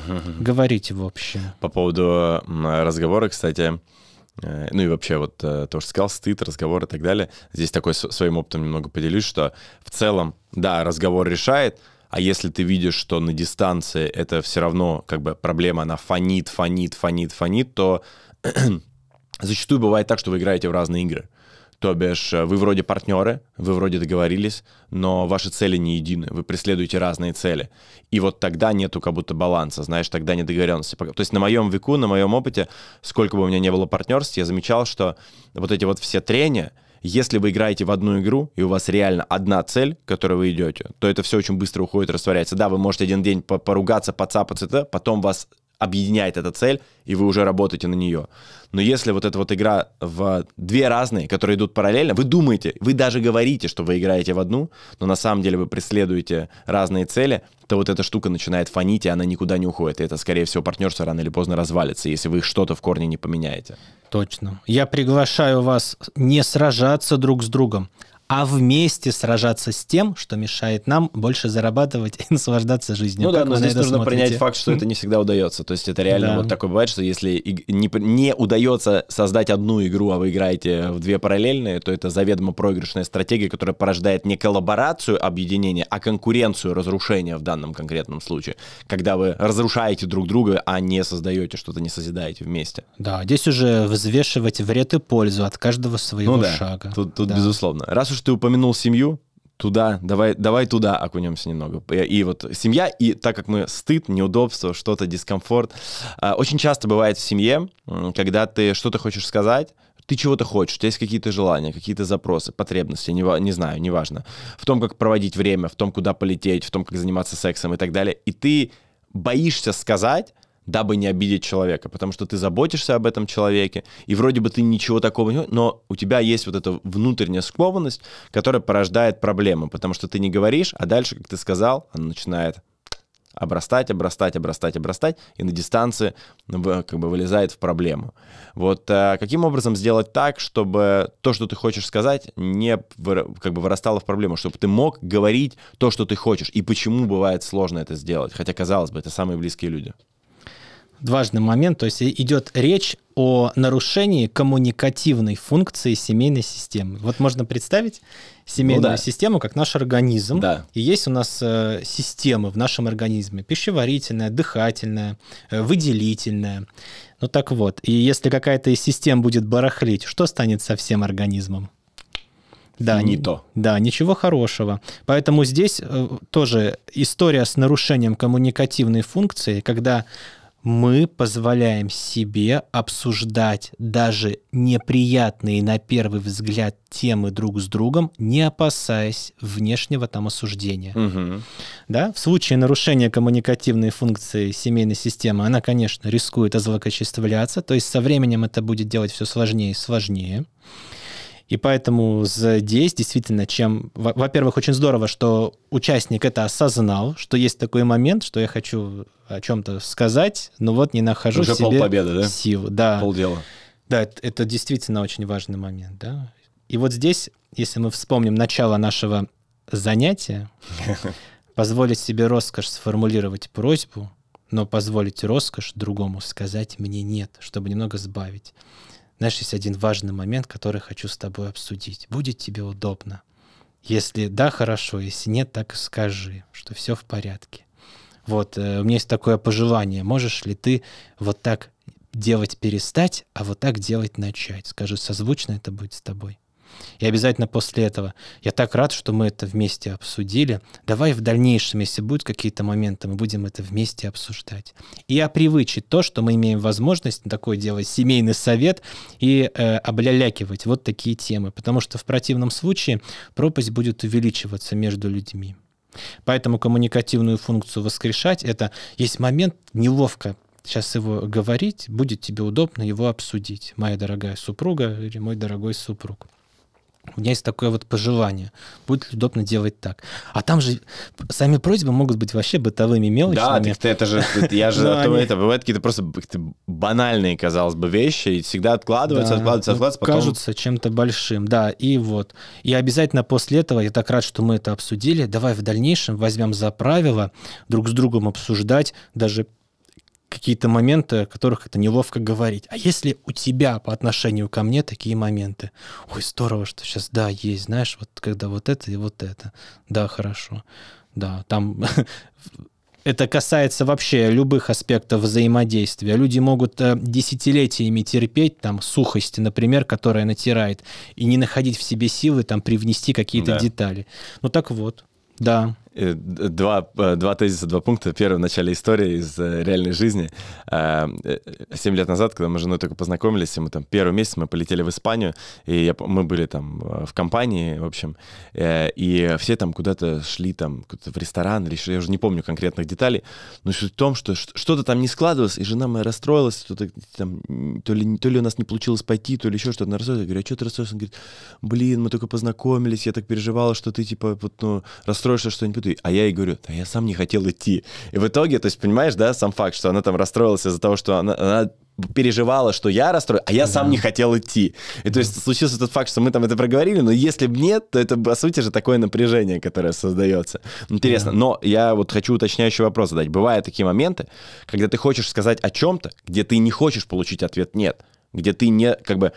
Говорите в общем. По поводу разговора, кстати, э, ну и вообще вот э, то, что сказал, стыд, разговор и так далее. Здесь такой своим опытом немного поделюсь, что в целом, да, разговор решает, а если ты видишь, что на дистанции это все равно как бы проблема, она фонит, фонит, фонит, фонит, то зачастую бывает так, что вы играете в разные игры. То бишь, э, вы вроде партнеры, вы вроде договорились, но ваши цели не едины, вы преследуете разные цели. И вот тогда нету как будто баланса, знаешь, тогда не договоренности. То есть на моем веку, на моем опыте, сколько бы у меня не было партнерств, я замечал, что вот эти вот все трения, если вы играете в одну игру, и у вас реально одна цель, к которой вы идете, то это все очень быстро уходит, растворяется. Да, вы можете один день поругаться, поцапаться, потом вас объединяет эта цель, и вы уже работаете на нее. Но если вот эта вот игра в две разные, которые идут параллельно, вы думаете, вы даже говорите, что вы играете в одну, но на самом деле вы преследуете разные цели, то вот эта штука начинает фонить, и она никуда не уходит. И это, скорее всего, партнерство рано или поздно развалится, если вы что-то в корне не поменяете. Точно. Я приглашаю вас не сражаться друг с другом, а вместе сражаться с тем, что мешает нам больше зарабатывать и наслаждаться жизнью. Ну как да, но здесь нужно смотрите? принять факт, что это не всегда удается. То есть это реально да. вот такое бывает, что если не, не удается создать одну игру, а вы играете в две параллельные, то это заведомо проигрышная стратегия, которая порождает не коллаборацию объединения, а конкуренцию разрушения в данном конкретном случае. Когда вы разрушаете друг друга, а не создаете что-то, не созидаете вместе. Да, здесь уже взвешивать вред и пользу от каждого своего ну, да. шага. Тут, тут да. безусловно. Раз уж что ты упомянул семью, туда, давай, давай туда окунемся немного. И, и вот семья, и так как мы стыд, неудобство, что-то, дискомфорт. А, очень часто бывает в семье, когда ты что-то хочешь сказать, ты чего-то хочешь, у тебя есть какие-то желания, какие-то запросы, потребности, не, не знаю, неважно. В том, как проводить время, в том, куда полететь, в том, как заниматься сексом и так далее. И ты боишься сказать, дабы не обидеть человека, потому что ты заботишься об этом человеке, и вроде бы ты ничего такого не... Но у тебя есть вот эта внутренняя скованность, которая порождает проблемы, потому что ты не говоришь, а дальше, как ты сказал, она начинает обрастать, обрастать, обрастать, обрастать, и на дистанции как бы вылезает в проблему. Вот э, каким образом сделать так, чтобы то, что ты хочешь сказать, не как бы вырастало в проблему, чтобы ты мог говорить то, что ты хочешь, и почему бывает сложно это сделать, хотя, казалось бы, это самые близкие люди важный момент, то есть идет речь о нарушении коммуникативной функции семейной системы. Вот можно представить семейную ну, да. систему как наш организм. Да. И есть у нас э, системы в нашем организме. Пищеварительная, дыхательная, э, выделительная. Ну так вот, и если какая-то из систем будет барахлить, что станет со всем организмом? Да, не то. Да, ничего хорошего. Поэтому здесь э, тоже история с нарушением коммуникативной функции, когда мы позволяем себе обсуждать даже неприятные на первый взгляд темы друг с другом, не опасаясь внешнего там осуждения. Угу. Да? В случае нарушения коммуникативной функции семейной системы, она, конечно, рискует озлокочествляться, то есть со временем это будет делать все сложнее и сложнее. И поэтому здесь действительно, чем, во-первых, очень здорово, что участник это осознал, что есть такой момент, что я хочу о чем-то сказать, но вот не нахожу Уже себе победы, да? сил. Да. Полдела. Да, это, это действительно очень важный момент, да. И вот здесь, если мы вспомним начало нашего занятия, позволить себе роскошь сформулировать просьбу, но позволить роскошь другому сказать мне нет, чтобы немного сбавить. Знаешь, есть один важный момент, который хочу с тобой обсудить. Будет тебе удобно? Если да, хорошо, если нет, так и скажи, что все в порядке. Вот, э, у меня есть такое пожелание. Можешь ли ты вот так делать перестать, а вот так делать начать? Скажу, созвучно это будет с тобой. И обязательно после этого, я так рад, что мы это вместе обсудили. Давай в дальнейшем, если будут какие-то моменты, мы будем это вместе обсуждать. И опривычить то, что мы имеем возможность такой делать семейный совет и э, облялякивать вот такие темы. Потому что в противном случае пропасть будет увеличиваться между людьми. Поэтому коммуникативную функцию воскрешать, это есть момент неловко сейчас его говорить, будет тебе удобно его обсудить, моя дорогая супруга или мой дорогой супруг. У меня есть такое вот пожелание. Будет ли удобно делать так? А там же сами просьбы могут быть вообще бытовыми мелочами. Да, так это же, я же, это бывают какие-то просто банальные, казалось бы, вещи, и всегда откладываются, откладываются, откладываются, потом... Кажутся чем-то большим, да, и вот. И обязательно после этого, я так рад, что мы это обсудили, давай в дальнейшем возьмем за правило друг с другом обсуждать даже какие-то моменты, о которых это неловко говорить. А если у тебя по отношению ко мне такие моменты? Ой, здорово, что сейчас, да, есть, знаешь, вот когда вот это и вот это. Да, хорошо. Да, там Это касается вообще любых аспектов взаимодействия. Люди могут э, десятилетиями терпеть там сухость, например, которая натирает, и не находить в себе силы там привнести какие-то Да. детали. Ну так вот, да. Э, Два, э, два тезиса, два пункта. Первый в начале истории из э, реальной жизни. Э, Семь лет назад, когда мы с женой только познакомились, и мы там первый месяц мы полетели в Испанию, и я мы были там в компании, в общем, и все там куда-то шли там куда-то в ресторан, или я уже не помню конкретных деталей, но суть в том, что что-то там не складывалось, и жена моя расстроилась, что-то там, то ли, то ли у нас не получилось пойти, то ли еще что-то, она расстроилась. Я говорю, а что ты расстроился? Он говорит, блин, мы только познакомились, я так переживала, что ты, типа, вот, ну, расстроишься, что-нибудь. И- А я ей говорю, да я сам не хотел идти. И в итоге, то есть, понимаешь, да, сам факт, что она там расстроилась из-за того, что она, она переживала, что я расстроен, а я сам не хотел идти. И то есть случился тот факт, что мы там это проговорили, но если бы нет, то это, по сути же, такое напряжение, которое создается. Интересно. Но я вот хочу уточняющий вопрос задать. Бывают такие моменты, когда ты хочешь сказать о чем-то, где ты не хочешь получить ответ «нет», где ты не, как бы,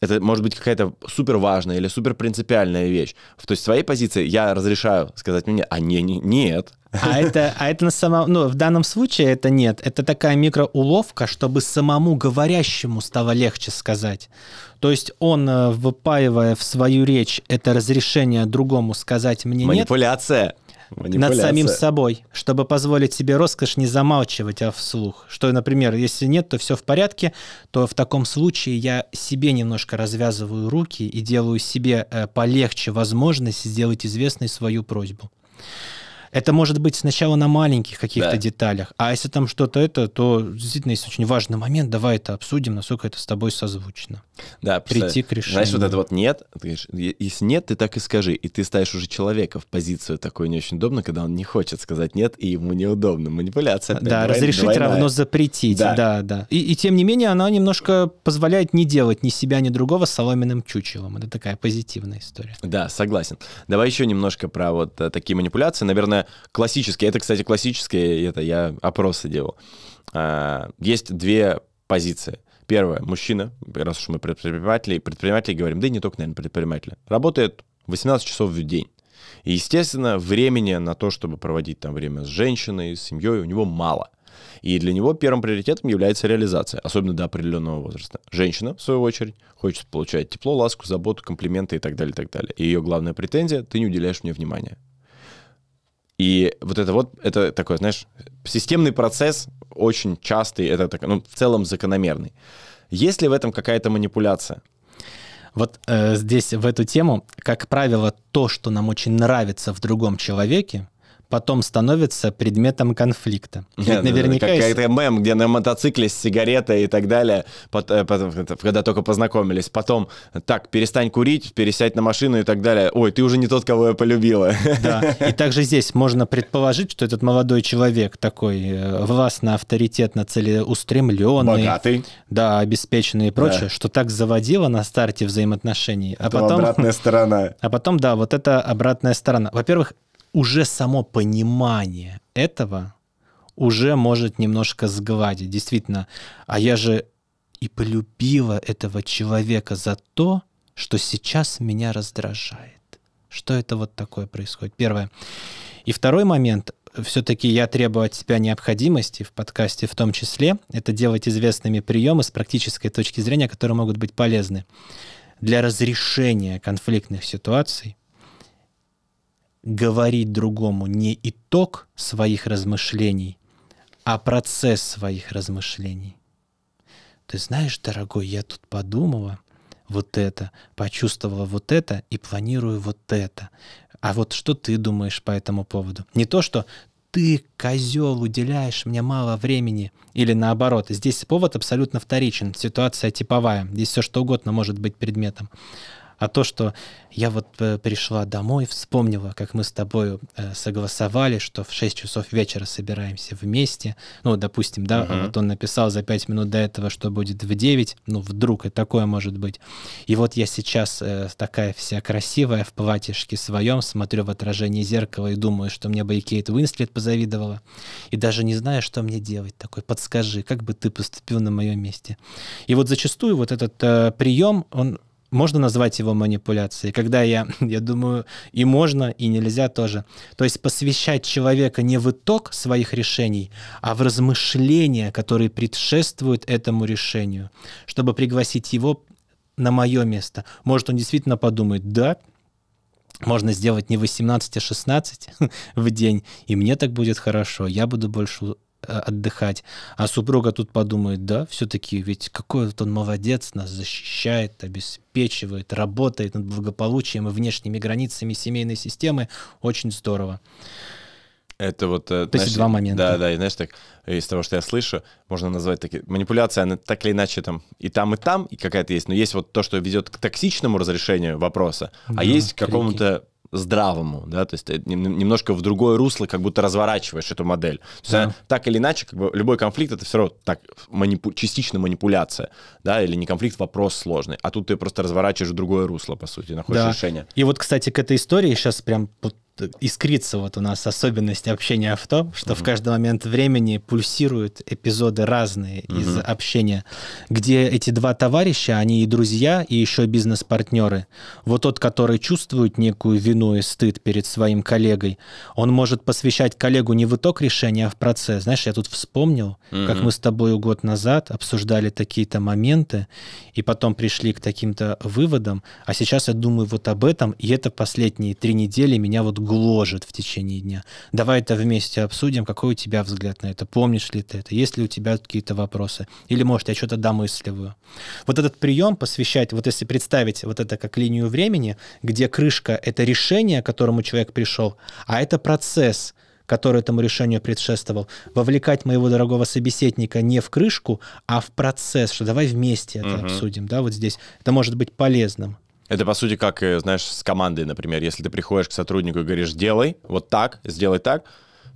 это может быть какая-то супер важная или супер принципиальная вещь. То есть своей позиции я разрешаю сказать мне, а не, не нет. А это, а это на самом, ну, в данном случае это нет. Это такая микроуловка, чтобы самому говорящему стало легче сказать. То есть он, э, выпаивая в свою речь это разрешение другому сказать мне нет, Манипуляция. Над самим собой, чтобы позволить себе роскошь не замалчивать, а вслух. Что, например, если нет, то все в порядке, то в таком случае я себе немножко развязываю руки и делаю себе э, полегче возможность сделать известной свою просьбу. Это может быть сначала на маленьких каких-то Да. деталях, а если там что-то это, то действительно есть очень важный момент, давай это обсудим, насколько это с тобой созвучно. Да, прийти к решению. Знаешь, вот это вот нет, говоришь, «Е- если нет, ты так и скажи. И ты ставишь уже человека в позицию такую не очень удобно, когда он не хочет сказать нет, и ему неудобно. Манипуляция. опять Да, двойная- разрешить двойная. равно запретить. Да. Да, да. И, и тем не менее, она немножко позволяет не делать ни себя, ни другого соломенным чучелом. Это такая позитивная история. Да, согласен. Давай еще немножко про вот э, такие манипуляции. Наверное, классические. Это, кстати, классические, это я опросы делал. А, Есть две позиции. Первое, мужчина, раз уж мы предприниматели, предприниматели говорим, да и не только, наверное, предприниматели, работает 18 часов в день. И, естественно, времени на то, чтобы проводить там время с женщиной, с семьей, у него мало. И для него первым приоритетом является реализация, особенно до определенного возраста. Женщина, в свою очередь, хочет получать тепло, ласку, заботу, комплименты и так далее, и так далее. И ее главная претензия – ты не уделяешь мне внимания. И вот это вот, это такой, знаешь, системный процесс, очень частый, это так, ну, в целом закономерный. Есть ли в этом какая-то манипуляция? Вот э, здесь, в эту тему, как правило, то, что нам очень нравится в другом человеке, потом становится предметом конфликта. Ведь Нет, наверняка как, есть- какой-то мем, где на мотоцикле с сигаретой и так далее, пот- э, потом, это, когда только познакомились, потом, так, перестань курить, пересядь на машину и так далее. Ой, ты уже не тот, кого я полюбила. Да. И также здесь можно предположить, что этот молодой человек такой э, властно, авторитетно, целеустремленный, Богатый. да, обеспеченный и прочее, Да. что так заводило на старте взаимоотношений. А потом, обратная сторона. а потом, да, вот это обратная сторона. Во-первых, уже само понимание этого уже может немножко сгладить. Действительно, а я же и полюбила этого человека за то, что сейчас меня раздражает. Что это вот такое происходит? Первое. И второй момент, все-таки я требую от себя необходимости в подкасте в том числе, это делать известными приемы с практической точки зрения, которые могут быть полезны для разрешения конфликтных ситуаций, говорить другому не итог своих размышлений, а процесс своих размышлений. Ты знаешь, дорогой, я тут подумала вот это, почувствовала вот это и планирую вот это. А вот что ты думаешь по этому поводу? Не то, что ты, козел, уделяешь мне мало времени, или наоборот. Здесь повод абсолютно вторичен, ситуация типовая. Здесь все что угодно может быть предметом. А то, что я вот э, пришла домой, вспомнила, как мы с тобой э, согласовали, что в 6 часов вечера собираемся вместе. Ну, допустим, да, Мгм. вот он написал за 5 минут до этого, что будет в 9. Ну, вдруг и такое может быть. И вот я сейчас э, такая вся красивая в платьишке своем, смотрю в отражение зеркала и думаю, что мне бы и Кейт Уинслет позавидовала. И даже не знаю, что мне делать. Такой, подскажи, как бы ты поступил на моем месте. И вот зачастую вот этот э, прием, он можно назвать его манипуляцией, когда я, я думаю, и можно, и нельзя тоже. То есть посвящать человека не в итог своих решений, а в размышления, которые предшествуют этому решению, чтобы пригласить его на мое место. Может, он действительно подумает, да, можно сделать не 18, а 16 в день, и мне так будет хорошо, я буду больше отдыхать. А супруга тут подумает, да, все-таки ведь какой вот он молодец, нас защищает, обеспечивает, работает над благополучием и внешними границами семейной системы. Очень здорово. Это вот... э, То есть два момента. Да, да, и знаешь, так, из того, что я слышу, можно назвать такие... Манипуляция, она так или иначе там и там, и там, и какая-то есть, но есть вот то, что ведет к токсичному разрешению вопроса, Да, а есть к какому-то здравому, да, то есть ты нем- немножко в другое русло как будто разворачиваешь эту модель. То есть Да. она так или иначе, как бы любой конфликт это все равно так манипу- частично манипуляция, да, или не конфликт, вопрос сложный, а тут ты просто разворачиваешь в другое русло, по сути, находишь Да. решение. И вот, кстати, к этой истории сейчас прям искрится вот у нас особенность общения в том, что в каждый момент времени пульсируют эпизоды разные из общения, где эти два товарища, они и друзья, и еще бизнес-партнеры. Вот тот, который чувствует некую вину и стыд перед своим коллегой, он может посвящать коллегу не в итог решения, а в процесс. Знаешь, я тут вспомнил, как мы с тобой год назад обсуждали такие-то моменты, и потом пришли к таким-то выводам, а сейчас я думаю вот об этом, и это последние три недели меня вот гложет в течение дня. Давай это вместе обсудим, какой у тебя взгляд на это, помнишь ли ты это, есть ли у тебя какие-то вопросы, или, может, я что-то домысливаю. Вот этот прием посвящать, вот если представить вот это как линию времени, где крышка — это решение, к которому человек пришел, а это процесс, который этому решению предшествовал, вовлекать моего дорогого собеседника не в крышку, а в процесс, что давай вместе это Мгм. обсудим, да, вот здесь. Это может быть полезным. Это, по сути, как, э, знаешь, с командой, например. Если ты приходишь к сотруднику и говоришь, делай вот так, сделай так,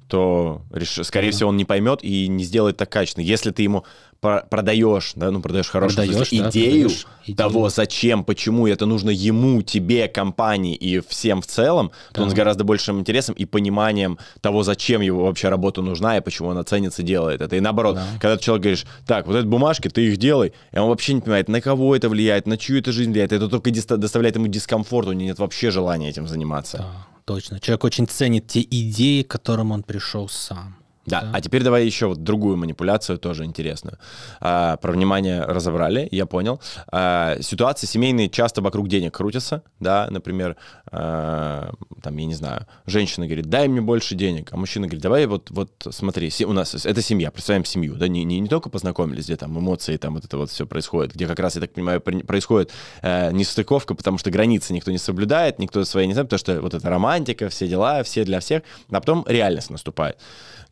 то, скорее всего, он не поймет и не сделает так качественно. Если ты ему продаешь, да, ну, продаешь хорошую Продаешь, смысле, да, идею продаешь идею. того, зачем, почему это нужно ему, тебе, компании и всем в целом, то он Да. с гораздо большим интересом и пониманием того, зачем его вообще работа нужна и почему она ценится, делает это. И наоборот, Да. когда ты человек говоришь, так, вот эти бумажки, ты их делай, и он вообще не понимает, на кого это влияет, на чью это жизнь влияет, это только доставляет ему дискомфорт, у него нет вообще желания этим заниматься. Да, точно. Человек очень ценит те идеи, к которым он пришел сам. Да. Да. а теперь давай еще вот другую манипуляцию, тоже интересную. А, про внимание разобрали, я понял. А, ситуации семейные часто вокруг денег крутятся, да, например, а, там, я не знаю, женщина говорит, дай мне больше денег, а мужчина говорит, давай вот, вот смотри, у нас это семья, представим семью, да, не, не, не только познакомились, где там эмоции, там вот это вот все происходит, где как раз, я так понимаю, происходит э, нестыковка, потому что границы никто не соблюдает, никто свои не знает, потому что вот эта романтика, все дела, все для всех, а потом реальность наступает.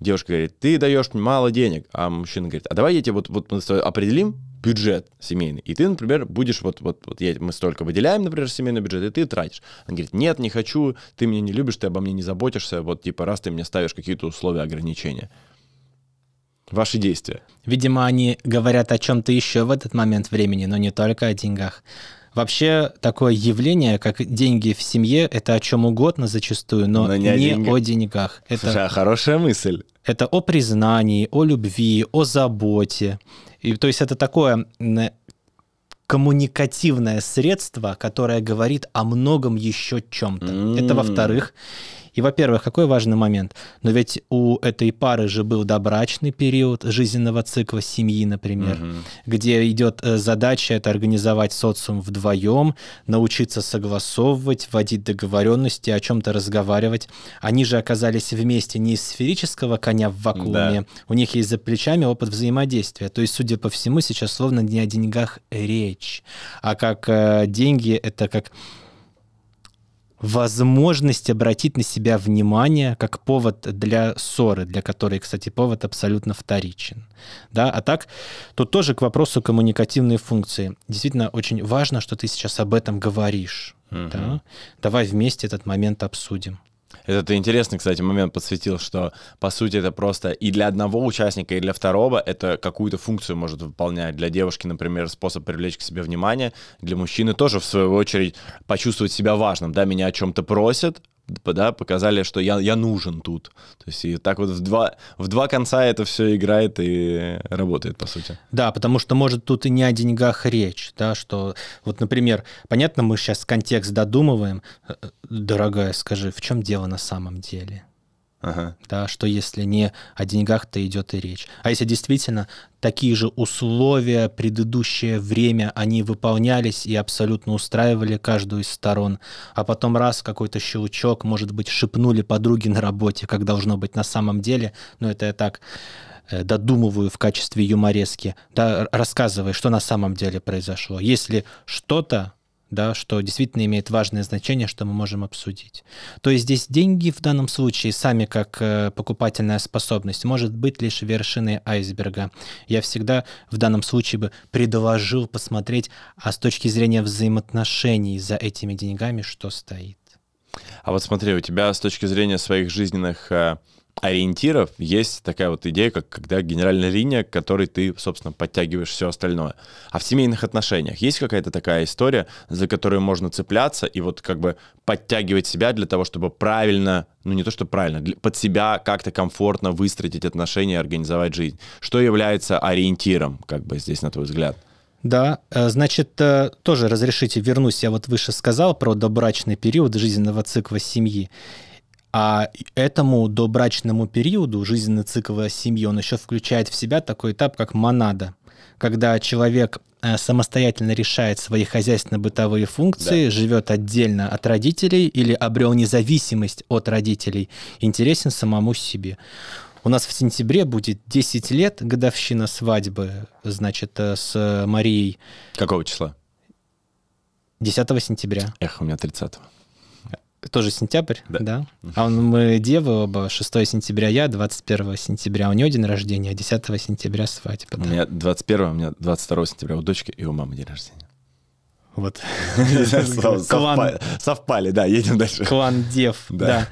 Девушка говорит, ты даешь мало денег, а мужчина говорит, а давай я тебе вот, вот мы определим бюджет семейный, и ты, например, будешь вот, вот, вот я, мы столько выделяем, например, семейный бюджет, и ты тратишь. Он говорит, нет, не хочу, ты меня не любишь, ты обо мне не заботишься, вот типа раз ты мне ставишь какие-то условия ограничения. Ваши действия. Видимо, они говорят о чем-то еще в этот момент времени, но не только о деньгах. Вообще, такое явление, как деньги в семье, это о чем угодно зачастую, но, Но не не, о деньгах. о деньгах. Это, Слушай, а хорошая мысль. это о признании, о любви, о заботе. И, то есть это такое коммуникативное средство, которое говорит о многом еще чем-то. Это М. во-вторых. И, во-первых, какой важный момент? Но ведь у этой пары же был добрачный период жизненного цикла семьи, например, Мгм. где идет э, задача это организовать социум вдвоем, научиться согласовывать, вводить договоренности, о чем-то разговаривать. Они же оказались вместе не из сферического коня в вакууме, у них есть за плечами опыт взаимодействия. То есть, судя по всему, сейчас словно не о деньгах речь, а как э, деньги это как возможность обратить на себя внимание как повод для ссоры, для которой, кстати, повод абсолютно вторичен. Да? А так, тут тоже к вопросу коммуникативной функции. Действительно, очень важно, что ты сейчас об этом говоришь. Мгм. Да? Давай вместе этот момент обсудим. Это ты интересный, кстати, момент подсветил, что, по сути, это просто и для одного участника, и для второго это какую-то функцию может выполнять. Для девушки, например, способ привлечь к себе внимание, для мужчины тоже, в свою очередь, почувствовать себя важным. Да, меня о чем-то просят, да, показали, что я, я нужен тут. То есть и так вот в два, в два конца это все играет и работает, по сути. Да, потому что, может, тут и не о деньгах речь, да, что вот, например, понятно, мы сейчас контекст додумываем, э, э, дорогая, скажи, в чем дело на самом деле? Ага. Да, что если не о деньгах-то идет и речь. А если действительно такие же условия, предыдущее время, они выполнялись и абсолютно устраивали каждую из сторон, а потом раз какой-то щелчок, может быть, шепнули подруги на работе, как должно быть на самом деле, но это я так э, додумываю в качестве юморески, да, рассказывай, что на самом деле произошло. Если что-то да, что действительно имеет важное значение, что мы можем обсудить. То есть здесь деньги в данном случае сами как э, покупательная способность может быть лишь вершиной айсберга. Я всегда в данном случае бы предложил посмотреть, а с точки зрения взаимоотношений за этими деньгами, что стоит. А вот смотри, у тебя с точки зрения своих жизненных э, ориентиров есть такая вот идея, как когда генеральная линия, к которой ты, собственно, подтягиваешь все остальное. А в семейных отношениях есть какая-то такая история, за которую можно цепляться и вот как бы подтягивать себя для того, чтобы правильно, ну не то, что правильно, для, под себя как-то комфортно выстроить эти отношения организовать жизнь. Что является ориентиром, как бы здесь, на твой взгляд? Да, э, значит, э, тоже разрешите вернусь, я вот выше сказал про добрачный период жизненного цикла семьи. А этому добрачному периоду жизненный цикл семьи, он еще включает в себя такой этап, как монада, когда человек э, самостоятельно решает свои хозяйственно-бытовые функции, да. живет отдельно от родителей или обрел независимость от родителей, интересен самому себе. У нас в сентябре будет 10 лет годовщина свадьбы, значит, э, с Марией. Какого числа? 10 сентября. Эх, у меня 30 -го. Тоже сентябрь, да. да? А он, мы девы оба, 6 сентября я, 21 сентября у нее день рождения, а 10 сентября свадьба. Да. У меня 21, у меня 22 сентября у дочки и у мамы день рождения. Вот. Совпали, совпали, да, едем дальше. Клан Дев, да.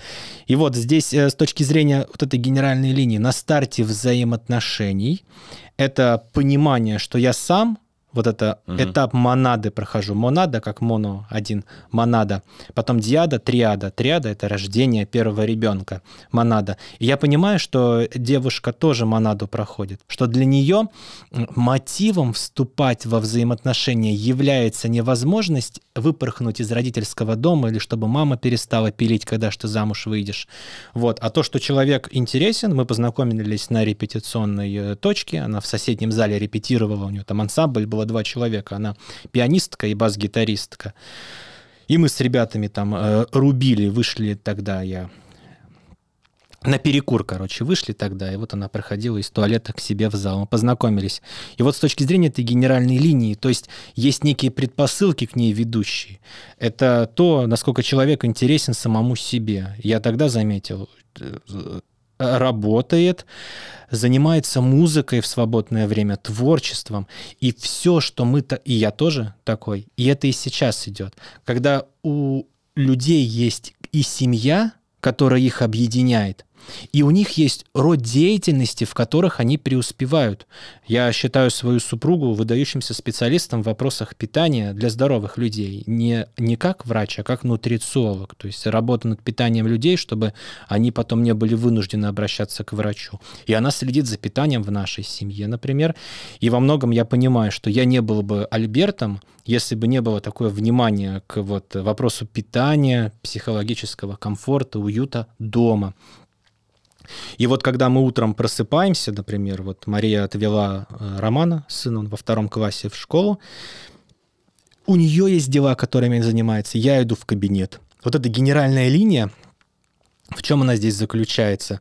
И вот здесь э, с точки зрения вот этой генеральной линии на старте взаимоотношений это понимание, что я сам вот это угу. этап монады прохожу. Монада как моно один, монада. Потом диада, триада. Триада — это рождение первого ребенка. Монада. И я понимаю, что девушка тоже монаду проходит, что для нее мотивом вступать во взаимоотношения является невозможность выпорхнуть из родительского дома или чтобы мама перестала пилить, когда что замуж выйдешь. Вот. А то, что человек интересен, мы познакомились на репетиционной э, точке, она в соседнем зале репетировала, у нее там ансамбль было два человека. Она пианистка и бас-гитаристка. И мы с ребятами там э, рубили, вышли тогда я на перекур, короче, вышли тогда, и вот она проходила из туалета к себе в зал, мы познакомились. И вот с точки зрения этой генеральной линии, то есть есть некие предпосылки к ней ведущие. Это то, насколько человек интересен самому себе. Я тогда заметил, э, работает, занимается музыкой в свободное время, творчеством. И все, что мы... то И я тоже такой. И это и сейчас идет. Когда у людей есть и семья, которая их объединяет, и у них есть род деятельности, в которых они преуспевают. Я считаю свою супругу выдающимся специалистом в вопросах питания для здоровых людей. Не, не как врач, а как нутрициолог. То есть работа над питанием людей, чтобы они потом не были вынуждены обращаться к врачу. И она следит за питанием в нашей семье, например. И во многом я понимаю, что я не был бы Альбертом, если бы не было такое внимание к вот вопросу питания, психологического комфорта, уюта дома. И вот когда мы утром просыпаемся, например, вот Мария отвела э, Романа, сына, он во втором классе в школу, у нее есть дела, которыми она занимается, я иду в кабинет. Вот эта генеральная линия, в чем она здесь заключается?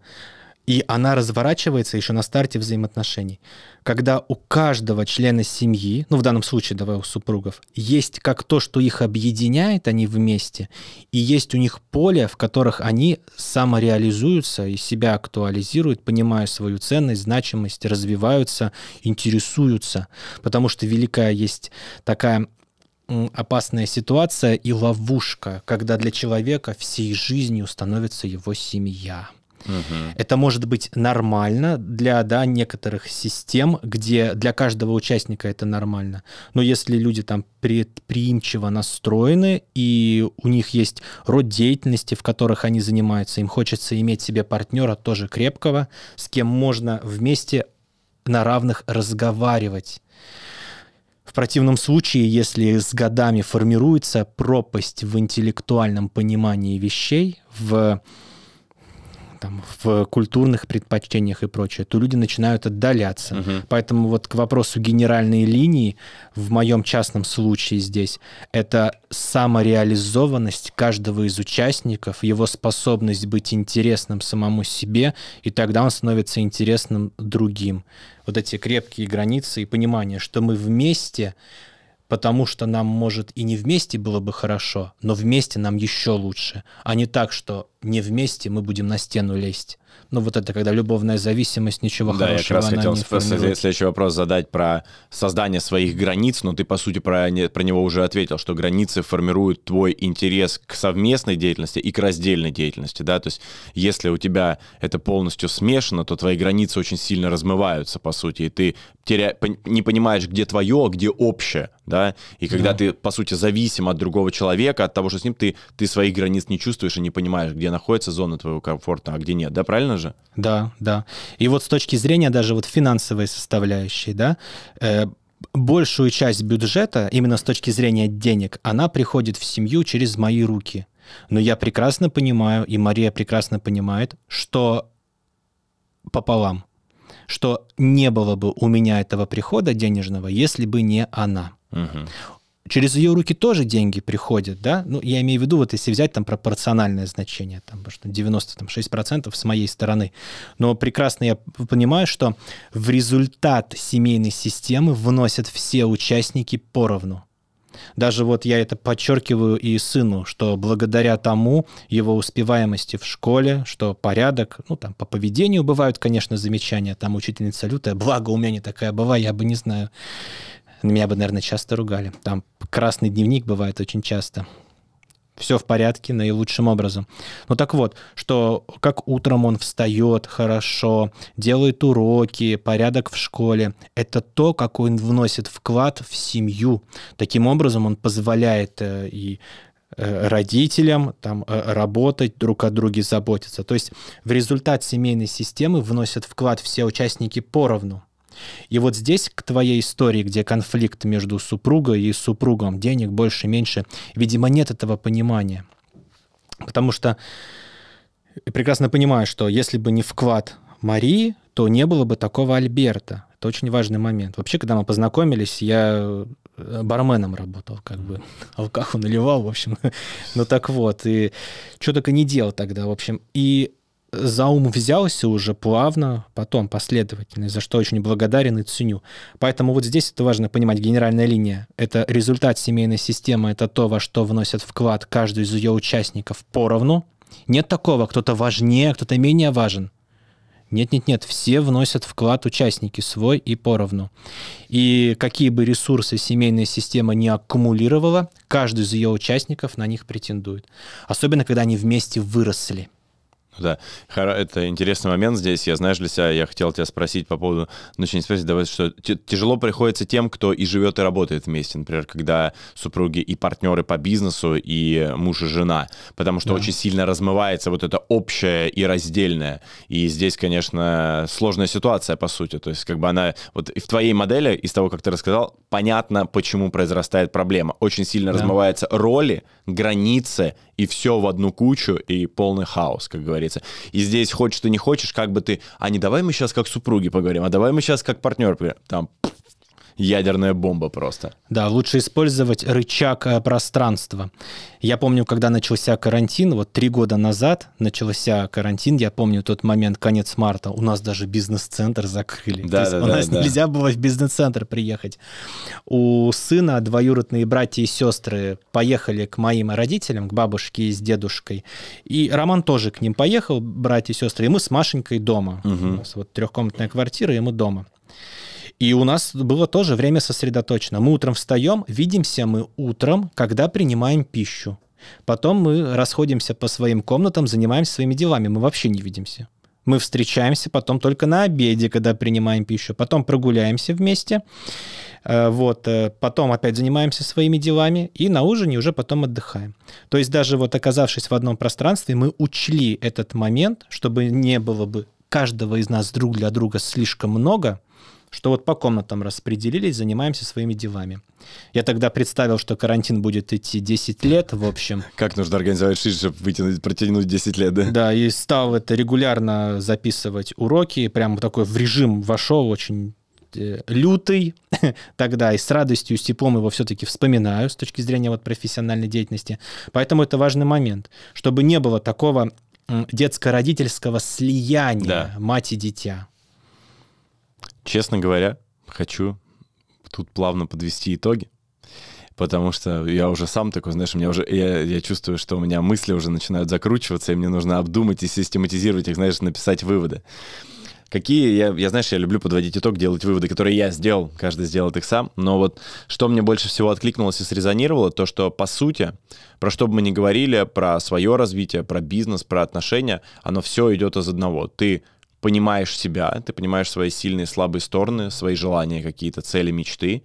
И она разворачивается еще на старте взаимоотношений. Когда у каждого члена семьи, ну в данном случае давай у супругов, есть как то, что их объединяет, они вместе, и есть у них поле, в которых они самореализуются и себя актуализируют, понимая свою ценность, значимость, развиваются, интересуются. Потому что великая есть такая опасная ситуация и ловушка, когда для человека всей жизнью становится его семья – Угу. Это может быть нормально для да, некоторых систем, где для каждого участника это нормально. Но если люди там предприимчиво настроены, и у них есть род деятельности, в которых они занимаются, им хочется иметь себе партнера тоже крепкого, с кем можно вместе на равных разговаривать. В противном случае, если с годами формируется пропасть в интеллектуальном понимании вещей, в там, в культурных предпочтениях и прочее, то люди начинают отдаляться. Угу. Поэтому вот к вопросу генеральной линии, в моем частном случае здесь, это самореализованность каждого из участников, его способность быть интересным самому себе, и тогда он становится интересным другим. Вот эти крепкие границы и понимание, что мы вместе потому что нам, может, и не вместе было бы хорошо, но вместе нам еще лучше, а не так, что не вместе мы будем на стену лезть. Ну, вот это когда любовная зависимость, ничего да, хорошего я как раз хотел формирует. следующий вопрос задать про создание своих границ, но ты, по сути, про, про него уже ответил, что границы формируют твой интерес к совместной деятельности и к раздельной деятельности, да, то есть если у тебя это полностью смешано, то твои границы очень сильно размываются, по сути, и ты теря... не понимаешь, где твое, а где общее, да, и когда да. ты, по сути, зависим от другого человека, от того, что с ним ты, ты своих границ не чувствуешь и не понимаешь, где находится зона твоего комфорта, а где нет, да, правильно же? Да, да. И вот с точки зрения даже вот финансовой составляющей, да, э, большую часть бюджета, именно с точки зрения денег, она приходит в семью через мои руки. Но я прекрасно понимаю, и Мария прекрасно понимает, что пополам что не было бы у меня этого прихода денежного, если бы не она. Угу. Через ее руки тоже деньги приходят, да? Ну, я имею в виду, вот если взять там пропорциональное значение, там, что 96% с моей стороны. Но прекрасно я понимаю, что в результат семейной системы вносят все участники поровну. Даже вот я это подчеркиваю и сыну, что благодаря тому его успеваемости в школе, что порядок, ну там по поведению бывают, конечно, замечания, там учительница лютая, благо у меня не такая была, я бы не знаю, меня бы, наверное, часто ругали. Там красный дневник бывает очень часто все в порядке наилучшим образом. Ну так вот, что как утром он встает хорошо, делает уроки, порядок в школе, это то, как он вносит вклад в семью. Таким образом он позволяет э, и э, родителям там э, работать, друг о друге заботиться. То есть в результат семейной системы вносят вклад все участники поровну. И вот здесь к твоей истории, где конфликт между супругой и супругом, денег больше, меньше, видимо, нет этого понимания. Потому что прекрасно понимаю, что если бы не вклад Марии, то не было бы такого Альберта. Это очень важный момент. Вообще, когда мы познакомились, я э, барменом работал, как бы алкаху наливал, в общем. ну так вот, и что только не делал тогда, в общем. И за ум взялся уже плавно, потом последовательно, за что очень благодарен и ценю. Поэтому вот здесь это важно понимать, генеральная линия — это результат семейной системы, это то, во что вносят вклад каждый из ее участников поровну. Нет такого, кто-то важнее, кто-то менее важен. Нет-нет-нет, все вносят вклад участники свой и поровну. И какие бы ресурсы семейная система не аккумулировала, каждый из ее участников на них претендует. Особенно, когда они вместе выросли. Да, это интересный момент здесь. Я, знаешь, для себя, я хотел тебя спросить по поводу, ну, не спросить, давай, что тяжело приходится тем, кто и живет, и работает вместе. Например, когда супруги и партнеры по бизнесу, и муж и жена. Потому что да. очень сильно размывается вот это общее и раздельное. И здесь, конечно, сложная ситуация, по сути. То есть, как бы она, вот в твоей модели, из того, как ты рассказал, понятно, почему произрастает проблема. Очень сильно да. размываются роли, границы, и все в одну кучу, и полный хаос, как говорится. И здесь хочешь ты не хочешь, как бы ты, а не давай мы сейчас как супруги поговорим, а давай мы сейчас как партнер поговорим. Там ядерная бомба просто. Да, лучше использовать рычаг э, пространства. Я помню, когда начался карантин, вот три года назад начался карантин, я помню тот момент, конец марта, у нас даже бизнес-центр закрыли. Да, да, у да, нас да. нельзя было в бизнес-центр приехать. У сына двоюродные братья и сестры поехали к моим родителям, к бабушке с дедушкой, и Роман тоже к ним поехал, братья и сестры, и мы с Машенькой дома. Угу. У нас вот трехкомнатная квартира, и мы дома. И у нас было тоже время сосредоточено. Мы утром встаем, видимся мы утром, когда принимаем пищу. Потом мы расходимся по своим комнатам, занимаемся своими делами. Мы вообще не видимся. Мы встречаемся потом только на обеде, когда принимаем пищу. Потом прогуляемся вместе. Э, вот. Э, потом опять занимаемся своими делами. И на ужине уже потом отдыхаем. То есть даже вот оказавшись в одном пространстве, мы учли этот момент, чтобы не было бы каждого из нас друг для друга слишком много, что вот по комнатам распределились, занимаемся своими делами. Я тогда представил, что карантин будет идти 10 лет, в общем. Как нужно организовать жизнь, чтобы вытянуть, протянуть 10 лет, да? Да, и стал это регулярно записывать уроки, прям такой в режим вошел очень э, лютый тогда, и с радостью, с теплом его все-таки вспоминаю с точки зрения вот профессиональной деятельности. Поэтому это важный момент, чтобы не было такого детско-родительского слияния да. мать и дитя. Честно говоря, хочу тут плавно подвести итоги, потому что я уже сам такой, знаешь, у меня уже, я, я чувствую, что у меня мысли уже начинают закручиваться, и мне нужно обдумать и систематизировать их, знаешь, написать выводы. Какие, я, я, знаешь, я люблю подводить итог, делать выводы, которые я сделал, каждый сделает их сам, но вот что мне больше всего откликнулось и срезонировало, то, что, по сути, про что бы мы ни говорили, про свое развитие, про бизнес, про отношения, оно все идет из одного. Ты понимаешь себя, ты понимаешь свои сильные и слабые стороны, свои желания, какие-то цели, мечты.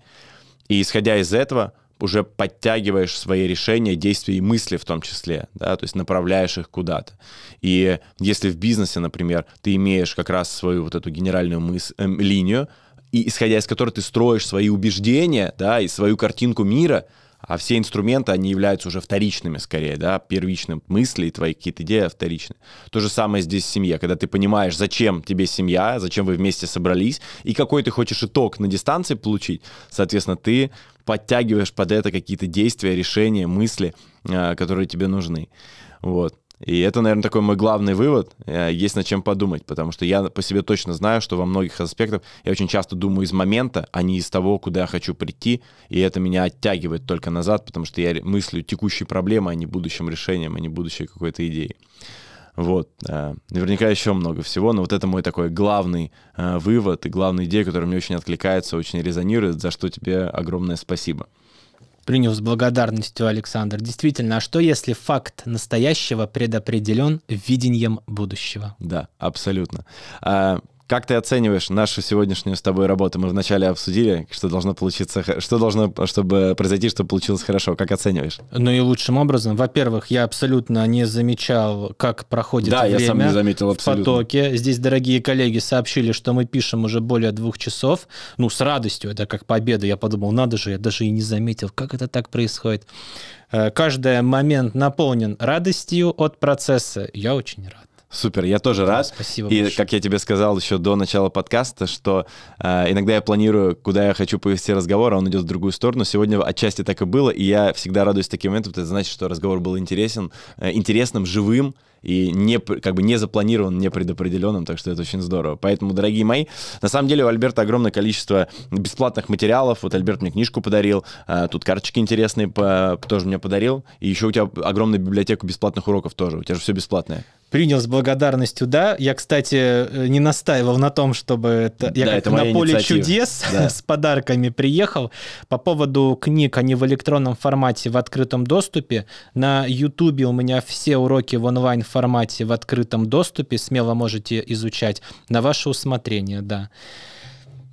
И исходя из этого, уже подтягиваешь свои решения, действия и мысли в том числе, да, то есть направляешь их куда-то. И если в бизнесе, например, ты имеешь как раз свою вот эту генеральную мыс- э, линию, и исходя из которой ты строишь свои убеждения, да, и свою картинку мира, а все инструменты, они являются уже вторичными скорее, да, первичным мысли твои какие-то идеи вторичны. То же самое здесь в семье, когда ты понимаешь, зачем тебе семья, зачем вы вместе собрались, и какой ты хочешь итог на дистанции получить, соответственно, ты подтягиваешь под это какие-то действия, решения, мысли, а, которые тебе нужны. Вот. И это, наверное, такой мой главный вывод. Э, есть над чем подумать, потому что я по себе точно знаю, что во многих аспектах я очень часто думаю из момента, а не из того, куда я хочу прийти. И это меня оттягивает только назад, потому что я мыслю текущей проблемой, а не будущим решением, а не будущей какой-то идеей. Вот. Э, наверняка еще много всего, но вот это мой такой главный э, вывод и главная идея, которая мне очень откликается, очень резонирует, за что тебе огромное спасибо принял с благодарностью Александр. Действительно, а что если факт настоящего предопределен видением будущего? Да, абсолютно. А, как ты оцениваешь нашу сегодняшнюю с тобой работу? Мы вначале обсудили, что должно получиться, что должно, чтобы произойти, чтобы получилось хорошо. Как оцениваешь? Ну и лучшим образом. Во-первых, я абсолютно не замечал, как проходит да, время я сам не заметил абсолютно. в потоке. Здесь дорогие коллеги сообщили, что мы пишем уже более двух часов. Ну, с радостью, это как победа. Я подумал, надо же, я даже и не заметил, как это так происходит. Э, каждый момент наполнен радостью от процесса. Я очень рад. Супер, я тоже рад. Спасибо. И большое. как я тебе сказал еще до начала подкаста, что э, иногда я планирую, куда я хочу повести разговор, а он идет в другую сторону. Сегодня отчасти так и было, и я всегда радуюсь таким моментам. Это значит, что разговор был интересен, э, интересным, живым и не, как бы не запланирован, не предопределенным, так что это очень здорово. Поэтому, дорогие мои, на самом деле у Альберта огромное количество бесплатных материалов. Вот Альберт мне книжку подарил, э, тут карточки интересные по, тоже мне подарил, и еще у тебя огромная библиотека бесплатных уроков тоже. У тебя же все бесплатное. Принял с благодарностью, да. Я, кстати, э, не настаивал на том, чтобы это... Я да, как это на поле инициатива. чудес да. с подарками приехал. По поводу книг, они в электронном формате в открытом доступе. На Ютубе у меня все уроки в онлайн-формате в открытом доступе. Смело можете изучать на ваше усмотрение, да.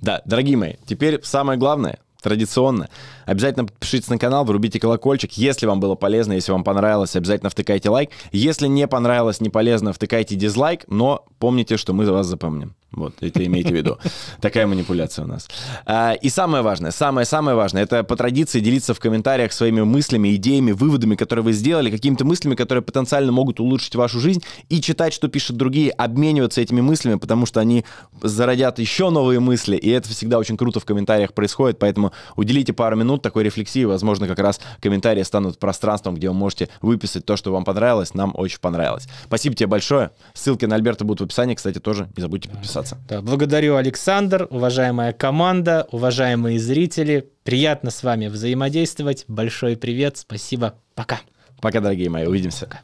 Да, дорогие мои, теперь самое главное, традиционно. Обязательно подпишитесь на канал, врубите колокольчик. Если вам было полезно, если вам понравилось, обязательно втыкайте лайк. Если не понравилось, не полезно, втыкайте дизлайк, но помните, что мы за вас запомним. Вот, это имейте в виду. Такая манипуляция у нас. А, и самое важное, самое-самое важное, это по традиции делиться в комментариях своими мыслями, идеями, выводами, которые вы сделали, какими-то мыслями, которые потенциально могут улучшить вашу жизнь, и читать, что пишут другие, обмениваться этими мыслями, потому что они зародят еще новые мысли, и это всегда очень круто в комментариях происходит, поэтому уделите пару минут такой рефлексии, возможно, как раз комментарии станут пространством, где вы можете выписать то, что вам понравилось, нам очень понравилось. Спасибо тебе большое. Ссылки на Альберта будут в описании, кстати, тоже не забудьте подписаться подписаться. Да, благодарю, Александр, уважаемая команда, уважаемые зрители. Приятно с вами взаимодействовать. Большой привет, спасибо, пока. Пока, дорогие мои, увидимся. Пока.